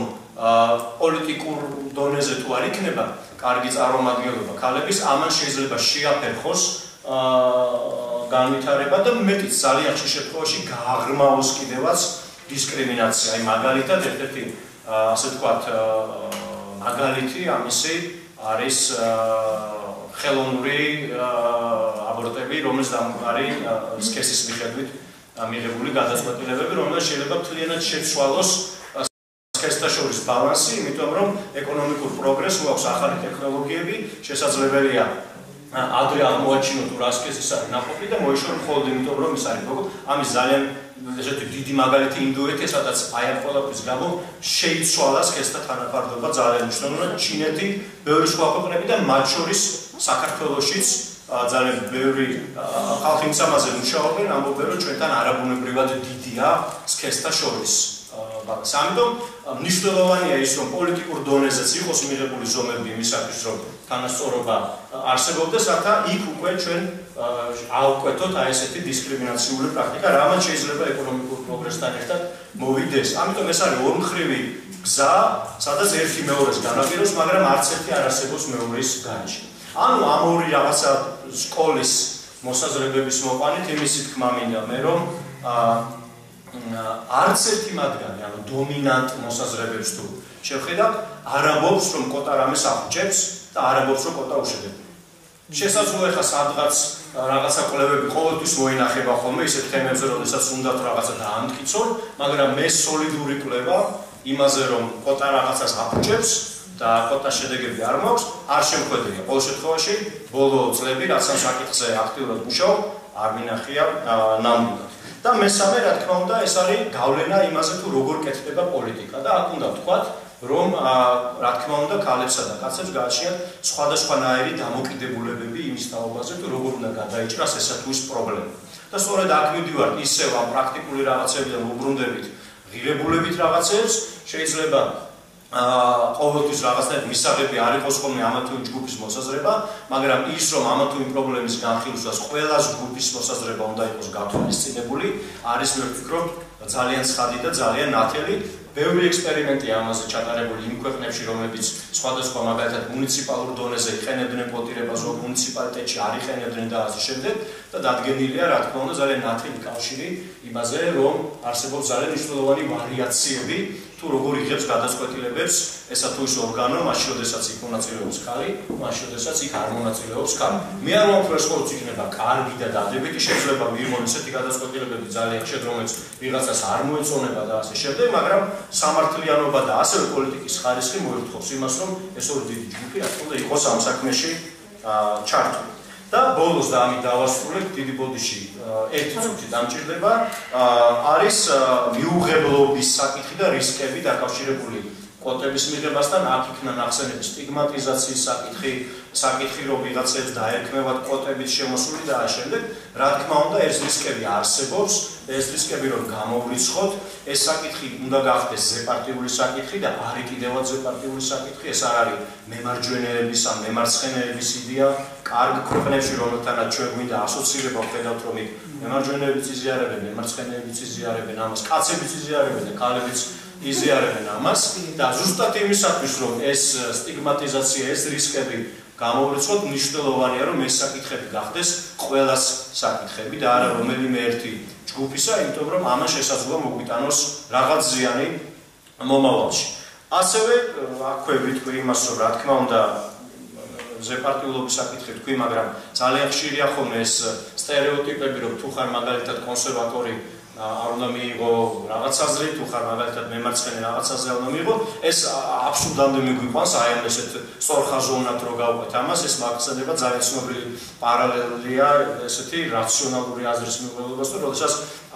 პოლიტიკურ დონეზე თუ არ იქნება კარგი წარმომადგენლობა ქალების, ამან შეიძლება შეაფერხოს განვითარება და მეტიც ძალიან ხშირ შემთხვევაში გააღრმავოს კიდევაც დისკრიმინაცია. აი მაგალითად ერთ-ერთი ასე ვთქვათ მაგალითი ამისი არის ხელოვნური აბორტები, რომელიც დამყარი სქესის მიხედვით მიღებული გადაწყვეტილებები, რომელიც შეიძლება მთლიანად შეცვალოს სქესთა შორის ბალანსი, იმიტომ რომ ეკონომიკურ პროგრესს მოაქვს ახალი ტექნოლოგიები, შესაძლებელია ადრე აღმოაჩინოთ თუ რა სქესის არის ნაყოფი და მოიშორ მხოლოდ იმიტომ რომ ის არის როგორ ამის ძალიან ესეთი დიდი მაგალითი ინდოეთი, სადაც აი ამ ყველაფრის გამო შეიცვალა სქესთა თანაფარდობა ძალიან მნიშვნელოვნად ჩინეთი, ბევრი სხვა ქვეყნები და მათ შორის საქართველოსიც ძალიან ბევრი ხალხი იმასაზე მუშაობენ, ამბობენ რომ ჩვენთან არაბუნებრივად დიდია სქესთა შორის ბალანსი. ამიტომ მნიშვნელოვანია ის რომ პოლიტიკურ დონეზეც იყოს მიღებული ზომები იმისათვის რომ თანასწორობა არსებობდეს, რათა იქ უკვე ჩვენ აუკვეთოთ აი ესეთი დისკრიმინაციული პრაქტიკა, რამაც შეიძლება ეკონომიკურ პროგრესთან ერთად მოვიდეს. ამიტომ ეს არის ორმხრივი გზა, სადაც ერთი მეორეს განაპირობს, მაგრამ არც ერთი არ არსებობს მეორის განში. ანუ ამ ორი რაღაცა სკოლის მოსაზრებების მოყანით იმისი თქმა მინდა მე რომ არც ერთი მათგანი, ანუ დომინანტ მოსაზრებებს თუ შევხედავთ, არამბობს რომ კოტარამეს აღჭებს და არამბობს რომ კოტა უშედეგია. შესაძლოა ხა სადღაც რაღაცა კვლევები ყოველთვის მოინახება ხოლმე ისეთ თემებზე, როდესაც უნდა თუ რაღაცა დაამტკიცონ, მაგრამ მე სოლიდური კვლევა იმაზე რომ კოტა რაღაცას აღჭებს და კოტა შედეგები არ მაქვს, არ შემოქმედია. ყოველ შემთხვევაში, ბოლო წლები რაც ამ საკითხზე აქტიურად მუშაობ, არ მინახია ნამდვილად. და მესამე, რა თქმა უნდა, ეს არის გავლენა იმაზე თუ როგორ კეთდება პოლიტიკა და აქ უნდა ვთქვათ, რომ რა თქმა უნდა, ქალებსა და კაცებს გააჩნიათ სხვადასხვანაირი დამოკიდებულებები იმის თაობაზე, თუ როგორ უნდა გადაიჭრას ესა თუ ის პრობლემა. და სწორედ აქ მივდივართ ისევ ამ პრაქტიკული რაღაცებიდან უბრუნდებით ღირებულებით რაღაცებს, შეიძლება აა ყოველთვის რაღაცნაირად მისაღები არ იყოს ხოლმე ამა თუ იმ ჯგუფის მოსაზრება, მაგრამ ის რომ ამა თუ იმ პრობლემის განხილვას ყველა ჯგუფის მოსაზრება უნდა იყოს გათვალისწინებული, არის მე ვფიქრობ ძალიან ცხადი და ძალიან ნათელი ბევრი ექსპერიმენტია ამაზე ჩატარებული იმ ქვეყნებში, რომლებიც სხვადასხვა მაგალითად მუნიციპალურ დონეზე იყენებდნენ პოტირებას, რომ მუნიციპალიტეტში არ იყენებდნენ და ასე შემდეგ და დადგენილია, რა თქმა უნდა, ძალიან ნათელი კავშირი იმაზე, რომ არსებობს ძალიან მნიშვნელოვანი ვარიაციები თუ როგორ იღებს გადაწყვეტილებებს ესა თუ ის ორგანო, მაშინ შესაძაც იქ მონაწილეობს ხალი, მაშინ შესაძაც იქ არ მონაწილეობს ხალი. მე არ მომხრეს ხოლმე იქნება კარგი და დადებითი შეიძლება მიიღონ ესეთი გადაწყვეტილებები ძალიან რომელიც ვიღაცას არ მოეწონება და ასე შემდეგ, მაგრამ სამართლიანობა და ასევე პოლიტიკის ხარისხი მოერთხობს იმას, რომ ეს ორი დიდი ჯგუფი რა თქმა უნდა იყოს ამ საქმეში ჩართული. და ბოლოს და ამით დავასრულებ დიდი ბოდიში ერთი წუთი დამჭირდება არის მიუღებლობის საკითხი და რისკები დაკავშირებული კოტების მიღებასთან აქ იქნა ნახსენები სტიგმატიზაციის საკითხი საკითხი რომ ვიღაცებს დაერქმევათ კოტების შემოსული და ამ შემდეგ რა თქმა უნდა ეს რისკები არსებობს ეს რისკები რომ გამოვრიცხოთ ეს საკითხი უნდა გახდეს ზეპარტიული საკითხი და არი კიდევაც ზეპარტიული საკითხი ეს არ არის მემარჯვენეების ან მემარცხენეების იდეა. კარგ ქვეყნებში რომელთანაც ჩვენ გვინდა ასოცირება ვხედავთ რომ მემარჯვენეებიც იზიარებენ მემარცხენეებიც იზიარებენ ამას კაცებიც იზიარებენ და ქალებიც იზიარებენ იზიარებენ ამას და ზუსტად იმისათვის რომ ეს სტიგმატიზაცია, ეს რისკები გამოვრიცხოთ, მნიშვნელოვანია რომ ეს საკითხები გახდეს ყველას საკითხები და არა რომელიმე ერთი ჯგუფისა, იმიტომ რომ ამან შესაძლოა მოგვიტანოს რაღაც ზიანი მომავალში. ასევე აქვე ვიტყვი იმას, რომ რა თქმა უნდა ზეპარტიულობის საკითხი თქვი, მაგრამ ძალიან ხშირია ხოლმე ეს стереოტიპები, რომ თუ ხარ მაგალითად კონსერვატორი არ უნდა მიიღო რაღაცაზე თუ ხარ მაგალითად მემარცხენე რაღაცაზე არ უნდა მიიღო ეს აბსურდამდე მიგვიყვანს აი ამ ესეთ სწორხაზოვნად რო გავყვეთ ამას ეს მაგხსენდება ძალიან ცნობილი პარალელია ესეთი რაციონალური აზრის მიღებასთან როდესაც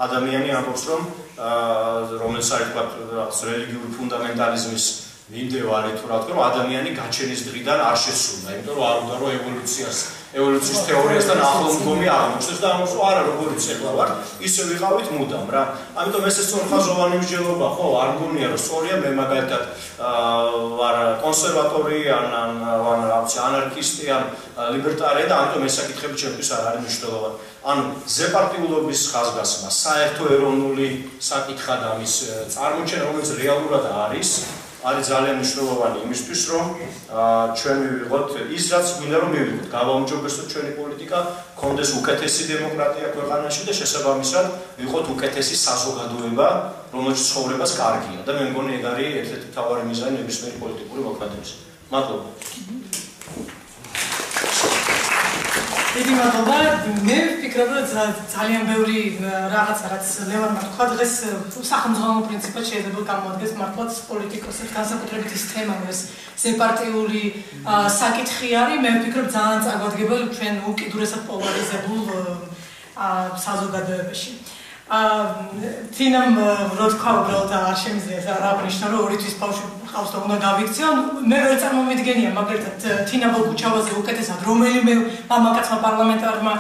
ადამიანი ამბობს რომ რომელიც არის თქვა რაღაც რელიგიური ფუნდამენტალიზმის მინდევარი თუ რა თქმა უნდა ადამიანი გაჩენის დღიდან არ შესულა იმიტომ რომ არ უნდა რომ ევოლუციას ევოლუციის თეორიასთან ახლო მდგომი აღმოჩნდეს და ამას არა როგორც ეხლა ვარ ისე ვიყავით მუდამ რა. ამიტომ ეს სწორხაზოვანი მსჯელობა ხო არ გონია რომ სწორია მე მაგალითად ვარ კონსერვატორი ან ან ან რაღაც ანარქისტი ან ლიბერტარია და ამიტომ ეს საკითხები ჩემთვის არ არის მნიშვნელოვანი. ანუ ზეპარტიულობის ხაზგასმა საერთო ეროვნული საკითხად ამის წარმოჩენა რომელიც რეალურად არის არის ძალიან მნიშვნელოვანი იმისთვის, რომ ჩვენ მივიღოთ ის, რაც გვინდა რომ მივიღოთ. გავაუმჯობესოთ ჩვენი პოლიტიკა, კონდეს უკეთესი დემოკრატია ქვეყანაში და შესაბამისად ვიყოთ უკეთესი საზოგადოება, რომელიც ცხოვრებას კარგია და მე მგონი ეგ არის ერთ-ერთი მთავარი მიზანი ნებისმიერი პოლიტიკური მოქმედებისა. მადლობა. დიდი მადლობა. მე ვფიქრობ, რომ ძალიან ბევრი რაღაცა რაც ლევანმა თქვა დღეს სახელმწიფო პრინციპად შეიძლება გამოადგეს მართლაც პოლიტიკოსებს განსაკუთრებით ის თემა, ეს ზეპარტიული საკითხი არის. მე ვფიქრობ, ძალიან წაგვადგებელ ჩვენ უკიდურესად პოლარიზებულ საზოგადოებაში. აა თინამ რო თქვა უბრალოდ არ შემიძლია რა ბრიშნა რომ ორი თვის ბავშვი ყავს და უნდა გავიქციო მე ვერ წარმომიდგენია მაგალითად თინა ბოგუჩავაზე უკეთესად რომელიმე მამაკაცმა პარლამენტარმა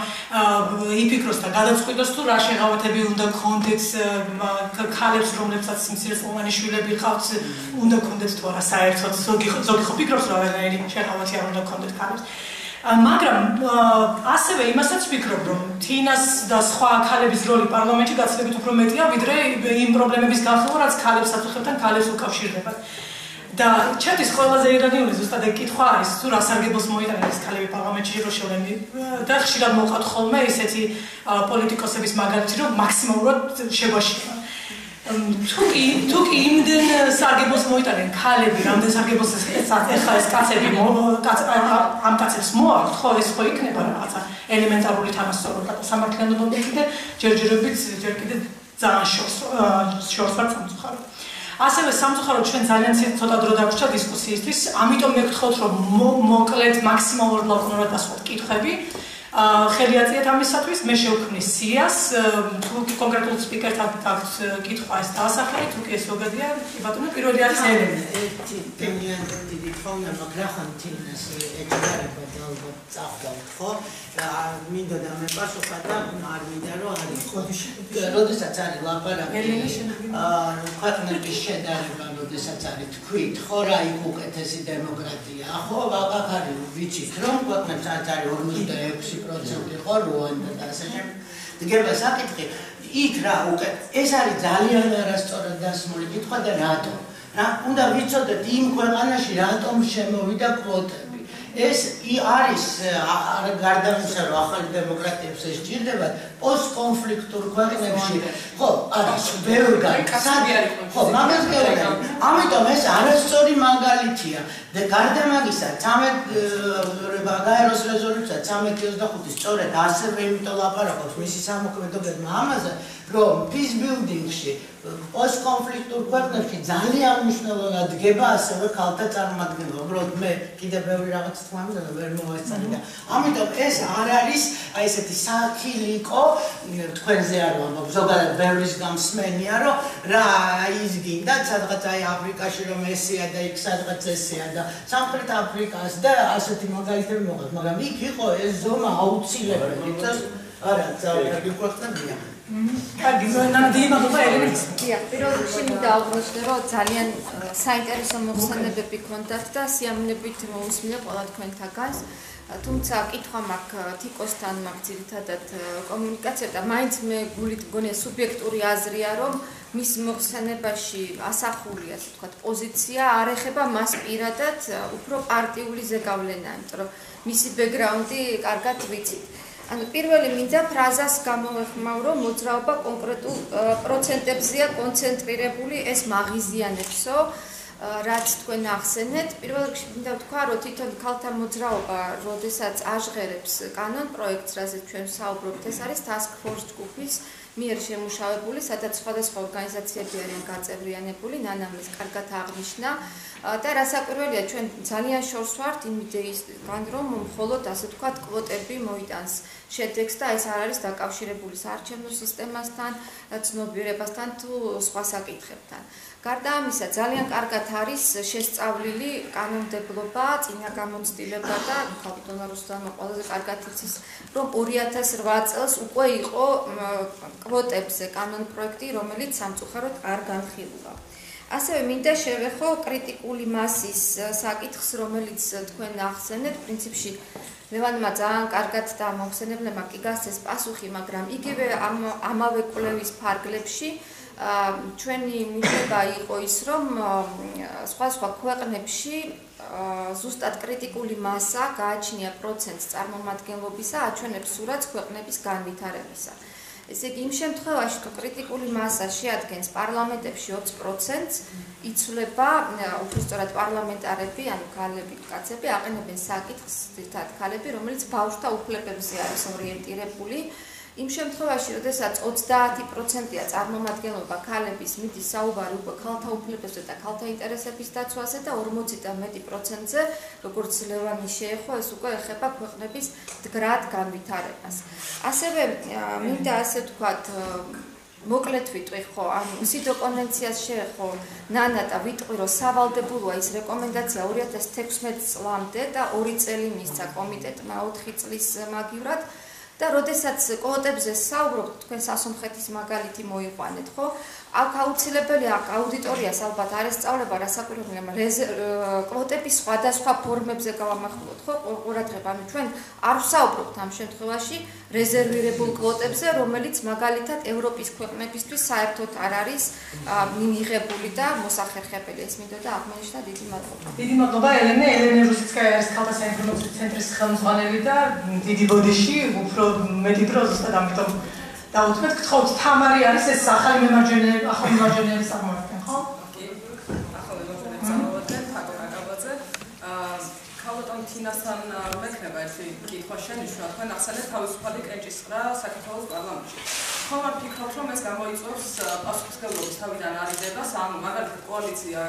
იფიქროს და გადაწყვიტოს თუ რა შეღავათები უნდა კონდექს ქალებს რომლებსაც მცირეწლოვანი შვილები ყავთ უნდა კონდექს თუ არა საერთოდ. ზოგი ზოგი ხო ფიქრობს რომ რაღაცნაირი შეღავათი არ უნდა კონდექს ქალებს მაგრამ ასევე იმასაც ვფიქრობ, რომ თინას და სხვა ქალების როლი პარლამენტში გაცილებით უფრო მეტია, ვიდრე იმ პრობლემების განხილვა, რაც ქალებს აწუხებთან ქალებს უკავშირდება. და ჩემთვის ყველაზე ირონიული ზუსტად ეგ კითხვა არის, თუ რა სარგებლოს მოიტანენ ეს ქალები პარლამენტში, რომ შევლენ და ხშირად მოყავთ ხოლმე ესეთი პოლიტიკოსების მაგალითი, რომ მაქსიმალურად შეგვაშინა. თუ კი თუ კი იმდენ სარგებლოს მოიტანენ ქალები, რამდენ სარგებლოს ეხა ეს კაცები ამ კაცებს მოაქვთ, ხო ეს ხო იქნება რაღაცა ელემენტარული თანასწორობა და სამართლიანობა კიდე ჯერჯერობით ჯერ კიდე ძალიან შორს შორს ვარ სამწუხაროდ. ასევე სამწუხაროდ ჩვენ ძალიან ცოტა დრო დაგვჭირდა დისკუსიისთვის, ამიტომ მეკითხოთ რომ მოკლედ მაქსიმალურად ლაკონურად დასვათ კითხვები. ხელი აწიეთ ამისათვის. მე შევქმნი სიას. თუ კონკრეტულ სპიკერთან აქვს კითხვა ეს დაასახელე თუ კი ეს ზოგადია კი ბატონო პირველი არის ელენე ერთი პენიანტი დიდი ფონა მაგრახან თინას ეჭარება და ალბათ წახვდათ ხო? და მინდა და მე პასუხა და არ მინდა რომ არის კოდიში როდესაც არის ლაპარაკი ქვეყნების შედარება როდესაც არის თქვით ხო? რა იქ უკეთესი დემოკრატია ხო? არის ვიცით რომ ქვეყნებს არის 46% ხო რუანდა და ასე შემდეგ. დგება საკითხი იქ რა უკეთ ეს არის ძალიან არასწორად დასმული კითხვა და რატო? რა უნდა ვიცოდეთ იმ ქვეყანაში რატომ შემოვიდა კვოტები ეს არის გარდამისა რომ ახალი დემოკრატიებს ესჭირდება პოსტკონფლიქტურ ქვეყნებში. ხო არა ბევრგან ხო მაგას გეუბნები. ამიტომ ეს არასწორი მაგალითია. და გარდა მაგისა 13 ბაგაეროს რეზოლუცია 1325 სწორედ ასევე იმიტომ ლაპარაკობს მისი სამოქმედებებმა ამაზე რომ peace building-ში პოსტკონფლიქტურ ქვეყნებში ძალიან მნიშვნელოვნად დგება ასევე ქალთა წარმოადგენა. უბრალოდ მე კიდე ბევრი რაღაც თქვა და ვერ მოვასწარი და ამიტომ ეს არ არის აი ესეთი საქილიკო თქვენზე არ ვამბობ ზოგადად ბევრის გამსმენია რომ რა ის გინდა სადღაც აი აფრიკაში რომ ესეა და იქ სადღაც ესეა და სამხრეთ აფრიკას და ასეთი მაგალითები მოხდა მაგრამ იქ იყო ეს ზომა აუცილებელი იცის არა ძალიან ქვეყნებია კარგი, ნანდი მაგობა ელენეს. დიახ, პირველ რიგში მინდა აღვნიშნო, რომ ძალიან საინტერესო მოხსენებები ქონდათ და სიამოვნებით მოусმინე ყველა თქვენთაგანს. თუმცა კითხვა მაქვს თიკოსთან მაქვს ძირითადად კომუნიკაცია და მაინც მე გულით მგონია სუბიექტური აზრია, რომ მის მოხსენებაში ასახული, ასე ვთქვათ, პოზიცია არ ეხება მას პირადად, უფრო პარტიული ზეგავლენა, იმიტომ რომ მისი ბექგრაუნდი კარგად ვიცით. ანუ პირველი მინდა ფრაზას გამოვეხმაურო მოძრაობა კონკრეტულ პროცენტებზეა კონცენტრირებული ეს მაღიზიანებსო რაც თქვენ ახსენეთ. პირველ რიგში მინდა ვთქვა რომ თვითონ ქალთა მოძრაობა როდესაც აჟღერებს კანონ პროექტს რაზეც ჩვენ საუბრობთ ეს არის task force ჯგუფის მიერ შემუშავებული სადაც სხვადასხვა ორგანიზაციები არიან გაწევრიანებული ნანამის კარგად აღნიშნა. და რასაკვირველია ჩვენ ძალიან შორს ვართ იმ იდეისგან რომ მხოლოდ ასე ვთქვათ კვოტები მოიტანს. შედეგს და ეს არ არის დაკავშირებული საარჩევნო სისტემასთან, ცნობიერებასთან თუ სხვა საკითხებთან. გარდა ამისა, ძალიან კარგად არის შესწავლილი კანონმდებლობა, წინა გამოცდილება და ქალბატონო რუსთანმა ყველაზე კარგად იცის, რომ 2008 წელს უკვე იყო კვოტებზე კანონპროექტი, რომელიც სამწუხაროდ არ განხილვა. ასევე მინდა შევეხო კრიტიკული მასის საკითხს, რომელიც თქვენ ახსენეთ, პრინციპში ლევანმა ძალიან კარგად და მოხსენებლებმა კი გასცეს პასუხი, მაგრამ იგივე ამ ამავე კვლევის ფარგლებში ჩვენი მიღება იყო ის, რომ სხვა სხვა ქვეყნებში ზუსტად კრიტიკული მასა გააჩნია პროცენტს წარმომადგენლობისა, აჩვენებს სურათს ქვეყნების განვითარებისა. ესე იგი, იმ შემთხვევაში, თუ კრიტიკული მასა შეადგენს პარლამენტებში 20%-ს, იცვლება უბრალოდ პარლამენტარები, ანუ ქალები, კაცები აყენებენ საკითხს, თითქოს ქალები, რომელიც ბავშვთა უფლებებზე არის ორიენტირებული. იმ შემთხვევაში, როდესაც 30%-ია წარმომადგენლობა ქალების, მიდის საუბარი უკვე ქალთა უფლებებზე და ქალთა ინტერესების დაცვაზე და 40 და მეტი პროცენტზე, როგორც ლევანი შეეხო, ეს უკვე ეხება ქვეყნების დგრად განვითარებას. ასევე მინდა ასე ვთქვათ, მოკლედ ვიტყვი ხო, ანუ სიდო კონვენციას შეეხო ნანატა ვიტყვი, რომ სავალდებულოა ის რეკომენდაცია 2016 წლამდე და 2 წელი მისცა კომიტეტმა 4 წლის მაგივრად. და როდესაც კვოტებზე საუბრობთ, თქვენ სასომხეთის მაგალითი მოიყვანეთ, ხო? აქ აუცილებელია აქ აუდიტორიას ალბათ არ ესწავლება რასაკვირველია კვოტების სხვადასხვა ფორმებზე გავამახვილოთ ხო? ყურადღება. ანუ ჩვენ არ ვსაუბრობთ ამ შემთხვევაში რეზერვირებულ კვოტებზე რომელიც მაგალითად ევროპის ქვეყნებისთვის საერთოდ არ არის მიღებული და მოსახერხებელი. ეს მინდოდა აღნიშნა დიდი მადლობა. დიდი მადლობა ელენე. ელენე რუსიცკაია არის ქალთა საინფორმაციო ცენტრის ხელმძღვანელი და დიდი ბოდიში უფრო მეტი დრო ზუსტად ამიტომ და უთქვით გთხოვთ თამარი არის ეს ახალი მემარჯვენე ახალი მემარჯვენეების აღმართება ხო? კი. ახალი მემარჯვენეების აღმართება თაკო კაკაბაძე. აა ქალბატონ თინასთან მექნება ერთი კითხვა შენიშნა თქვენ ახსენეთ თავისუფალი კენჭისყრა საქართველოს პარლამენტში. ხო არ ფიქრობთ რომ ეს გამოიწვევს პასუხისმგებლობის თავიდან არიდებას ანუ მაგალითად კოალიცია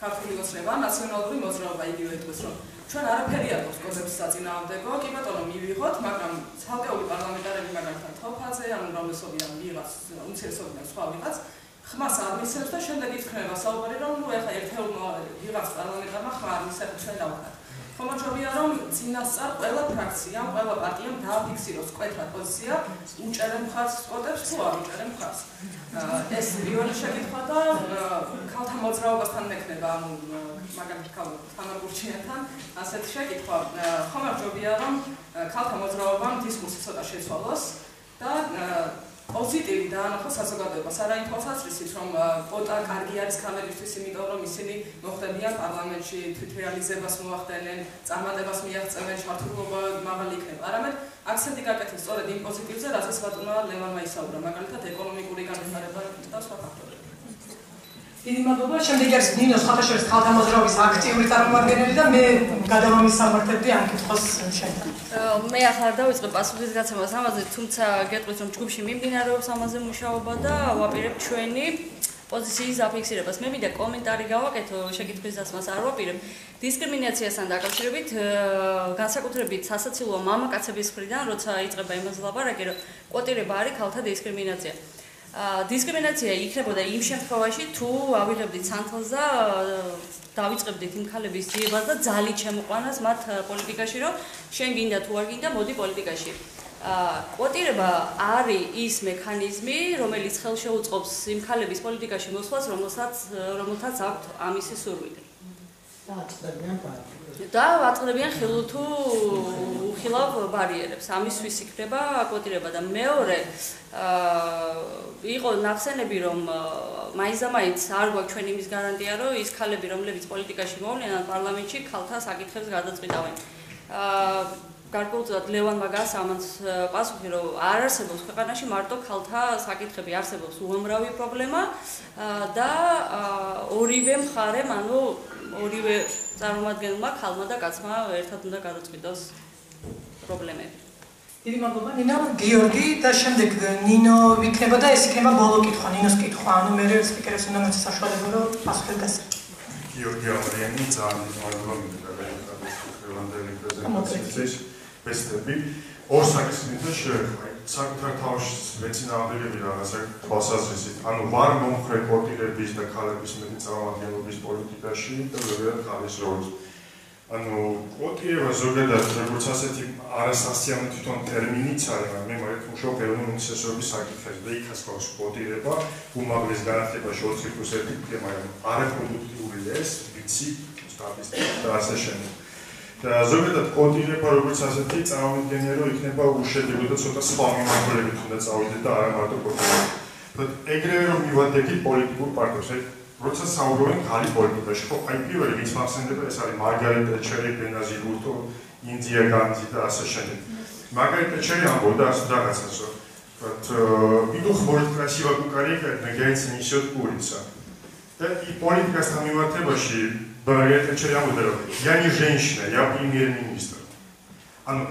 ქართული მოსრება ნაციონალური მოძრაობა იგივე თქოს რომ ჩვენ არაფერი არ გვაქვს კოდების საწინააღმდეგო, კი ბატონო მივიღოთ, მაგრამ ცალკეული პარლამენტარები მაგალითად თოფაძე, ანუ რომელსობიან ვიღაც, უმცირესობიდან სხვა ვიღაც, ხმას არ მისცემს და შემდეგ ითქნება საუბარი, რომ ნუ ეხა ერთეულმა ვიღაც პარლამენტარმა ხმა არ მისცემს ჩვენ დავხატ. ხომაჩობია რომ წინასწარ ყველა ფრაქციამ, ყველა პარტიამ დააფიქსიროს კვეთრად პოზიცია, უჭერენ მხარს სკოტებს თუ არ უჭერენ მხარს. [laughs] ეს რიონი შეკითხვა და ქალთა მოძრაობასთან მექნება, ანუ მაგალითად ქალთა თანაგურჩიენთან ასეთი შეკითხვა. ხომაჩობია რომ ქალთა მოძრაობამ დისკუსი ცოტა შეცვალოს და პოზიტივი დაანახო საზოგადოებას. არა იმ თვალსაზრისით, რომ პოტა კარგი არის ქალებისთვის, იმიტომ რომ ისინი მოხდებიან პარლამენტში თვითრეალიზებას მოახდენენ, წარმატებას მიაღწევენ, ჩართულობა მაღალი იქნება. არამედ აქცენტი გაკეთეს სწორედ იმ პოზიტივზე, რასაც ბატონმა ლევანმა ისაუბრა, მაგალითად ეკონომიკური განვითარება და სხვა ფაქტორები. დიდი მადლობა. შემდეგი არის ნინოს ხათაშორის ქალთა მოძრაობის აქტიური წარმომადგენელი და მე გადამამის სამართლებდი ამ კითხოს შენთან. მე ახლა დავიწყე პასუხის გაცემას ამაზე, თუმცა გეტყვით რომ ჯგუფში მიმდინარეობს ამაზე მუშაობა და ვაპირებ ჩვენი პოზიციის აფიქსირებას. მე მინდა კომენტარი გავაკეთო შეკითხვის დასმას არ ვაპირებ. დისკრიმინაციასთან დაკავშირებით განსაკუთრებით სასაცილოა მამაკაცების მხრიდან, როცა იწყება იმაზე ლაპარაკი, რომ კვოტირება არის ქალთა დისკრიმინაცია. დისკრიმინაცია იქნებოდა იმ შემთხვევაში თუ ავიღებდით სანთელს და დავიწყებდით იმ ხალების ძიებას და ძალი შემოყვანას მათ პოლიტიკაში რომ შენ გინდა თუ არ გინდა მოდი პოლიტიკაში. კვოტირება არის ის მექანიზმი რომელიც ხელშეუწყობს იმ ხალების პოლიტიკაში მოსვლას რომელსაც რომელთაც აქვთ ამისი სურვილი და ვაწყდებიან ხილუთუ უხილავ ბარიერებს. ამისთვის იქნება კვოტირება და მეორე აა იყო ნახსენები რომ მაიზამაიც არ გვაქვს ჩვენ იმის გარანტია რომ ის ქალები რომლებიც პოლიტიკაში მოვლენ ან პარლამენტში ქალთა საკითხებს გადაწყვიტავენ. აა გარკვეულწილად ლევან მაგას ამას პასუხი რომ არ არსებობს ქვეყანაში მარტო ქალთა საკითხები. არსებობს უამრავი პრობლემა და ორივე მხარემ ანუ ორივე წარმომადგენელმა ქალმა და კაცმა ერთად უნდა გადაწყვიტოს პრობლემები. დიდი მადლობა ნინო გიორგი და შემდეგ ნინო ვიქნება და ეს იქნება ბოლო კითხვა. ნინოს კითხვა. ანუ მე სპიკერებს უნდა მოწესო საშუალება რომ პასუხი გასა გიორგი ამრიანი ძალიან მადლობა მიგრებელი პრეზენტაციის ბესტები ორ საკითხს მინდა შევეხმე საკუთარ თავში მეცინააღმდეგები რაღაცა თვალსაზრისით ანუ ვარ მომხრე კორტირების და ქალების მეტი წარმომადგენლობის პოლიტიკაში და ზოგადად ხალის როლს ანუ კვოტირება ზოგადად როგორც ასეთი არასასიამოვნო თვითონ ტერმინიც არის, მაგრამ მე მაგით მუშაობ ეროვნული ინტერესების საკითხებზე და იქაც ყავს კვოტირება, უმაღლეს განათლებაში 4+1 თემა, მაგრამ არაპროდუქტიული ეს ვიცი სტატისტიკა და ასე შემდეგ. და ზოგადად კვოტირება როგორც ასეთი წარმომიდგენია, რომ იქნება უშედეგო და ცოტა სხვა მიმართულებით უნდა წავიდეთ და არა მარტო კვოტირება. ეგრევე რომ მივადგეთ პოლიტიკურ პარტიებს, როცა საუბრობენ ხალი პოლიტიკაში, ხო, აი პირველი ვინც მახსენდება ეს არის მარგარეტ ტეჩერი, ბენაზი გურტო, ინდია განძი და ასე შემდეგ. მარგარეტ ტეჩერი ამბობდა ასე რაღაცას, რომ вот иду может красиво кукарекать, но яйца несет курица. Да и политика с миватебаши, Маргарет Тэтчер ამბობდა, რომ я не женщина, я премьер-министр. ანუ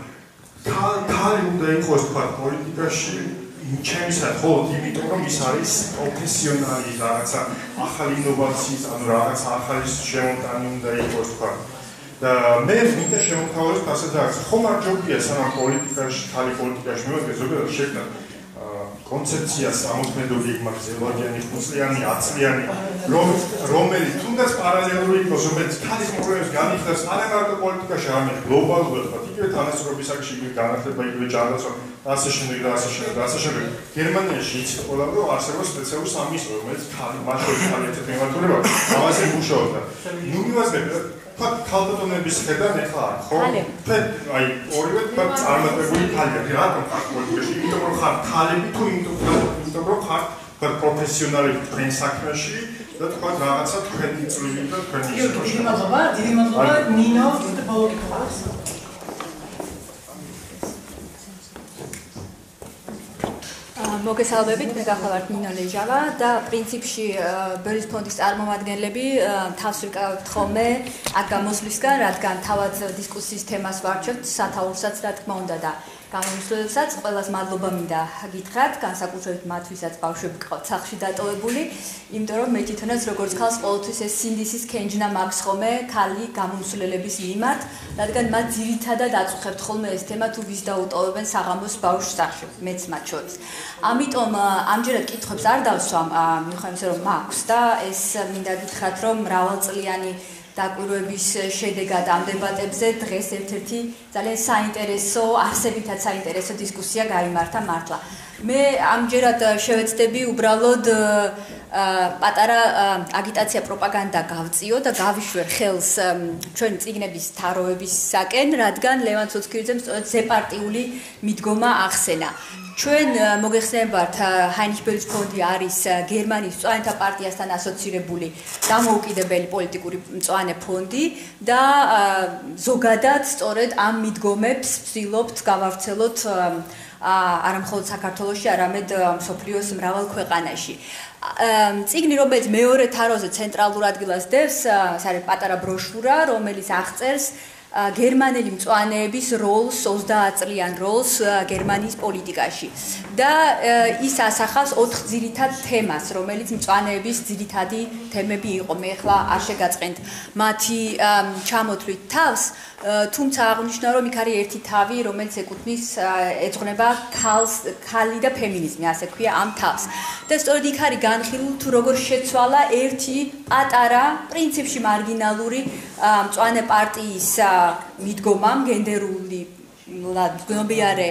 ქალი უნდა იყოს თქვა პოლიტიკაში ჩემისად ხოლმე იმიტომ რომ ის არის პროფესიონალი რაღაცა ახალი ინოვაციის ანუ რაღაცა ახალი შემოტანი უნდა იყოს თქვა და მე მინდა შემოთავაზოს ასეთ რაღაცა ხომ არ ჯობია სანამ პოლიტიკაში ხალი პოლიტიკაში მივადგე ზოგადად შექმნა კონცეფცია სამოქმედო გეგმა ზელვაგიანი ხუთლიანი ათლიანი რომ რომელიც თუნდაც პარალელური იყოს რომელიც ხალის პრობლემებს განიხილავს არა მარტო პოლიტიკაში არამედ გლობალურად თქვა იგივე თანასწორობის აქში იგივე განათლება იგივე ჯანდაცვა ასე შემდეგ და ასე შემდეგ და ასე შემდეგ. გერმანიაში იცით ყველა რომ არსებობს სპეციალური სამინისტრო რომელიც მასშტაბით ხალი ერთ მიმართულება ამაზე მუშაობდა. ნუ მივაზრებ თქვა ქალბატონების ხედან ეხლა არ ხო? თქვენ აი ორივე თქვა წარმატებული ქალები რატომ ხარ პოლიტიკაში? იმიტომ რომ ხარ ქალები თუ იმიტომ რომ ხარ თქვა პროფესიონალი თქვენ საქმეში და თქვა რაღაცა თქვენი წვლილი და თქვენი ისე. დიდი მადლობა, დიდი მადლობა ნინო ფუტბოლიკას. მოგესალმებით, მე გახლავართ ნინო ლეჟავა და პრინციპში ბერის ფონდის წარმომადგენლები თავს ვიკავებთ ხოლმე აქ გამოსვლისგან, რადგან თავად დისკუსიის თემას ვარჩევთ სათაურსაც რა თქმა უნდა და გამომსვლელსაც ყველას მადლობა მინდა გითხრათ, განსაკუთრებით მათ, ვისაც ბავშვები ყავთ სახში დატოვებული, იმიტომ რომ მე თვითონაც როგორც ხალხს ყოველთვის ეს სინდისის კენჯნა მაქვს ხოლმე ქალი გამომსვლელების მიმართ, რადგან მათ ძირითადად აწუხებთ ხოლმე ეს თემა თუ ვის დაუტოვებენ საღამოს ბავშვს სახში, მეც მათ შორის. ამიტომ ამჯერად კითხვებს არ დავსვამ, მიუხედავად იმისა რომ მაქვს და ეს მინდა გითხრათ რომ მრავალწლიანი დაკვირვების შედეგად ამ დებატებზე დღეს ერთ-ერთი ძალიან საინტერესო, არსებითაც საინტერესო დისკუსია გამართა მართლა. მე ამჯერად შევეცდები უბრალოდ პატარა აგიტაცია პროპაგანდა გავწიო და გავიშვერ ხელს ჩვენ ციგნების თაროებისაკენ, რადგან ლევან ცოცხიძემ სწორედ ზეპარტიული მიდგომა ახსენა. ჩვენ მოგეხსენებათ ჰაინიხბელის ფონდი არის გერმანიის მწვანეთა პარტიასთან ასოცირებული დამოუკიდებელი პოლიტიკური მწვანე ფონდი და ზოგადად სწორედ ამ მიდგომებს ვცდილობთ გავავრცელოთ არა მხოლოდ საქართველოში, არამედ მსოფლიოს მრავალ ქვეყანაში. ციგნი რომელიც მეორე თაროზე ცენტრალურ ადგილას დევს, არის პატარა ბროშურა, რომელიც აღწერს გერმანელი მწვანეების როლს 30 წლიან როლს გერმანიის პოლიტიკაში. და ის ასახავს ოთხ ძირითად თემას რომელიც მწვანეების ძირითადი თემები იყო. მე ახლა არ შეგაწყენთ. მათი ჩამოთვლით თავს თუმცა აღნიშნა რომ იქ არის ერთი თავი რომელიც ეკუთვნის ეძღვნება ქალს ქალი და ფემინიზმი ასე ქვია ამ თავს. და სწორედ იქ არის განხილული თუ როგორ შეცვალა ერთი პატარა პრინციპში მარგინალური მწვანე პარტიის მიდგომამ გენდერული გნობიარე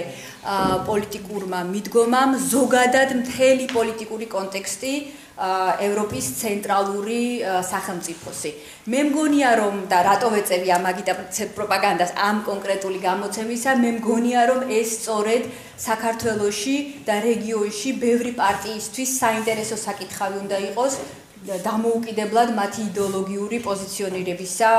პოლიტიკურმა მიდგომამ ზოგადად მთელი პოლიტიკური კონტექსტი ევროპის ცენტრალური სახელმწიფოსი. მე მგონია რომ და რატო ვეწევი ამ აგიტაციას პროპაგანდას ამ კონკრეტული გამოცემისა, მე მგონია რომ ეს სწორედ საქართველოსში და რეგიონში ბევრი პარტიისთვის საინტერესო საკითხავი უნდა იყოს დამოუკიდებლად მათი იდეოლოგიური პოზიციონირებისა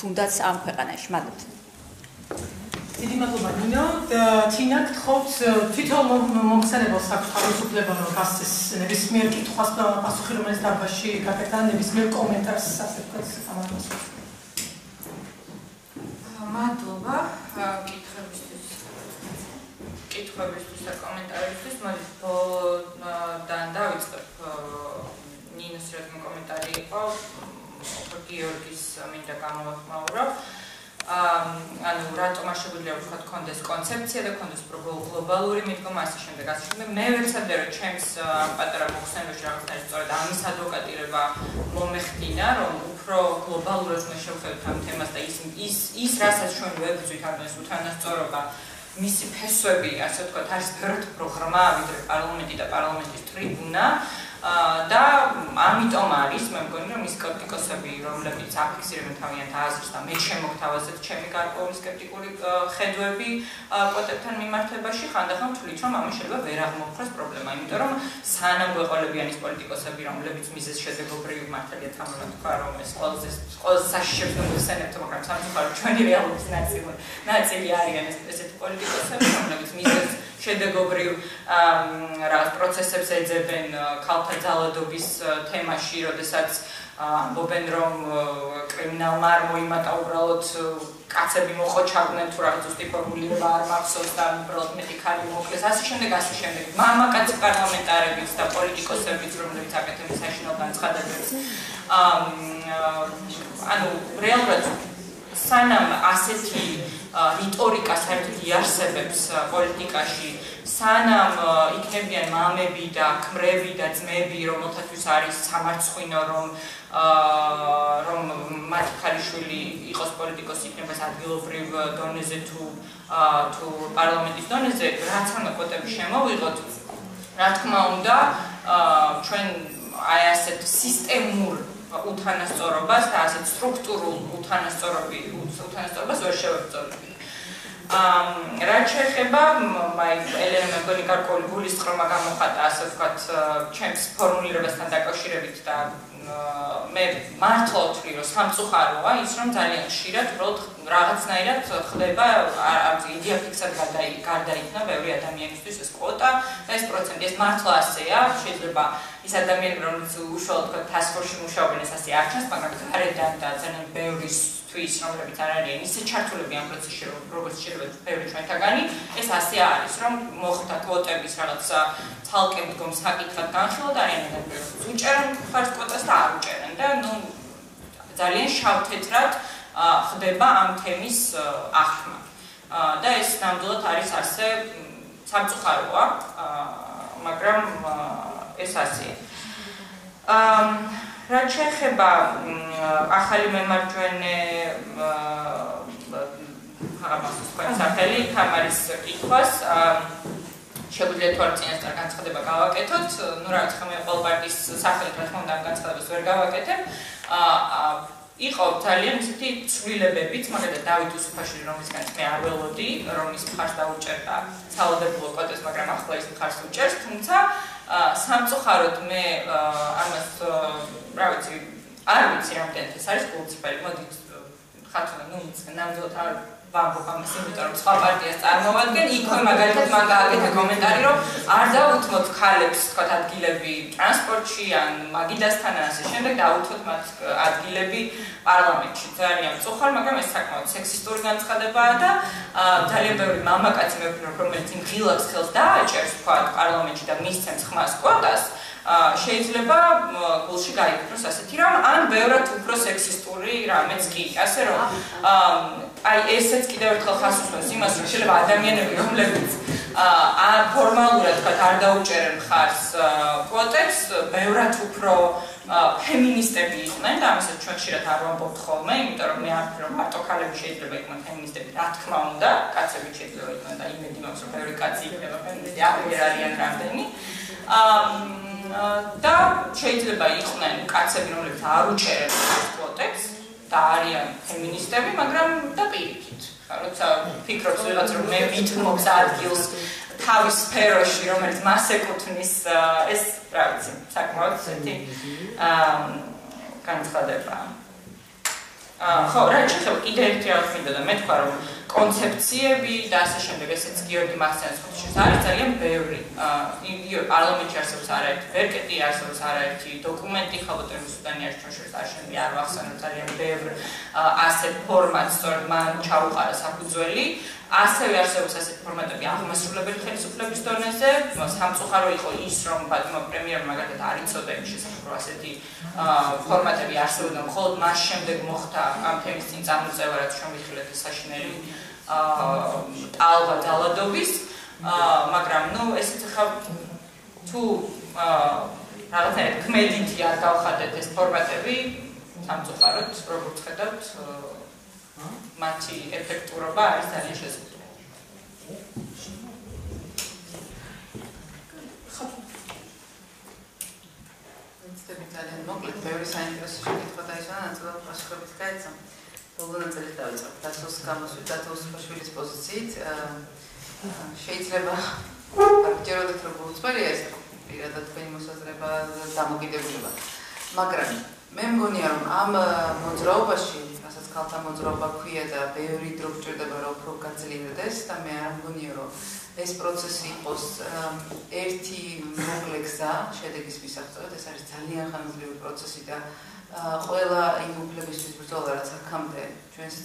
თუნდაც ამ ქვეყანაში. მადლობთ. დიდი მადლობა ნინო და თინა გთხოვთ თვითონ მომხსენებელს აქვს თავისუფლება რომ გასცეს ნებისმიერ კითხვას და პასუხი რომელიც დაბაში გაკეთა ნებისმიერ კომენტარს ასე ვთქვათ ამას მადლობა კითხვებისთვის. კითხვებისთვის და კომენტარებისთვის მოდი ბოლოდან დავიწყებ ნინოს რეგმ კომენტარი იყო? გიორგის მინდა გამოვახმაურო ანუ რატომ არ შეგვიძლია ვთქვათ კონდეს კონცეფცია და კონდეს გლობალური მიდგომა ასე შემდეგ. ასე შემდეგ მე ვეცადე რომ ჩემს პატარა მოხსენებაში რაღაცნაირად სწორედ ამის ადვოკატირება მომეხდინა რომ უფრო გლობალურად მე შევხედოთ ამ თემას და ის ის ის რასაც ჩვენ ვებრძვით ანუ ეს უთანასწორობა მისი ფესვები ასე ვთქვათ არის ფეროთ პროგრამა ვიდრე პარლამენტი და პარლამენტის ტრიბუნა და ამიტომ არის მე მგონი რომ ის სკეპტიკოსები რომლებიც აფიქსირებენ თავიანთ აზრს და მე შემოგთავაზებ ჩემი გარკვეული სკეპტიკური ხედვები კოტებთან მიმართებაში ხანდახან თვლით რომ ამას შეიძლება ვერ აღმოფხვრას პრობლემა იმიტომ რომ სანამ გვეყოლებიან ის პოლიტიკოსები რომლებიც მიზეს შედეგობრივი მართალია თამამად თქვა რომ ეს ყველაზე ყველაზე საშიშებს და მოსენებთ მაგრამ სამწუხაროდ ჩვენი რეალობის ნაწილი ნაწილი არიან ეს ესეთი პოლიტიკოსები რომლებიც მიზეს შედეგობრივ რაღაც პროცესებს ეძებენ ქალთა ძალადობის თემაში, როდესაც ამბობენ რომ კრიმინალმა არ მოიმატა უბრალოდ კაცები მოხოჩავდნენ თუ რაღაც ზუსტი ფორმულირება არ მახსოვს და უბრალოდ მეტი ქალი მოკლეს. ასე შემდეგ ასე შემდეგ. მამაკაცი პარლამენტარებიც და პოლიტიკოსებიც რომლებიც აკეთებენ საშინაო განცხადებებს. ანუ რეალურად სანამ ასეთი რიტორიკა საერთოდ იარსებებს პოლიტიკაში სანამ იქნებიან მამები და ქმრები და ძმები რომელთათვის არის სამარცხვინო რომ რომ მათი ქალიშვილი იყოს პოლიტიკოსი იქნება ადგილობრივ დონეზე თუ თუ პარლამენტის დონეზე რაც ამ კვოტები შემოვიღოთ. რა თქმა უნდა ჩვენ აი ასეთ სისტემურ უთანასწორობას და ასეთ სტრუქტურულ უთანასწორობი უთანასწორობას ვერ შევებწოლებთ. ამ რაც შეეხება მაი ელენა მეგონი გარკვეული გულისწყრომა გამოხატა ასე ვთქვათ ჩემს ფორმულირებასთან დაკავშირებით და მე მართლა ვთვლი რომ სამწუხაროა ის რომ ძალიან ხშირად უბრალოდ რაღაცნაირად ხდება ამ იდეა ფიქსად გარდაიქმნა ბევრი ადამიანისთვის ეს კვოტა და ეს პროცენტი ეს მართლა ასეა შეიძლება ის ადამიანები რომლებიც უშუალოდ თქვა task-force-ში მუშაობენ ეს ასე არ ჩანს მაგრამ გარედან და ძალიან ბევრი თვის რომლებიც არ არიან ისე ჩართულები ამ პროცესში როგორც შეიძლება ბევრი ჩვენთაგანი ეს ასე არის რომ მოხდა კვოტების რაღაცა თალკე მდგომ საკითხად განხილვა და არიან ადამიანები უჭერენ ფარს კვოტას და არ უჭერენ და ნუ ძალიან შავ-თეთრად ხდება ამ თემის აღქმა და ეს ნამდვილად არის ასე სამწუხაროა მაგრამ ეს ასეა. აა რაც შეეხება ახალი მემარჯვენე ჰამასის კონცერტელი თამარის კითხვას შეგვიძლია თორე წინასწარ განცხადება გავაკეთოთ. ნუ რა თქმა უნდა ყოველ პარტიის სახელით რა თქმა უნდა განცხადებას ვერ გავაკეთებ. აა იყო ძალიან ისეთი ცვლილებებიც, მაგალითად დავით უსუფაშვილი, რომლისგან მე არ ველოდი, რომ ის მხარს დაუჭერდა საავადმყოფო კოდებს, მაგრამ ახლა ის მხარს უჭერს, თუმცა სამწუხაროდ მე ამას რა ვიცი არ ვიცი რამდენად ეს არის კულტიფერი მოდით ხათუნა ნუ ნამდვილად არ ვამბობ ამას იმიტომ რომ სხვა პარტიას წარმოვადგენ. იქ მაგალითად მაგ გააკეთა კომენტარი რომ არ დაუთმოთ ქალებს თქვა ადგილები ტრანსპორტში ან მაგიდასთან ან ასე შემდეგ დაუთმოთ მათ ადგილები პარლამენტში. ძალიან წუხარ მაგრამ ეს საკმაოდ სექსისტური განცხადებაა და ძალიან ბევრი მამაკაცი მეფინო რომელიც იმ ღილაკს ხელს დააჭერს თქვა პარლამენტში და მისცემს ხმას კვოტას შეიძლება გულში გაიფროს ასეთი რამ ან ბევრად უფრო სექსისტური რამეც კი. ასე რომ აი ესეც კიდევ ერთხელ ხას უსვამს იმას რომ შეიძლება ადამიანები რომლებიც ა ფორმალურად თქვა არ დაუჭერენ ხარს კვოტებს ბევრად უფრო ფემინისტები იყვნენ და ამასაც ჩვენ ხშირად არ ვამბობთ ხოლმე იმიტომ რომ მე არ ვფიქრობ რომ მარტო ქალები შეიძლება იყვნენ ფემინისტები რა თქმა უნდა კაცები შეიძლება იყვნენ და იმედი მაქვს რომ ბევრი კაცი იქნება ფემინისტი აღარ არიან რამდენი. აა და შეიძლება იყვნენ კაცები, რომლებიც არ უჭერენ კვოტებს და არიან ფემინისტები, მაგრამ და პირიქით. როცა ფიქრობს ვიღაც რომ მე ვითმობს ადგილს თავის სფეროში, რომელიც მას ეკუთვნის, ეს რა ვიცი, საკმაოდ ისეთი აა განცხადებაა. აა ხო, რა შეიძლება კიდე ერთი რამე მინდა და მე თქვა რომ კონცეფციები და ასე შემდეგ ესეც გიორგი მახსენს ხუთში არის ძალიან ბევრი იო პარლამენტში არსებობს არაერთი ვერკეტი არსებობს არაერთი დოკუმენტი ხალხოტრების სუდანი არის ჩვენ შორის არშენები არ ვახსენებ ძალიან ბევრი ასე ფორმატ სწორედ მან ჩაუყარა საფუძველი. ასევე არსებობს ასეთი ფორმატები აღმასრულებელი ხელისუფლების დონეზე. სამწუხარო იყო ის რომ ბატონო პრემიერმა მაგალითად არ იცოდა იმ შესახებ რომ ასეთი ფორმატები არსებობდა მხოლოდ მას შემდეგ მოხდა ამ თემის წინ წამოწევა რაც ჩვენ ვიხილეთ საშინელი ალვა ძალადობის მაგრამ ნუ ესეც ხა თუ რაღაცა კმედიტი არ გავხადეთ ეს ფორმატები სამწუხაროდ როგორც ხედავთ მათი ეფექტურობა არის ძალიან შესაძლებელი ხდები ძალიან მოკლედ, ბევრი საინტერესო შეკითხვა დაისვანა, ნაწილობრივ პასუხებით გაეცა. ბოლო ნაწილი დავიწყებ დათოს გამოსვით, დათოს ფაშვილის პოზიციით. შეიძლება აღჯეროთ რომ უცხოია ეს პირადად თქვენი მოსაზრება დამოკიდებულება. მაგრამ მე მგონია რომ ამ მოძრაობაში, რასაც ქალთა მოძრაობა ქვია და ბევრი დრო გჭირდება რომ უფრო გაძლიერდეს და მე არ მგონია რომ ეს პროცესი იყოს ერთი მომლექსა შედეგის მისაღწევად, ეს არის ძალიან ხანგრძლივი პროცესი და ყველა იმ უფლებისთვის ბრძოლა რაც აქამდე ჩვენს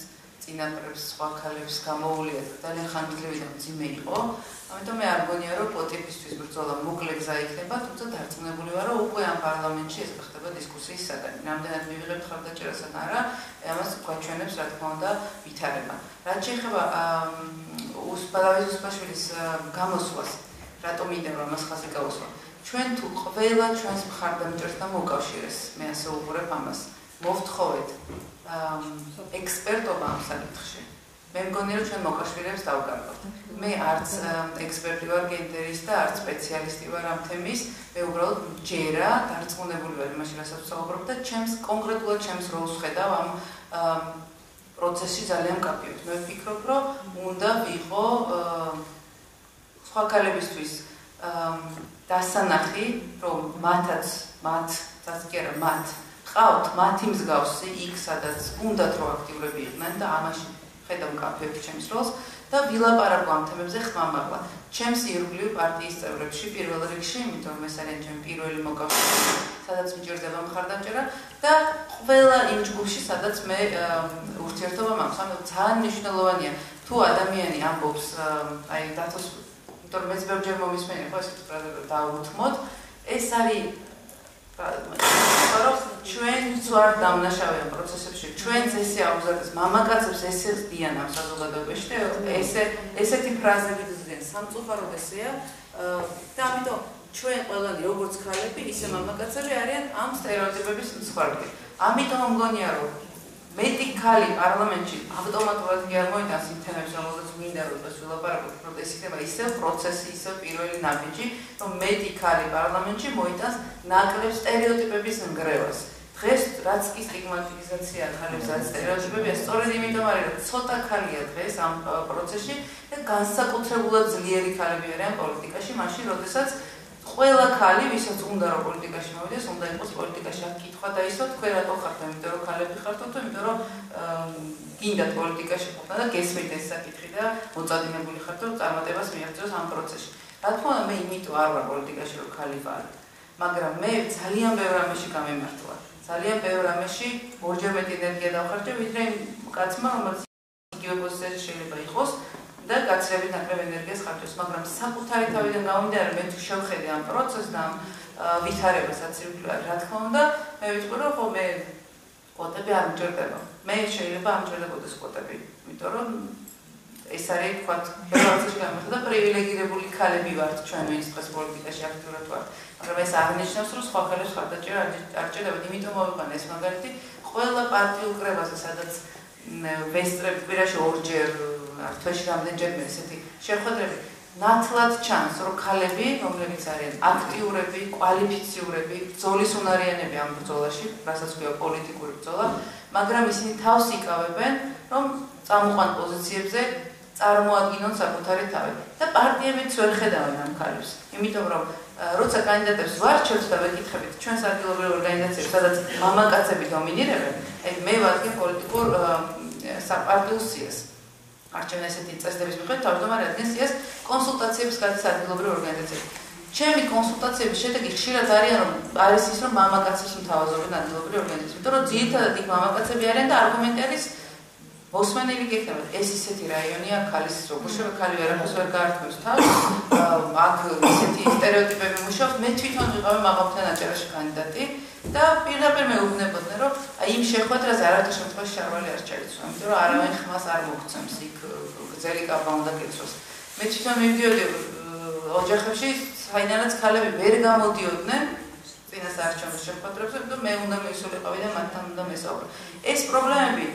წინაპრებს სხვა ქალებს გამოუვლიათ ძალიან ხანგრძლივი და მძიმე იყო. ამიტომ მე არ მგონია რომ პოტიპისთვის ბრძოლა მოკლე გზა იქნება, თუმცა დარწმუნებული ვარ რომ უკვე ამ პარლამენტში ეს ხდება დისკუსიის საგანი. რამდენად მივიღებთ ხარდაჭერას ან არა, ამას გვაჩვენებს რა თქმა უნდა ვითარება. რაც შეეხება უსპალავის უსპაშვილის გამოსვლას, რატომ რომ ამას ხაზი გავუსვა? ჩვენ თუ ყველა ჩვენს მხარდამჭერთან მოკავშირეს, მე ასე უყურებ ამას. მოვთხოვეთ ექსპერტობა ამ საკითხში. მე მგონი რომ ჩვენ მოკავშირეებს დავგარბოთ. მე არც ექსპერტი ვარ გენდერის და არც სპეციალისტი ვარ ამ თემის. მე უბრალოდ ჯერა დარწმუნებული ვარ იმაში, რასაც ვსაუბრობ და ჩემს კონკრეტულად ჩემს როლს ხედავ ამ პროცესში ძალიან კაფიოდ. მე ვფიქრობ, რომ უნდა ვიყო სხვა კალებისთვის დასანახი, რომ მათაც მათ, დასკერა მათ ყავთ მათი მსგავსი იქ სადაც უნდათ რომ აქტიურები იყვნენ და ამაში ხედავ კაფეებს ჩემს როლს და ვილაპარაკო ამ თემებზე ხმამაღლა. ჩემს ირგვლივ პარტიის წევრებში პირველ რიგში იმიტომ რომ ეს არის ჩემი პირველი მოკავშირე სადაც მიჭირდება მხარდამჭერა და ყველა იმ ჯგუფში სადაც მე ურთიერთობა მაქვს. ანუ ძალიან მნიშვნელოვანია თუ ადამიანი ამბობს აი დათოს იმიტომ რომ მეც ბევრჯერ მომისმენი ხო ესეთ პრობლემები დავუთმოთ ეს არის რომ ჩვენ ვარ დამნაშავე პროცესებში. ჩვენს ესე აუზადეს მამაკაცებს ესე ზდიან ამ საზოგადოებაში და ესე ესეთი ფრაზები ზდიან. სამწუხაროდ ესეა და ამიტომ ჩვენ ყველანი როგორც ქალები, ისე მამაკაცები არიან ამ стереოტიპების მსხვერპლი. ამიტომ მგონია რომ მეტი ქალი პარლამენტში ავტომატურად კი არ მოიტანს იმ თემებს, რომელზეც მინდა რომ ეს ვილაპარაკოთ, რომ ეს იქნება ისე პროცესი, ისე პირველი ნაბიჯი, რომ მეტი ქალი პარლამენტში მოიტანს ნაკლებ სტერეოტიპების ნგრევას. დღეს რაც კი სტიგმატიზაცია ხალხებს რაც სტერეოტიპებია, სწორედ იმიტომ არის, რომ ცოტა ქალია დღეს ამ პროცესში და განსაკუთრებულად ძლიერი ქალები არიან პოლიტიკაში, მაშინ როდესაც ყველა ქალი, ვისაც უნდა რომ პოლიტიკაში მოვიდეს, უნდა იყოს პოლიტიკაში. აქ კითხვა დაისვა, თქვენ რატო ხართ, იმიტომ რომ ქალები ხართ, თუ იმიტომ რომ გინდათ პოლიტიკაში ყოფნა და გესმით ეს საკითხი და მოწადინებული ხართ, რომ წარმატებას მიაღწიოს ამ პროცესში. რა თქმა უნდა, მე იმიტომ არ ვარ პოლიტიკაში, რომ ქალი ვარ. მაგრამ მე ძალიან ბევრ ამაში გამემართლა. ძალიან ბევრ ამაში ორჯერ მეტი ენერგია დავხარჯე, ვიდრე კაცმა, რომელიც იგივე პოზიციაში შეიძლება იყოს. და გაცრებით ნაკლებ ენერგიას ხარჯავს, მაგრამ საკუთარი თავიდან გამომდინარე მე თუ შევხედე ამ პროცესს და ვითარებასაც რა თქმა უნდა, მე ვიტყვი რომ ხო მე კვოტები არ მჭირდება. მე შეიძლება არ მჭირდებოდეს კვოტები, იმიტომ რომ ეს არის თქვა ბალანსში გამოხდა პრივილეგირებული ქალები ვართ ჩვენ ვინც დღეს პოლიტიკაში აქტიურად ვართ. მაგრამ ეს აღნიშნავს რომ სხვა ქალებს ხარდაჭერა არ ჭირდება, იმიტომ მოვიყვანე ეს მაგალითი ყველა პარტიულ კრებაზე სადაც ვესტრებ პირაში ორჯერ თვეში რამდენჯერმე ესეთი შეხვედრები ნათლად ჩანს რომ ქალები რომლებიც არიან აქტიურები, კვალიფიციურები, ბრძოლის უნარიანები ამ ბრძოლაში, რასაც ქვია პოლიტიკური ბრძოლა, მაგრამ ისინი თავს იკავებენ რომ წამოყვან პოზიციებზე წარმოადგინონ საკუთარი თავი და პარტიებიც ვერ ხედავენ ამ ქალებს. იმიტომ რომ როცა კანდიდატებს ვარჩევთ და ვეკითხებით ჩვენს ადგილობრივ ორგანიზაციებს, სადაც მამაკაცები დომინირებენ, აი მე ვადგენ პოლიტიკურ საპარტიო სიას. არჩევნ ესეთი წესდების მიხედვით თავმჯდომარე ადგენს სიას კონსულტაციების გადის ადგილობრივ ორგანიზაციებში. ჩემი კონსულტაციების შედეგი ხშირად არიან რომ არის ის რომ მამაკაცებს მთავაზობენ ადგილობრივ ორგანიზაციებში, იმიტომ რომ ძირითადად იქ მამაკაცები არიან და არგუმენტი არის ოსმანელი გეკნებათ, ეს ისეთი რაიონია, ქალის როგორშევე ქალი ვერაფერს ვერ გაართმევს თან, [coughs] აქ ისეთი стереოტიპები მუშაობს. მე თვითონ ვიყავი მაღალთან აჭარაში კანდიდატი და პირდაპირ მეუბნებოდნენ, რომ აი იმ შეხვედრას არავითარ შემთხვევაში შარვალი არ ჩაიცვა, იმიტომ რომ არავინ ხმას არ მოგცემს იქ გზელი კაბა უნდა გეცვას. მე თვითონ მივდიოდი ოჯახებში, საიდანაც ქალები ვერ გამოდიოდნენ წინასაარჩევნო შეხვედრებზე, იმიტომ მე უნდა მისულიყავი და მათთან უნდა მესაუბრე. ეს პრობლემები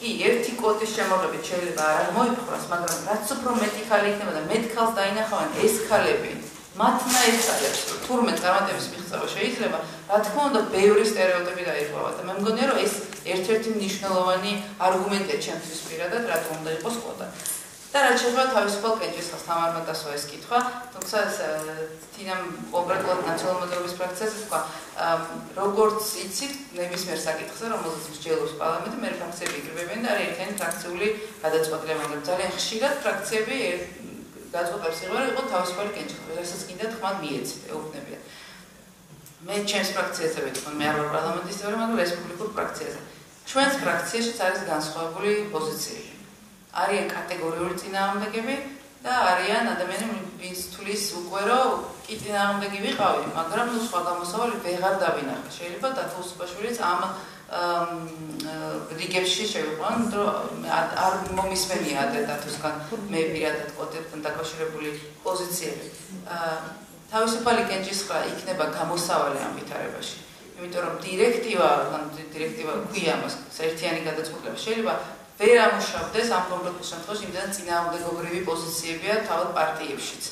კი ერთი კოტის შემოღებით შეიძლება არ მოიფხვრას, მაგრამ რაც უფრო მეტი ხალი იქნება და მეტ ხალს დაინახავენ ეს ხალები, მათნა ეს ხალებს თურმე წარმატების მიღწევა შეიძლება, რა თქმა უნდა, ბევრი стереოტიპი დაირღვევა და მე მგონია რომ ეს ერთ-ერთი მნიშვნელოვანი არგუმენტია ჩემთვის პირადად, რატომ უნდა იყოს კოტა. და რაც შეეხება თავისუფალ კენჭისყრას თამარმა დასვა ეს კითხვა თუმცა თინამ კონკრეტულად ნაციონალურ მოძრაობის ფრაქციაზე თქვა როგორც იცით ნებისმიერ საკითხზე რომელზეც მსჯელობს პარლამენტი მე ფრაქციები იკრიბებიან და ერთიანი ფრაქციული გადაწყვეტილება მაგრამ ძალიან ხშირად ფრაქციები გადაწყვეტილებს იღებენ იყო თავისუფალი კენჭისყრა რასაც კიდე თქვა მიეცით ეუბნებიან. მე ჩემს ფრაქციაზე ვეთქვი მე არ ვარ პარლამენტის წევრი მაგრამ რესპუბლიკურ ფრაქციაზე. ჩვენს ფრაქციაშიც არის განსხვავებული პოზიციები არიან კატეგორიული წინააღმდეგები და არიან ადამიანები, ვინც თulis უკვე რომ კი წინააღმდეგი ვიყავი, მაგრამ ნუ სხვა გამოსავალი ვეღარ დავინახე. შეიძლება დათოსუბაშვილიც ამ რიგებში შევიყვან, რომ არ მომისმენია დათოსგან მე პირადად კოდებთან დაკავშირებული პოზიციები. თავისუფალი კენჭისყრა იქნება გამოსავალი ამ ვითარებაში. იმიტომ რომ დირექტივა, ან დირექტივა ქვია მას, საერთიანი გადაწყვეტილება შეიძლება ვერ ამუშავდეს ამ კონკრეტულ შემთხვევაში იმდან წინააღმდეგობრივი პოზიციებია თავად პარტიებშიც.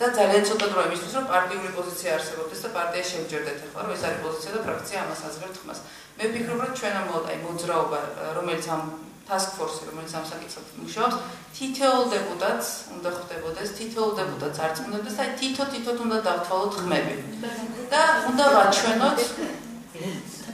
და ძალიან ცოტა დრო იმისთვის რომ პარტიული პოზიცია არსებობდეს და პარტია შევჯერდეთ ახლა რომ ეს არის პოზიცია და ფრაქცია ამას აზრებს ხმას. მე ვფიქრობ რომ ჩვენ ამოთ აი მოძრაობა რომელიც ამ task force რომელიც ამ საკითხად მუშაობს თითოეულ დეპუტატს უნდა ხვდებოდეს თითოეულ დეპუტატს უნდა და აი თითო თითოდ უნდა დავთვალოთ ხმები და უნდა ვაჩვენოთ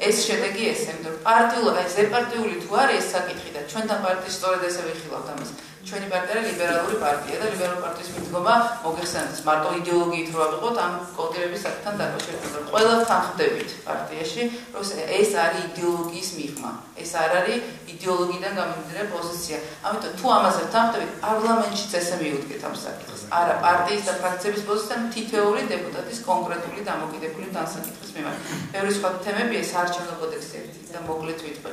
ეს შედეგი ესე, იმიტომ რომ პარტიული, აი ზეპარტიული თუ არის ეს საკითხი და ჩვენთან პარტიის სწორედ ესე ვიხილავთ ამას. ჩვენი პარტია ლიბერალური პარტია და ლიბერალური პარტიის მიდგომა მოგეხსენებთ მარტო იდეოლოგიით რო ავიღოთ ამ კოდირების საკითხთან დაკავშირებით. ყველა თანხდებით პარტიაში, რომ ეს არის იდეოლოგიის მიღმა. ეს არ არის იდეოლოგიიდან გამომდინარე პოზიცია. ამიტომ თუ ამაზე თანხდებით, პარლამენტშიც ესე მიუდგეთ ამ საკითხს. არა პარტიის და ფრაქციების პოზიცია თითოეული დეპუტატის კონკრეტული დამოკიდებული დასაკითხის მიმართ. ბევრი სხვა თემებია საარჩევნო კოდექსი და მოკლედ ვიტყვი.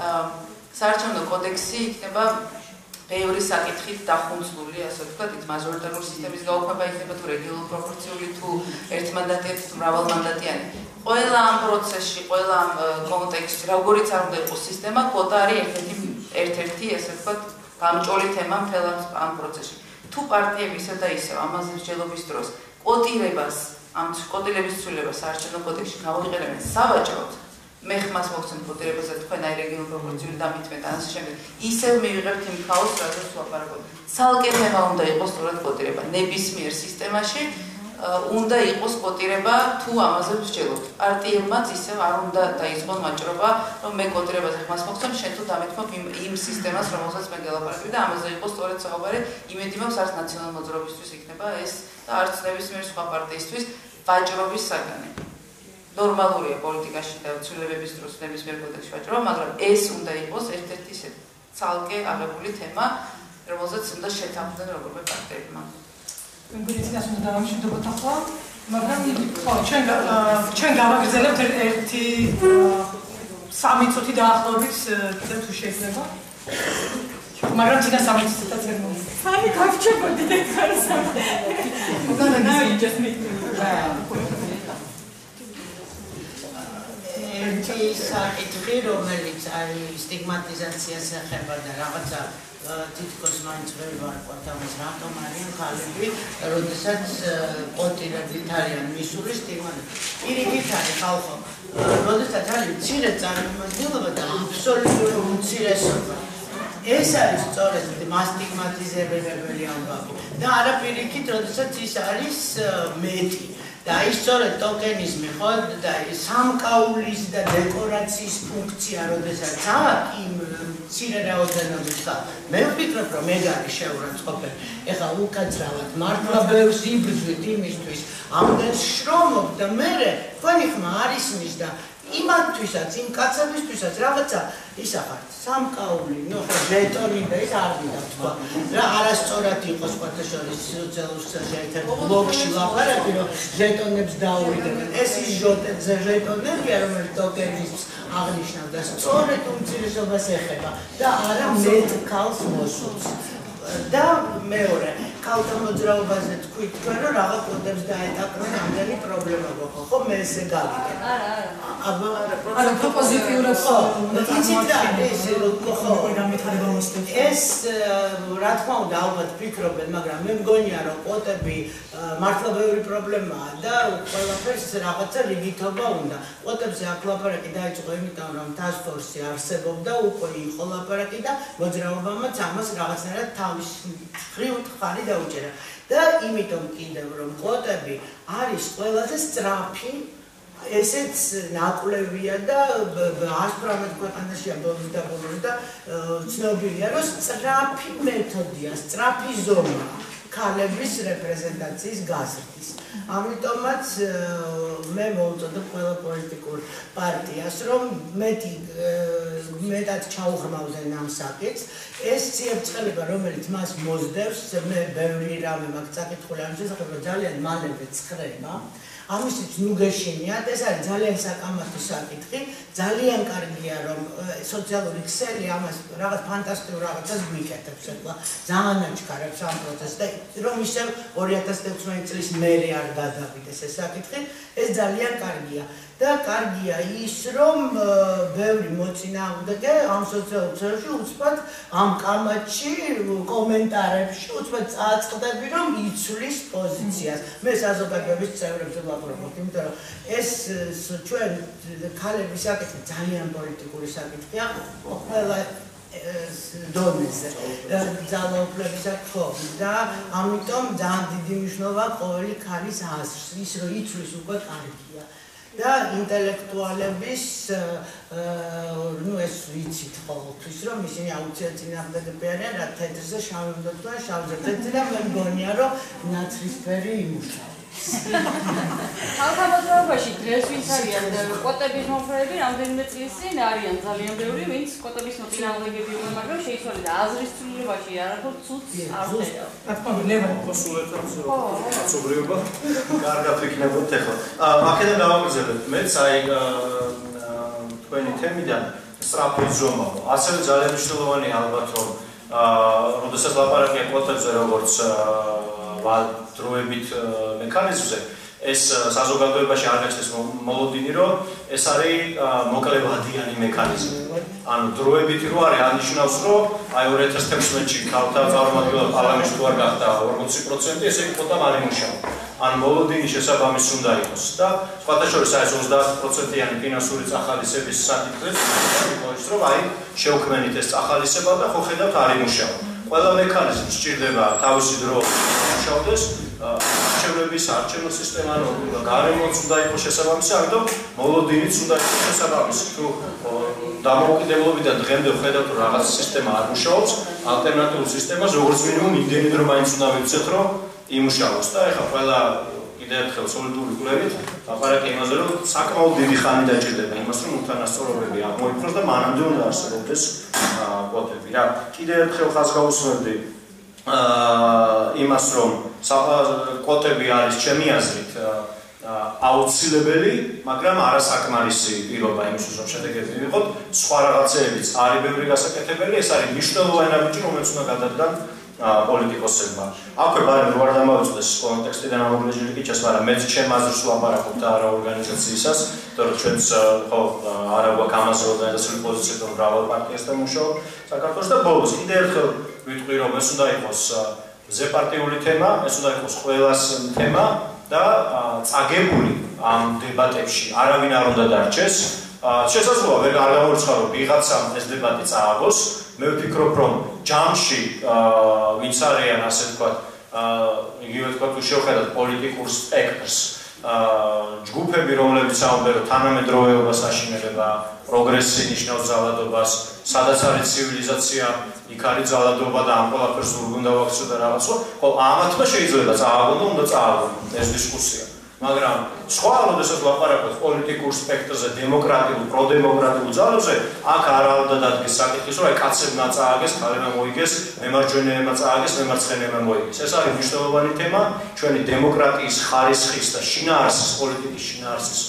აა საარჩევნო კოდექსი იქნება ბევრი საკითხით დახუნცლული, ასე ვთქვათ, ის მაჟორიტარული სისტემის გაუქმება იქნება თუ რეგიონულ პროპორციული თუ ერთმანდატიანი თუ მრავალმანდატიანი. ყველა ამ პროცესში, ყველა ამ კონტექსტში, როგორიც არ უნდა იყოს სისტემა, კვოტა არის ერთ-ერთი ერთ-ერთი, ასე ვთქვათ, გამჭოლი თემა მთელ ამ პროცესში. თუ პარტიები ისე და ისე ამაზე მსჯელობის დროს კვოტირებას, ამ კვოტილების ცვლილებას საარჩევნო კოდექსში გამოიყენებენ სავაჭროდ, მე ხმას მოგცემ ფოტოებაზე თქვენ აი რეგიონულ პროპორციული დამიტვეთ ან ასე შემდეგ. ისევ მივიღებთ იმ ქაოსს რასაც ვაპარაკობ ცალკე თემა უნდა იყოს სწორად კოტირება ნებისმიერ სისტემაში უნდა იყოს კოტირება თუ ამაზე ვსჯელობთ პარტიებმაც ისევ არ უნდა დაიწყონ მაჭრობა რომ მე კოტირებაზე ხმას მოგცემ შენ თუ დამიტვებ იმ იმ სისტემას რომელსაც მე გელაპარაკები და ამაზე იყოს სწორად საუბარი. იმედი მაქვს არც ნაციონალურ მოძრაობისთვის იქნება ეს და არც ნებისმიერ სხვა პარტიისთვის ვაჭრობის საგანი ნორმალურია პოლიტიკაში და ცვლილებების დროს ნებისმიერ კონტექსტში ვაჭრობა, მაგრამ ეს უნდა იყოს ერთ-ერთი ისე ცალკე აღებული თემა, რომელზეც უნდა შეთანხმდნენ როგორმე პარტიებმა. ინგლისის უნდა დამშვიდობოთ ახლა, მაგრამ ხო, ჩვენ ჩვენ გავაგრძელებთ ერთი სამი წუთი დაახლოებით თუ შეიძლება. მაგრამ თინა სამი წუთიც არ მომწონს. სამი გავჩერდი და ხარ სამი. უნდა ნაიჯესმით. ერთი საკითხი, რომელიც არის სტიგმატიზაციას ეხება და რაღაცა თითქოს მაინც ვერ ვარ ყვეთამის რატომ არიან ხალები, როდესაც კონტინენტით არიან მისული სტიგმატიზაცია. პირიქით არის ხალხო, როდესაც არის მცირე წარმომადგენლობა და აბსოლუტური უმცირესობა. ეს არის სწორედ მასტიგმატიზებელი ამბავი და არა პირიქით, როდესაც ის არის მეტი. და ის სწორედ ტოკენიზმი ხო? და სამკაულის და დეკორაციის ფუნქცია როდესაც აქვს იმ ცირე რაოდენობის და მე ვფიქრობ რომ ეგ არის შეურაცხყოფელი ეხლა უკაცრავად მართლა ბევრს იბრძვით იმისთვის. ამდენ შრომობ და მე თქვენი ხმა არის მის და იმათთვისაც, იმ კაცებისთვისაც რაღაცა ისახართ, სამკაული, ნუ ხო ჟეტონი და ის არ მინდა თქვა. რა არასწორად იყოს ფოტოშოპის სოციალურ ერთ-ერთ ბლოგში ლაპარაკი, რომ ჟეტონებს დაუვიდნენ. ეს ის ჟეტონებია, რომელიც ტოკენს აღნიშნავს და სწორედ უმცირესობას ეხება და არა მეტ ქალს მოსულს. და მეორე ქალთა მოძრაობაზე თქვი თქვენ რომ რაღა კოდებს დაეტაკნენ ამდენი პრობლემა გქონდა ხო მე ესე გავიგე. არა არა აბა არა პროპოზიტიურად ხო იცით რა ეს ხო. გამეთარება მოსდეთ ეს რა თქმა უნდა ალბათ ფიქრობენ მაგრამ მე მგონია რომ კოტები მართლა ბევრი პრობლემაა და ყველაფერს რაღაცა რიგითობა უნდა. კოტებზე აქ ლაპარაკი დაიწყო იმიტომ რომ force არსებობდა უკვე იყო ლაპარაკი და მოძრაობამაც ამას რაღაცნაირად თავის ხრივ ხარი დაუჭერა და იმიტომ კიდევ რომ კოტები არის ყველაზე სწრაფი ესეც ნაკლებია და 118 ქვეყანაში ამბობს და ბოლოს და ცნობილია რომ სწრაფი მეთოდია, სწრაფი ზონა ქალების რეპრეზენტაციის გაზრდის. ამიტომაც მე მოვწოდებ ყველა პოლიტიკურ პარტიას, რომ მეტი მეტად ჩაუღრმავდნენ ამ საკითხს. ეს ციებწყელება, რომელიც მას მოსდევს, მე ბევრი რამე საკითხული ამ შესახებ, ძალიან მალევე ცხრება. ამისთვის ნუ გეშინიათ, ეს არის ძალიან საკამათო საკითხი, ძალიან კარგია რომ სოციალური ქსელი ამას რაღაც ფანტასტიკურ რაღაცას გვიკეთებს ახლა. ძალიან აჩქარებს ამ პროცესს და რომ ისევ 2016 წლის მერე არ გადავიდეს ეს საკითხი, ეს ძალიან კარგია. და კარგია ის რომ ბევრი მოწინააღმდეგე ამ სოციალურ ქსელში უცბად ამ კამათში კომენტარებში უცბად წააწყდები რომ იცვლის პოზიციას. მე საზოგადოების წევრებს ვლაპარაკობ იმიტომ რომ ეს ჩვენ ქალების საკითხი ძალიან პოლიტიკური საკითხია ყველა დონეზე. ძალაუფლების ხო და ამიტომ ძალიან დიდი მნიშვნელობა ყოველი ქალის აზრს ის რომ იცვლის უკვე კარგია და ინტელექტუალების ნუ ეს ვიცით ყოველთვის რომ ისინი აუცილებლად წინააღმდეგები არიან რა თეთრზე შავი უნდა თქვა შავზე თეთრი და მე მგონია რომ ნაცრისფერი იმუშავა ხალხამოძრაობაში დღეს ვინც არიან კოტების მომხრეები რამდენიმე წლის წინ არიან ძალიან ბევრი ვინც კოტების მოწინააღმდეგები იყვნენ მაგრამ შეიცვალა აზრის ცვლილებაში არაფერ ცუც არ ხედავ. რა თქმა უნდა ნევა კონსულტანტს რო კაცობრიობა კარგად ვიქნებოთ ახლა. აქედან დავაგრძელებთ მეც აი თქვენი თემიდან სტრაფი ზომა. ასევე ძალიან მნიშვნელოვანია ალბათ რომ აა როდესაც ლაპარაკია კოტებზე როგორც აა დროებით მექანიზმზე ეს საზოგადოებაში არ გასცეს მოლოდინი რომ ეს არის მოკლებადიანი მექანიზმი. ანუ დროებით რო არის ანიშნავს რომ აი 2016 წელს ქალთა წარმომადგენლობა პარლამენტში თუ არ გახდა 40% ესე იგი პოტა არ იმუშავა. ან მოლოდინი შესაბამის უნდა იყოს და სხვათა შორის აი 30%-იანი ფინანსური წახალისების საკითხიც მოიჭრა რომ აი შევქმნით ეს წახალისება და ხო ხედავთ არ იმუშავა. ყველა მექანიზმი სჭირდება თავისი დრო მუშაობდეს არჩევნების არჩევნო სისტემა რო გარემოც უნდა იყოს შესაბამისი, ამიტომ მოლოდინიც უნდა იყოს შესაბამისი. თუ დამოუკიდებლობიდან დღემდე ვხედავთ რომ რაღაც სისტემა არ მუშაობს, ალტერნატიულ სისტემას როგორც მინიმუმ იმდენი დრო მაინც უნდა ვიცეთ რომ იმუშაოს და ეხლა ყველა კიდევ ერთხელ სოლიდური კვლევით ლაპარაკი იმაზე რომ საკმაოდ დიდი ხანი დაჭირდება იმას რომ უთანასწორობები აღმოიფროს და მანამდე უნდა არსებობდეს კვოტები რა კიდევ ერთხელ ხაზ გაუსმენდი აა იმას რომ კვოტები არის ჩემი აზრით აუცილებელი, მაგრამ არასაკმარისი პირობა იმისთვის რომ შედეგები მივიღოთ. სხვა რაღაცეებიც არის ბევრი გასაკეთებელი, ეს არის მნიშვნელოვანი ნაბიჯი, რომელიც უნდა გადადგან პოლიტიკოსებმა. აქვე ბარემ რო არ დამოვიწყდეს კონტექსტიდან ამოგრეჟილი კი ჩას, მაგრამ მეც ჩემ აზრს ვაპარაკობ და არა ორგანიზაციისას, იმიტომ რომ ჩვენც ხო არა გვაქვს ამაზე ორგანიზაციული პოზიცია და მრავალ პარტიასთან მუშაობ საქართველოს და ბოლოს კიდე ერთხელ ვიტყვი რომ ეს უნდა იყოს ზეპარტიული თემა, ეს უნდა იყოს ყველას თემა და წაგებული ამ დებატებში არავინ არ უნდა დარჩეს. შესაძლოა ვერ არ გამორიცხარო ვიღაცამ ეს დებატი წააგოს. მე ვფიქრობ რომ ჯამში ვინც არიან ასე ვთქვათ, იგივე ვთქვათ თუ შევხედათ პოლიტიკურ სპექტრს, ჯგუფები რომლებიც ამბობენ რომ თანამედროვეობას აშინელება, პროგრესი ნიშნავს ძალადობას, სადაც არის ცივილიზაცია, იქ არის ძალადობა და ამ ყველაფერს უნდა ვაქცო და რაღაცო, ხო, ამათმა შეიძლება წააგონ და უნდა წააგონ ეს დისკუსია. მაგრამ სხვა როდესაც ლაპარაკობთ პოლიტიკურ სპექტრზე, დემოკრატიულ, პროდემოკრატიულ ძალებზე, აქ არა უნდა დადგეს საკითხი, რომ აი კაცებმა წააგეს, ქალებმა მოიგეს, მემარჯვენეებმა წააგეს, მემარცხენეებმა მოიგეს. ეს არის მნიშვნელოვანი თემა, ჩვენი დემოკრატიის ხარისხის და შინაარსის პოლიტიკის შინაარსის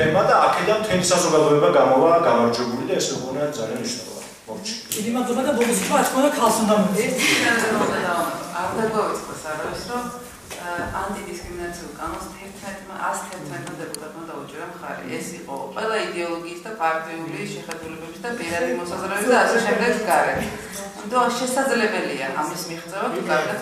თემა და აქედან მთელი საზოგადოება გამოვა გამარჯვებული და ეს როგორია ძალიან მნიშვნელოვანი. დიდი მადლობა და ბოლოს რა თქმა უნდა ქალს უნდა მოიწოდო. არ დაგვაიწყოს არავის რომ ანტიდისკრიმინაციულ კანონს 11-111 დეპუტატმა დაუჭირა მხარი. ეს იყო ყველა იდეოლოგიის და პარტიული შეხედულებების და პირადი მოსაზრებების და ასე შემდეგ გარეთ. ამიტომ შესაძლებელია ამის მიღწევა თუ კარგად